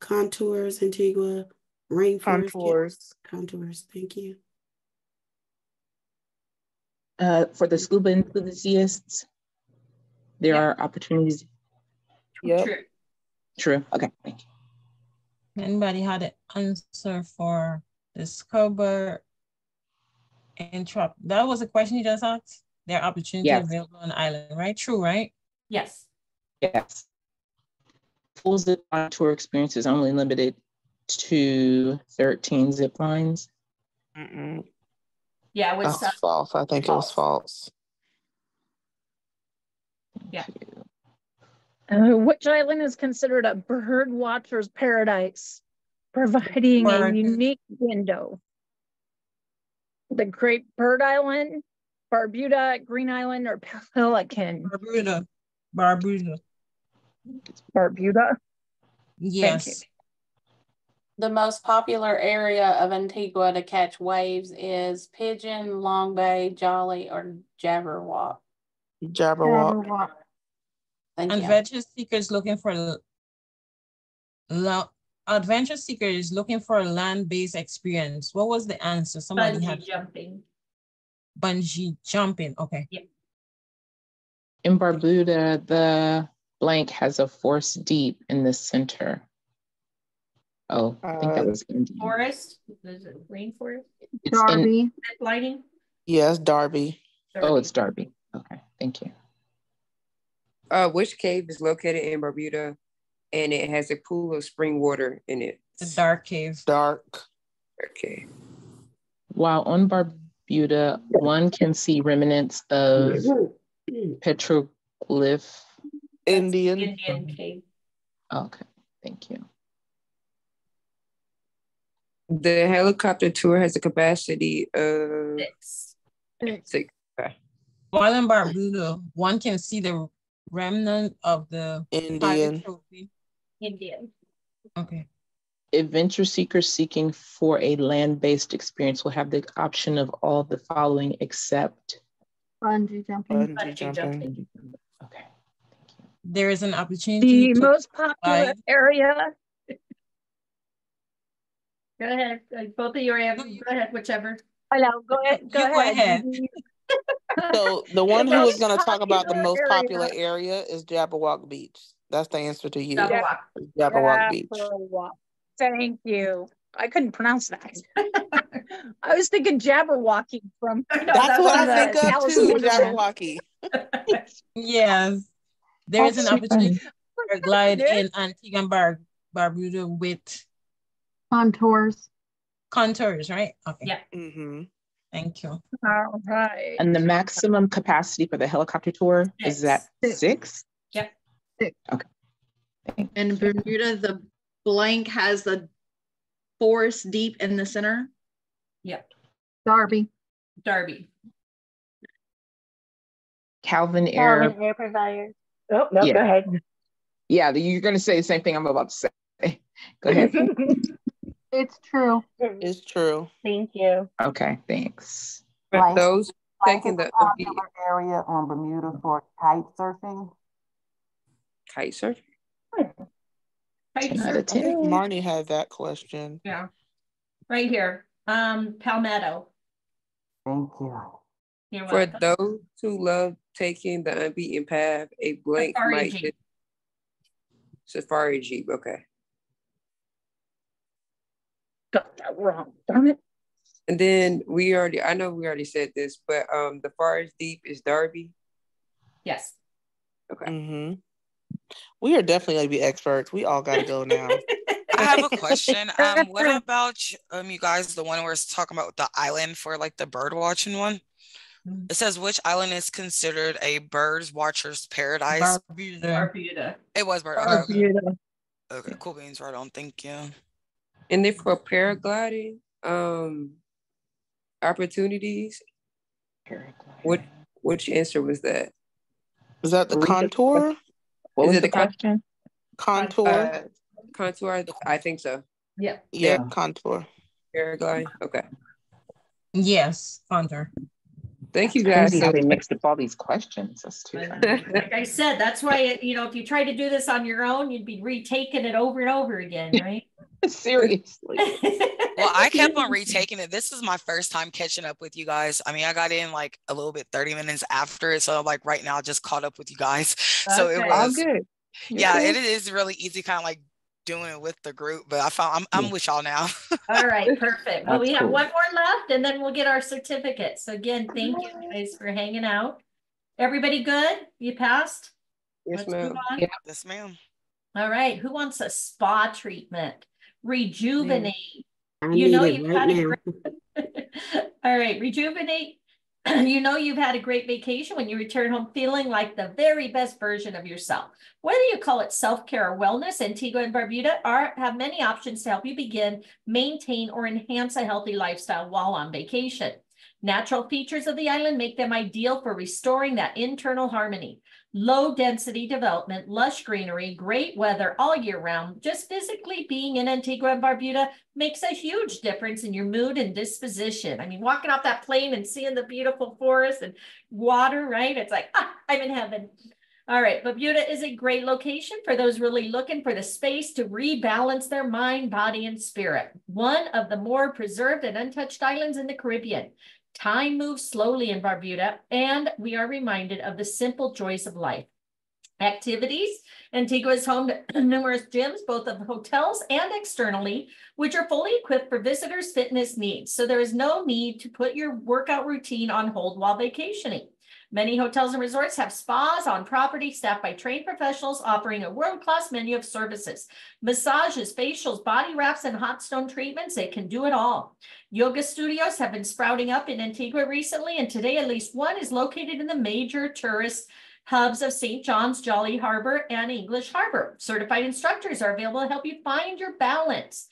Contours, Antigua, Rainforest.
Contours.
Contours, thank you.
Uh, for the scuba enthusiasts, there are opportunities.
Yep.
True.
True. Okay. Thank you.
Anybody had an answer for the scuba and truck? That was a question you just asked? There are opportunities
Yes.
available on the island, right? True, right?
Yes.
Yes. Full zip line tour experience is only limited to 13 zip lines.
Mm-mm.
Yeah, it was,
That's false. I think it was false.
Yeah.
Uh, which island is considered a bird watcher's paradise, providing a unique window? The Great Bird Island, Barbuda, Green Island, or Pelican?
Barbuda. Barbuda.
Barbuda.
Yes.
The most popular area of Antigua to catch waves is Pigeon, Long Bay, Jolly, or Jabberwock.
Jabberwock.
Thank you.
Adventure seekers looking for lo- adventure seekers looking for a land-based experience. What was the answer? Somebody
Bungee
had
jumping.
bungee jumping. Okay.
In Barbuda, the blank has a force deep in the center. Oh, I think that
Uh,
was Indian.
Forest, is it rainforest?
It's in,
Zip lining?
Yes, Darby.
oh, it's Darby. Okay, thank you.
Uh, which cave is located in Barbuda and it has a pool of spring water in it?
The dark cave.
Dark.
Okay.
While on Barbuda, one can see remnants of petroglyph.
Indian.
Indian cave.
Okay, thank you.
The helicopter tour has a capacity of
Six.
six. Okay.
While in Barbuda, one can see the remnant of the
Indian.
trophy.
Indian.
Okay.
Adventure seekers seeking for a land-based experience will have the option of all the following except
Bungee jumping.
Bungee jumping.
Okay. Thank you.
There is an opportunity.
The
to
most popular
provide-
area.
Go ahead, both of you are, go ahead, whichever.
Hello, go ahead, go
You go
ahead.
So the one who is going to talk about the most
area-
popular area is Jabberwock Beach. That's the answer to you.
Jabberwock.
Jabberwock Beach.
Thank you. I couldn't pronounce that. I was thinking Jabberwocky from.
That's what I think of
Alice
too. Jabberwocky.
Yes. There is an
That's
opportunity to glide in Antigua and Bar- Barbuda with
Contours.
contours, right? Okay.
Yeah.
Mm-hmm.
Thank you.
All right.
And the maximum capacity for the helicopter tour is that six?
Yep.
Six. Okay. And Bermuda, the blank has the forest deep in the center.
Yep.
Darby.
Darby.
Calvin Air.
Calvin Air Providers. Oh, no,
Yeah.
go ahead.
Yeah, you're gonna say the same thing I'm about to say. Go ahead.
It's true.
It's true.
Thank you.
Okay, thanks.
But those
Blank
taking
is
the, the
popular area on Bermuda for kite surfing.
kite surfing.
Right,
Ten out
I think. Marni had that question.
Yeah. Right here, um, Palmetto.
Thank you.
You're
For
welcome.
those who love taking the unbeaten path, a blank
Safari
might
Jeep.
just- Safari Jeep, okay.
Got that wrong. Darn it.
And then we already, I know we already said this, but um, the forest deep is Darby.
Yes.
Okay.
Mm-hmm. We are definitely going to be experts. We all got to go now.
I have a question. Um, what about um you guys, the one where it's talking about the island for like the bird watching one? It says which island is considered a birds watcher's paradise?
Barbuda.
Barbuda.
It was bird. Okay, okay.
Bermuda.
okay, cool beans, right on. Thank you.
And then for paragliding, um, opportunities, what which answer was that?
Is that the
Read the
contour?
What
Is
was
it
the
the
question?
Contour?
Uh, contour, I think so.
Yeah.
yeah, contour.
Paragliding, okay.
Yes, contour.
Thank you
Guys,
guys.
how they mixed up all these questions. That's too funny.
Like I said, that's why, you know, if you try to do this on your own, you'd be retaking it over and over again, right?
Seriously.
Well, I kept on retaking it. This is my first time catching up with you guys. I mean, I got in like a little bit 30 minutes after it. So like right now, I just caught up with you guys. So it
Okay.
All
was,
good.
yeah, it is really easy, kind of like doing it with the group. But I found I'm, I'm with y'all now.
All right, perfect. Well, we have
cool.
one more left and then we'll get our certificate. So again, thank you guys for hanging out. Everybody good? You passed?
Yes,
Let's move
ma'am.
on.
yes, ma'am.
All right, who wants a spa treatment? Rejuvenate.
I
You know you've
right
had a great- All right, rejuvenate. You know you've had a great vacation when you return home feeling like the very best version of yourself. Whether you call it self-care or wellness, Antigua and Barbuda are have many options to help you begin, maintain, or enhance a healthy lifestyle while on vacation. Natural features of the island make them ideal for restoring that internal harmony. Low density development, lush greenery, great weather all year round. Just physically being in Antigua and Barbuda makes a huge difference in your mood and disposition. I mean, walking off that plane and seeing the beautiful forest and water, right? It's like, ah, I'm in heaven. All right, Barbuda is a great location for those really looking for the space to rebalance their mind, body, and spirit. One of the more preserved and untouched islands in the Caribbean. Time moves slowly in Barbuda, and we are reminded of the simple joys of life. Activities. Antigua is home to numerous gyms, both of hotels and externally, which are fully equipped for visitors' fitness needs. So there is no need to put your workout routine on hold while vacationing. Many hotels and resorts have spas on property staffed by trained professionals offering a world-class menu of services. Massages, facials, body wraps, and hot stone treatments, they can do it all. Yoga studios have been sprouting up in Antigua recently, and today at least one is located in the major tourist hubs of St. John's, Jolly Harbor, and English Harbor. Certified instructors are available to help you find your balance.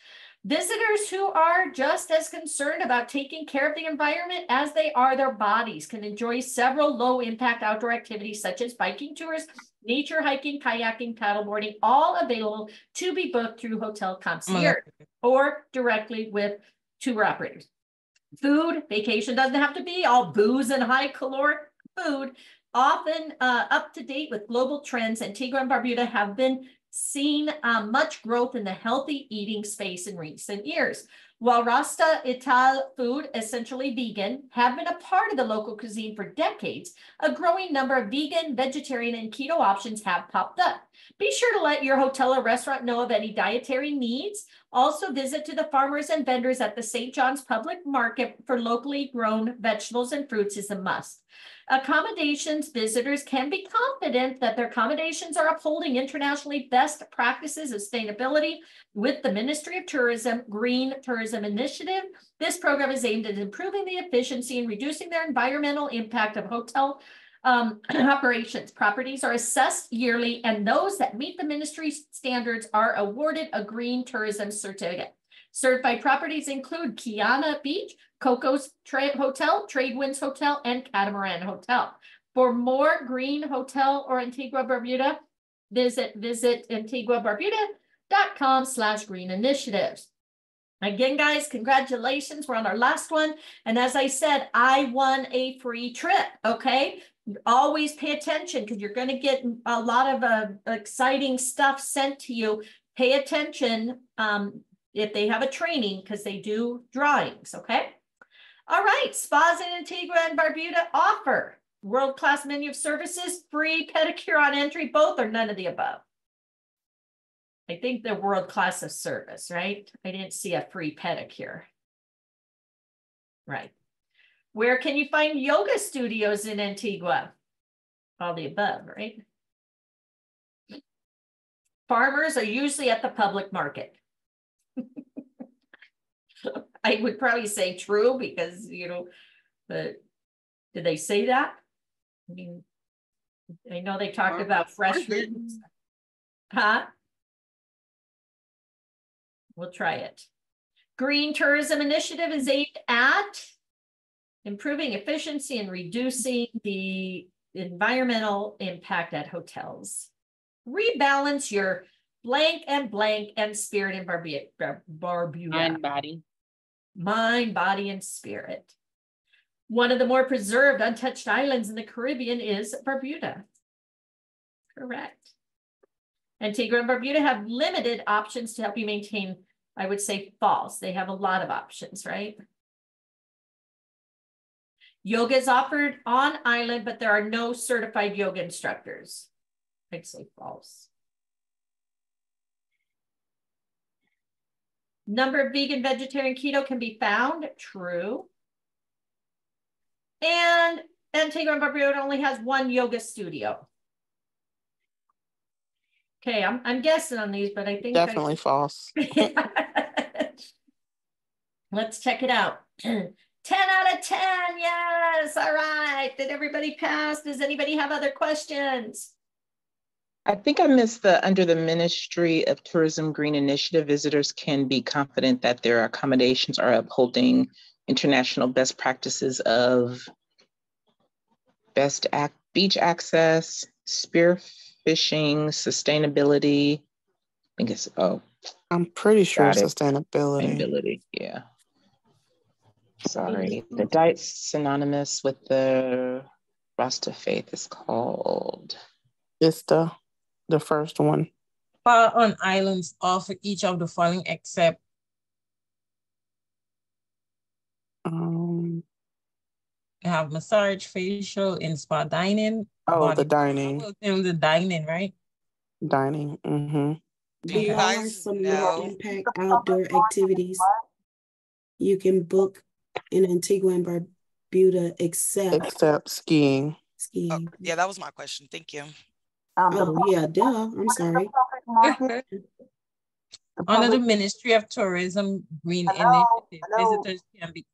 Visitors who are just as concerned about taking care of the environment as they are their bodies can enjoy several low impact outdoor activities such as biking tours, nature hiking, kayaking, paddleboarding, all available to be booked through hotel concierge or directly with tour operators. Food, vacation doesn't have to be all booze and high caloric food. Often uh, up to date with global trends, Antigua and Barbuda have been seen um, much growth in the healthy eating space in recent years. While Rasta Ital food, essentially vegan, have been a part of the local cuisine for decades, a growing number of vegan, vegetarian, and keto options have popped up. Be sure to let your hotel or restaurant know of any dietary needs. Also visit to the farmers and vendors at the St. John's Public Market for locally grown vegetables and fruits is a must. Accommodations visitors can be confident that their accommodations are upholding internationally best practices of sustainability with the Ministry of Tourism Green Tourism Initiative. This program is aimed at improving the efficiency and reducing their environmental impact of hotel um, operations. Properties are assessed yearly and those that meet the ministry standards are awarded a green tourism certificate. Certified properties include Keyonna Beach, Coco's Tra Hotel, Tradewinds Hotel, and Catamaran Hotel. For more Green Hotel or Antigua Barbuda, visit visit antiguabarbuda.com slash green initiatives. Again, guys, congratulations. We're on our last one. And as I said, I won a free trip. Okay. Always pay attention because you're going to get a lot of uh, exciting stuff sent to you. Pay attention. Um, if they have a training because they do drawings, okay? All right, spas in Antigua and Barbuda offer world-class menu of services, free pedicure on entry, both or none of the above. I think they're world-class of service, right? I didn't see a free pedicure. Right. Where can you find yoga studios in Antigua? All the above, right? Farmers are usually at the public market. I would probably say true because, you know, but did they say that? I mean, I know they talked about fresh Huh? We'll try it. Green Tourism Initiative is aimed at improving efficiency and reducing the environmental impact at hotels. Rebalance your blank and blank and spirit in Barbuda. Barbuda.
Mind, body.
Mind, body, and spirit. One of the more preserved, untouched islands in the Caribbean is Barbuda. Correct. Antigua and Barbuda have limited options to help you maintain, I would say false. They have a lot of options, right? Yoga is offered on island, but there are no certified yoga instructors. I'd say false. Number of vegan, vegetarian, keto can be found. True. And Antigua and Barbuda only has one yoga studio. Okay, I'm, I'm guessing on these, but I think
Definitely
I...
false.
Let's check it out. 10 out of 10. Yes. All right. Did everybody pass? Does anybody have other questions?
I think I missed the under the Ministry of Tourism Green Initiative, visitors can be confident that their accommodations are upholding international best practices of best act, beach access, spear fishing, sustainability. I think it's, oh.
I'm pretty sure
it.
sustainability.
Sustainability, yeah. Sorry, the mm-hmm. diet's synonymous with the Rasta faith is called.
It's the the first one.
Spa on islands offer each of the following except
Um,
they have massage, facial, and spa dining.
oh, the dining,
the dining, right?
dining. Mm-hmm.
There are some low impact outdoor activities you can book in Antigua and Barbuda except
Except skiing.
skiing.
Yeah, that was my question. Thank you.
Oh, yeah, duh. I'm sorry.
Under the Ministry of Tourism Green Initiative, visitors can be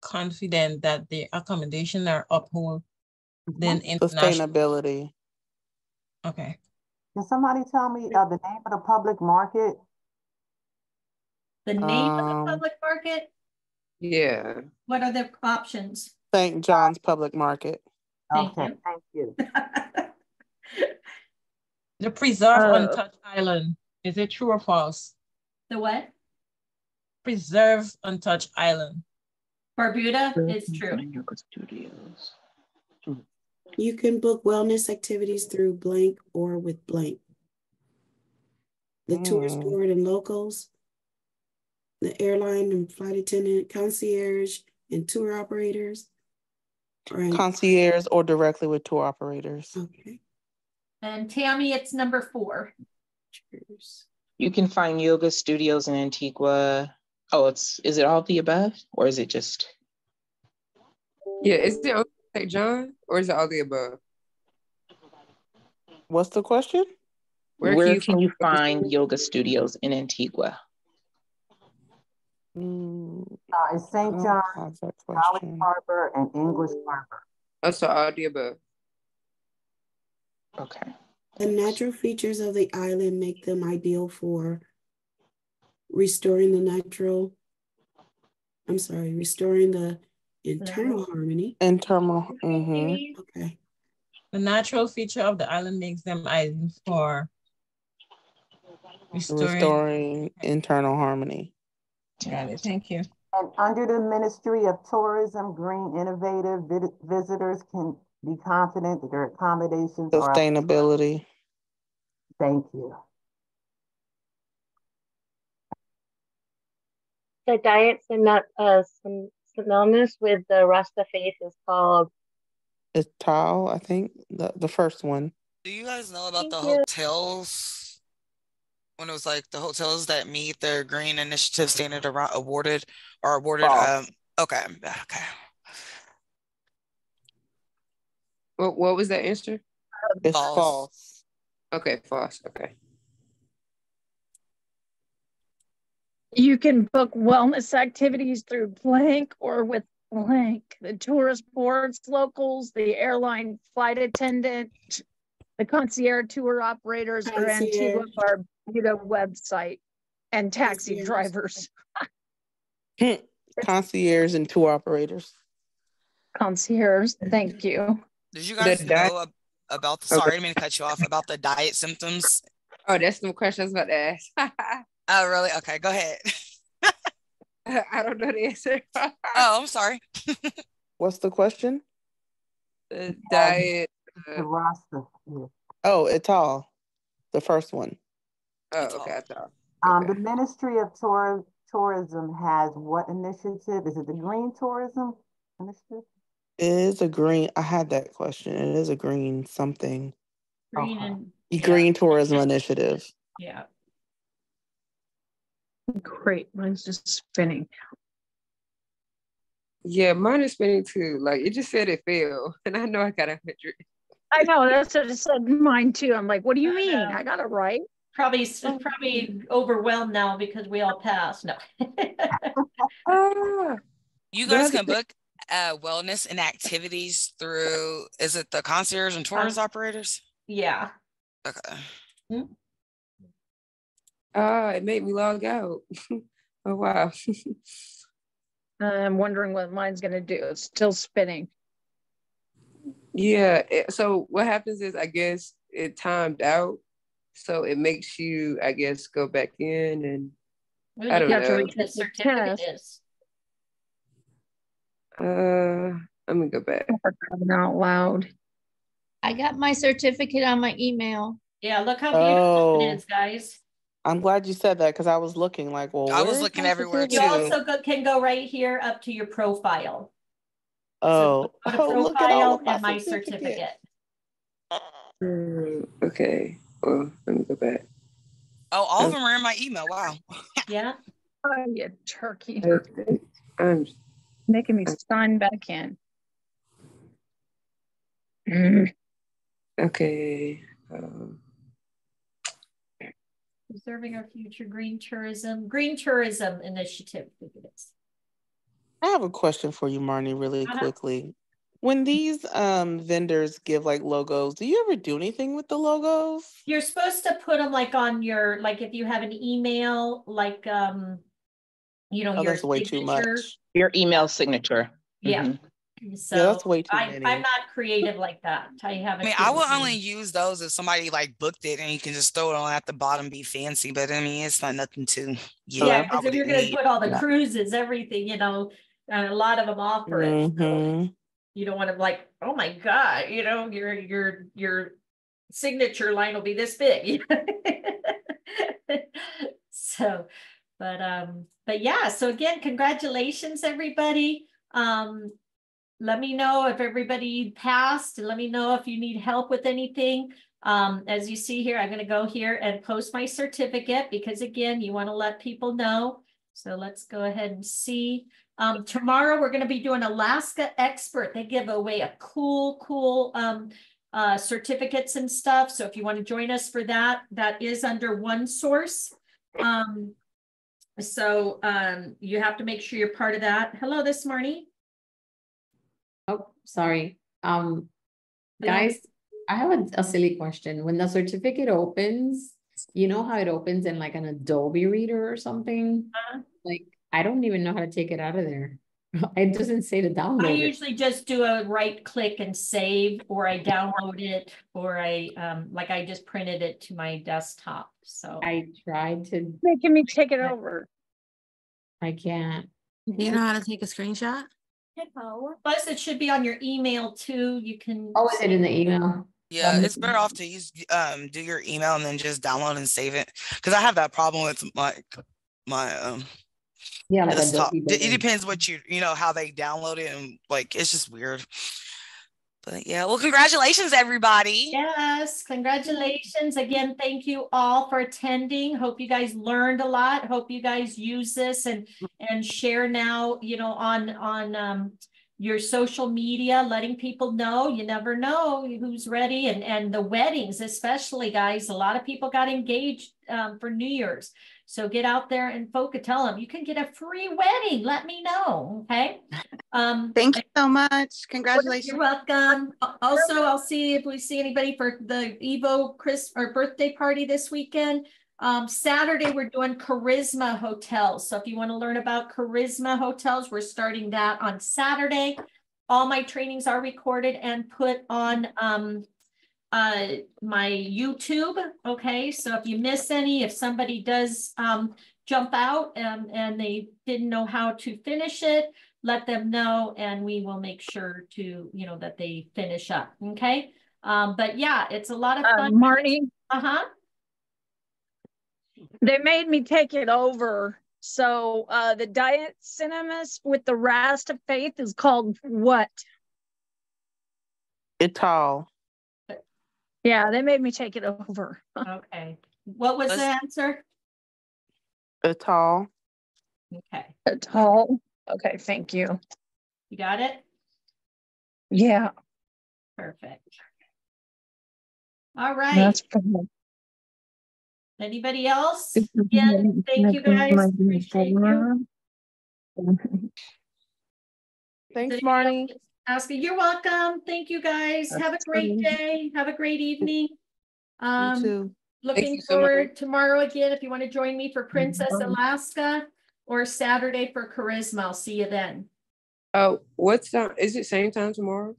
confident that their accommodation are upheld then international.
Sustainability.
Okay.
Can somebody tell me uh, the name of the public market?
The name of
Um,
the public market?
Yeah.
What are the options?
St. John's Public Market.
Thank
Okay,
you.
thank you.
The preserve
Uh,
untouched island, is it true or false?
The what?
Preserve untouched island.
Barbuda is true.
Studios.
You can book wellness activities through blank or with blank. The tourist
Mm.
board and locals, the airline and flight attendant, concierge, and tour operators. Right.
Concierge or directly with tour operators.
Okay.
And Tammy, it's number four. Cheers.
You can find yoga studios in Antigua. Oh, it's, is it all of the above or is it just?
Yeah, is it St. John or is it all the above?
What's the question?
Where,
Where
can you find yoga studios in Antigua?
Mm,
Uh, it's St. John,
have that
Harbor, and English Harbor.
Oh, so all the above.
Okay.
The natural features of the island make them ideal for restoring the natural, I'm sorry, restoring the internal harmony.
Internal. Mm-hmm.
Okay.
The natural feature of the island makes them ideal for restoring.
Restoring internal harmony.
Got it, thank you.
And under the Ministry of Tourism, Green Innovative, vid- visitors can be confident that their accommodations are.
Sustainability.
Thank you.
The diet synop- uh, syn- synonymous with the Rasta faith is called
It's tile, I think. The the first one.
Do you guys know about the
you.
hotels? When it was like the hotels that meet their green initiative standard around awarded or awarded um okay, okay.
What what was that answer?
It's
False.
false.
Okay, false. Okay.
You can book wellness activities through blank or with blank. The tourist boards, locals, the airline flight attendant, the concierge tour operators, or Antigua
Concierge.
Barbuda website, and taxi
Concierge.
drivers.
Concierge and tour operators.
Concierge, thank you.
Did you guys
diet-
know ab- about the
Okay.
sorry, I didn't mean to cut you off about the diet symptoms?
Oh, that's some questions about to ask.
Oh, really? Okay, go ahead.
I don't know the answer.
Oh, I'm sorry.
What's the question?
the diet.
The
Uh,
Oh, it's all. The first one.
oh,
It's
okay.
all-
I.
Um, the Ministry of Tour, Tourism has what initiative? Is it the Green Tourism Initiative?
It is a green. I had that question. It is a green something.
Green
Okay.
and,
A
yeah,
Green tourism initiative.
yeah.
Great, mine's just spinning.
Yeah, mine is spinning too. Like it just said it failed, and I know I got a hundred.
I know, that's what it said mine too. I'm like, what do you mean?
know.
I got it right.
Probably, probably overwhelmed now because we all passed. No.
Ah,
You guys can book uh wellness and activities through is it the concierge and tourist operators?
Yeah.
Okay.
ah, it made me log out. oh wow.
I'm wondering what mine's gonna do. It's still spinning.
Yeah. it- so what happens is, I guess it timed out, so it makes you, I guess, go back in and
Well,
I don't
have to
know.
read The certificate is.
Uh, I'm gonna go back.
For out loud.
I got my certificate on my email.
Yeah, look how beautiful it
Oh.
is, guys.
I'm glad you said that because I was looking like, well,
I was looking
my
everywhere,
You also go- can go right here up to your profile.
Oh,
Go to
oh, look at all
profile
of my
and my
certificates.
certificate.
Mm, okay. Well, let me go back.
Oh, all of them are in my email. Wow.
Yeah.
Oh, you turkey.
Okay. I'm
Making me sign back in. Mm,
okay. Um,
Preserving our future green tourism, green tourism initiative. I think it is.
I have a question for you, Marni, really
Uh-huh.
quickly. When these um vendors give like logos, do you ever do anything with the logos?
You're supposed to put them like on your, like if you have an email, like, um, you know,
Oh,
your
that's way too
signature.
much.
Your email signature.
Yeah.
Mhm.
So
that's way too
I,
many.
I'm not creative like that. I
I
haven't.
mean, I
created
would
any.
only use those if somebody like booked it and you can just throw it on at the bottom, be fancy. But I mean, it's not nothing to yeah.
Yeah, because if you're gonna
need.
put all the
Yeah.
cruises, everything, you know, and a lot of them offer it. so
Mhm.
You don't want to like, oh my God, you know, your, your, your signature line will be this big. So, but, um, but yeah, so again, congratulations, everybody. Um, let me know if everybody passed, and let me know if you need help with anything. Um, as you see here, I'm gonna go here and post my certificate because again, you want to let people know. So let's go ahead and see. Um, tomorrow, we're gonna be doing Alaska Expert. They give away a cool, cool, um, uh, certificates and stuff. So if you want to join us for that, that is under one source. Um, so, um, you have to make sure you're part of that. Hello, this morning.
Oh, sorry. Um, guys, I have a, a silly question. When the certificate opens, you know how it opens in like an Adobe reader or something?
Uh-huh.
Like, I don't even know how to take it out of there. It doesn't say to
I
download it.
usually just do a right click and save, or I download it, or I, um, like I just printed it to my desktop, so.
I tried to,
Making me take it over.
I can't.
You know how to take a screenshot?
Plus, it should be on your email too, you can.
Oh, is it in the email?
Yeah,
Um,
it's better off to use um do your email and then just download and save it. Because I have that problem with my my um
Yeah, like
desktop.
Adobe
D- It depends what you you know how they download it and like it's just weird. But yeah, well, congratulations, everybody.
Yes, congratulations. Again, thank you all for attending. Hope you guys learned a lot. Hope you guys use this and, and share now, you know, on, on, um, your social media, letting people know, you never know who's ready and, and the weddings especially, guys. A lot of people got engaged, um, for New Year's. So get out there and focus, tell them you can get a free wedding. Let me know, okay? Um,
Thank you so much. Congratulations.
you're welcome. Also, I'll see if we see anybody for the Evo Chris or birthday party this weekend. Um, Saturday, we're doing Karisma Hotels. So if you want to learn about Karisma Hotels, we're starting that on Saturday. All my trainings are recorded and put on, um, uh, my YouTube. Okay, so if you miss any, if somebody does, um, jump out, um, and they didn't know how to finish it, let them know and we will make sure to, you know, that they finish up, okay? Um, but yeah, it's a lot of
Uh,
fun.
Marni,
Uh-huh,
they made me take it over. So uh the diet cinemas with the Rast of Faith is called what?
Ital.
Yeah, they made me take it over.
okay. What was the answer?
Ital.
Okay,
Ital. Okay, thank you.
you got it?
Yeah,
Perfect. All right,
that's fine.
anybody else? Again, thank you guys, appreciate you.
Thanks, Marni.
Else Ask you're welcome, thank you guys, have a great day, have a great evening. Um,
too.
Looking
you so much.
forward tomorrow again, if you want to join me for Princess Alaska or Saturday for Karisma, I'll see you then.
Oh, what's time? Is it same time tomorrow?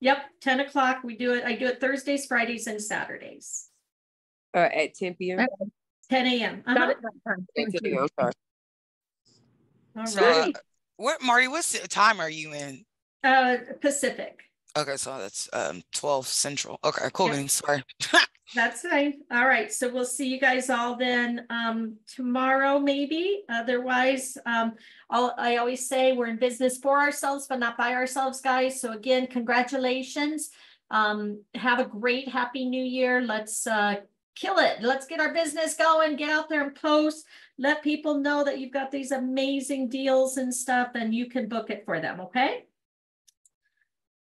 Yep, ten o'clock, we do it, I do it Thursdays, Fridays and Saturdays,
Uh, at ten PM?
ten AM.
Got it. Thank you.
I'm sorry.
All
So, uh, what Marty? What ci- time are you in?
Uh, Pacific,
Okay, so that's um twelve central. Okay, cool.
Yep.
Sorry.
that's fine, all right, so we'll see you guys all then, um, tomorrow maybe, otherwise, um, I'll, I always say we're in business for ourselves, but not by ourselves, guys. So again, congratulations. Um, have a great, happy new year. Let's, uh, kill it. Let's get our business going, get out there and post. Let people know that you've got these amazing deals and stuff and you can book it for them, okay?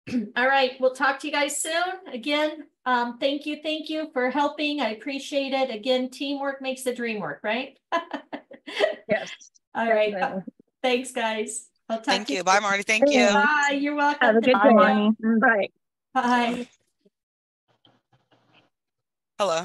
All right, we'll talk to you guys soon. Again, um, thank you, thank you for helping. I appreciate it. Again, teamwork makes the dream work, right?
Yes.
All right.
definitely.
Thanks, guys. I'll talk
Thank
to
you. Bye, Marty. Thank you.
Bye. You're welcome.
Have a good
Thank
day.
you.
Bye.
Bye.
Hello.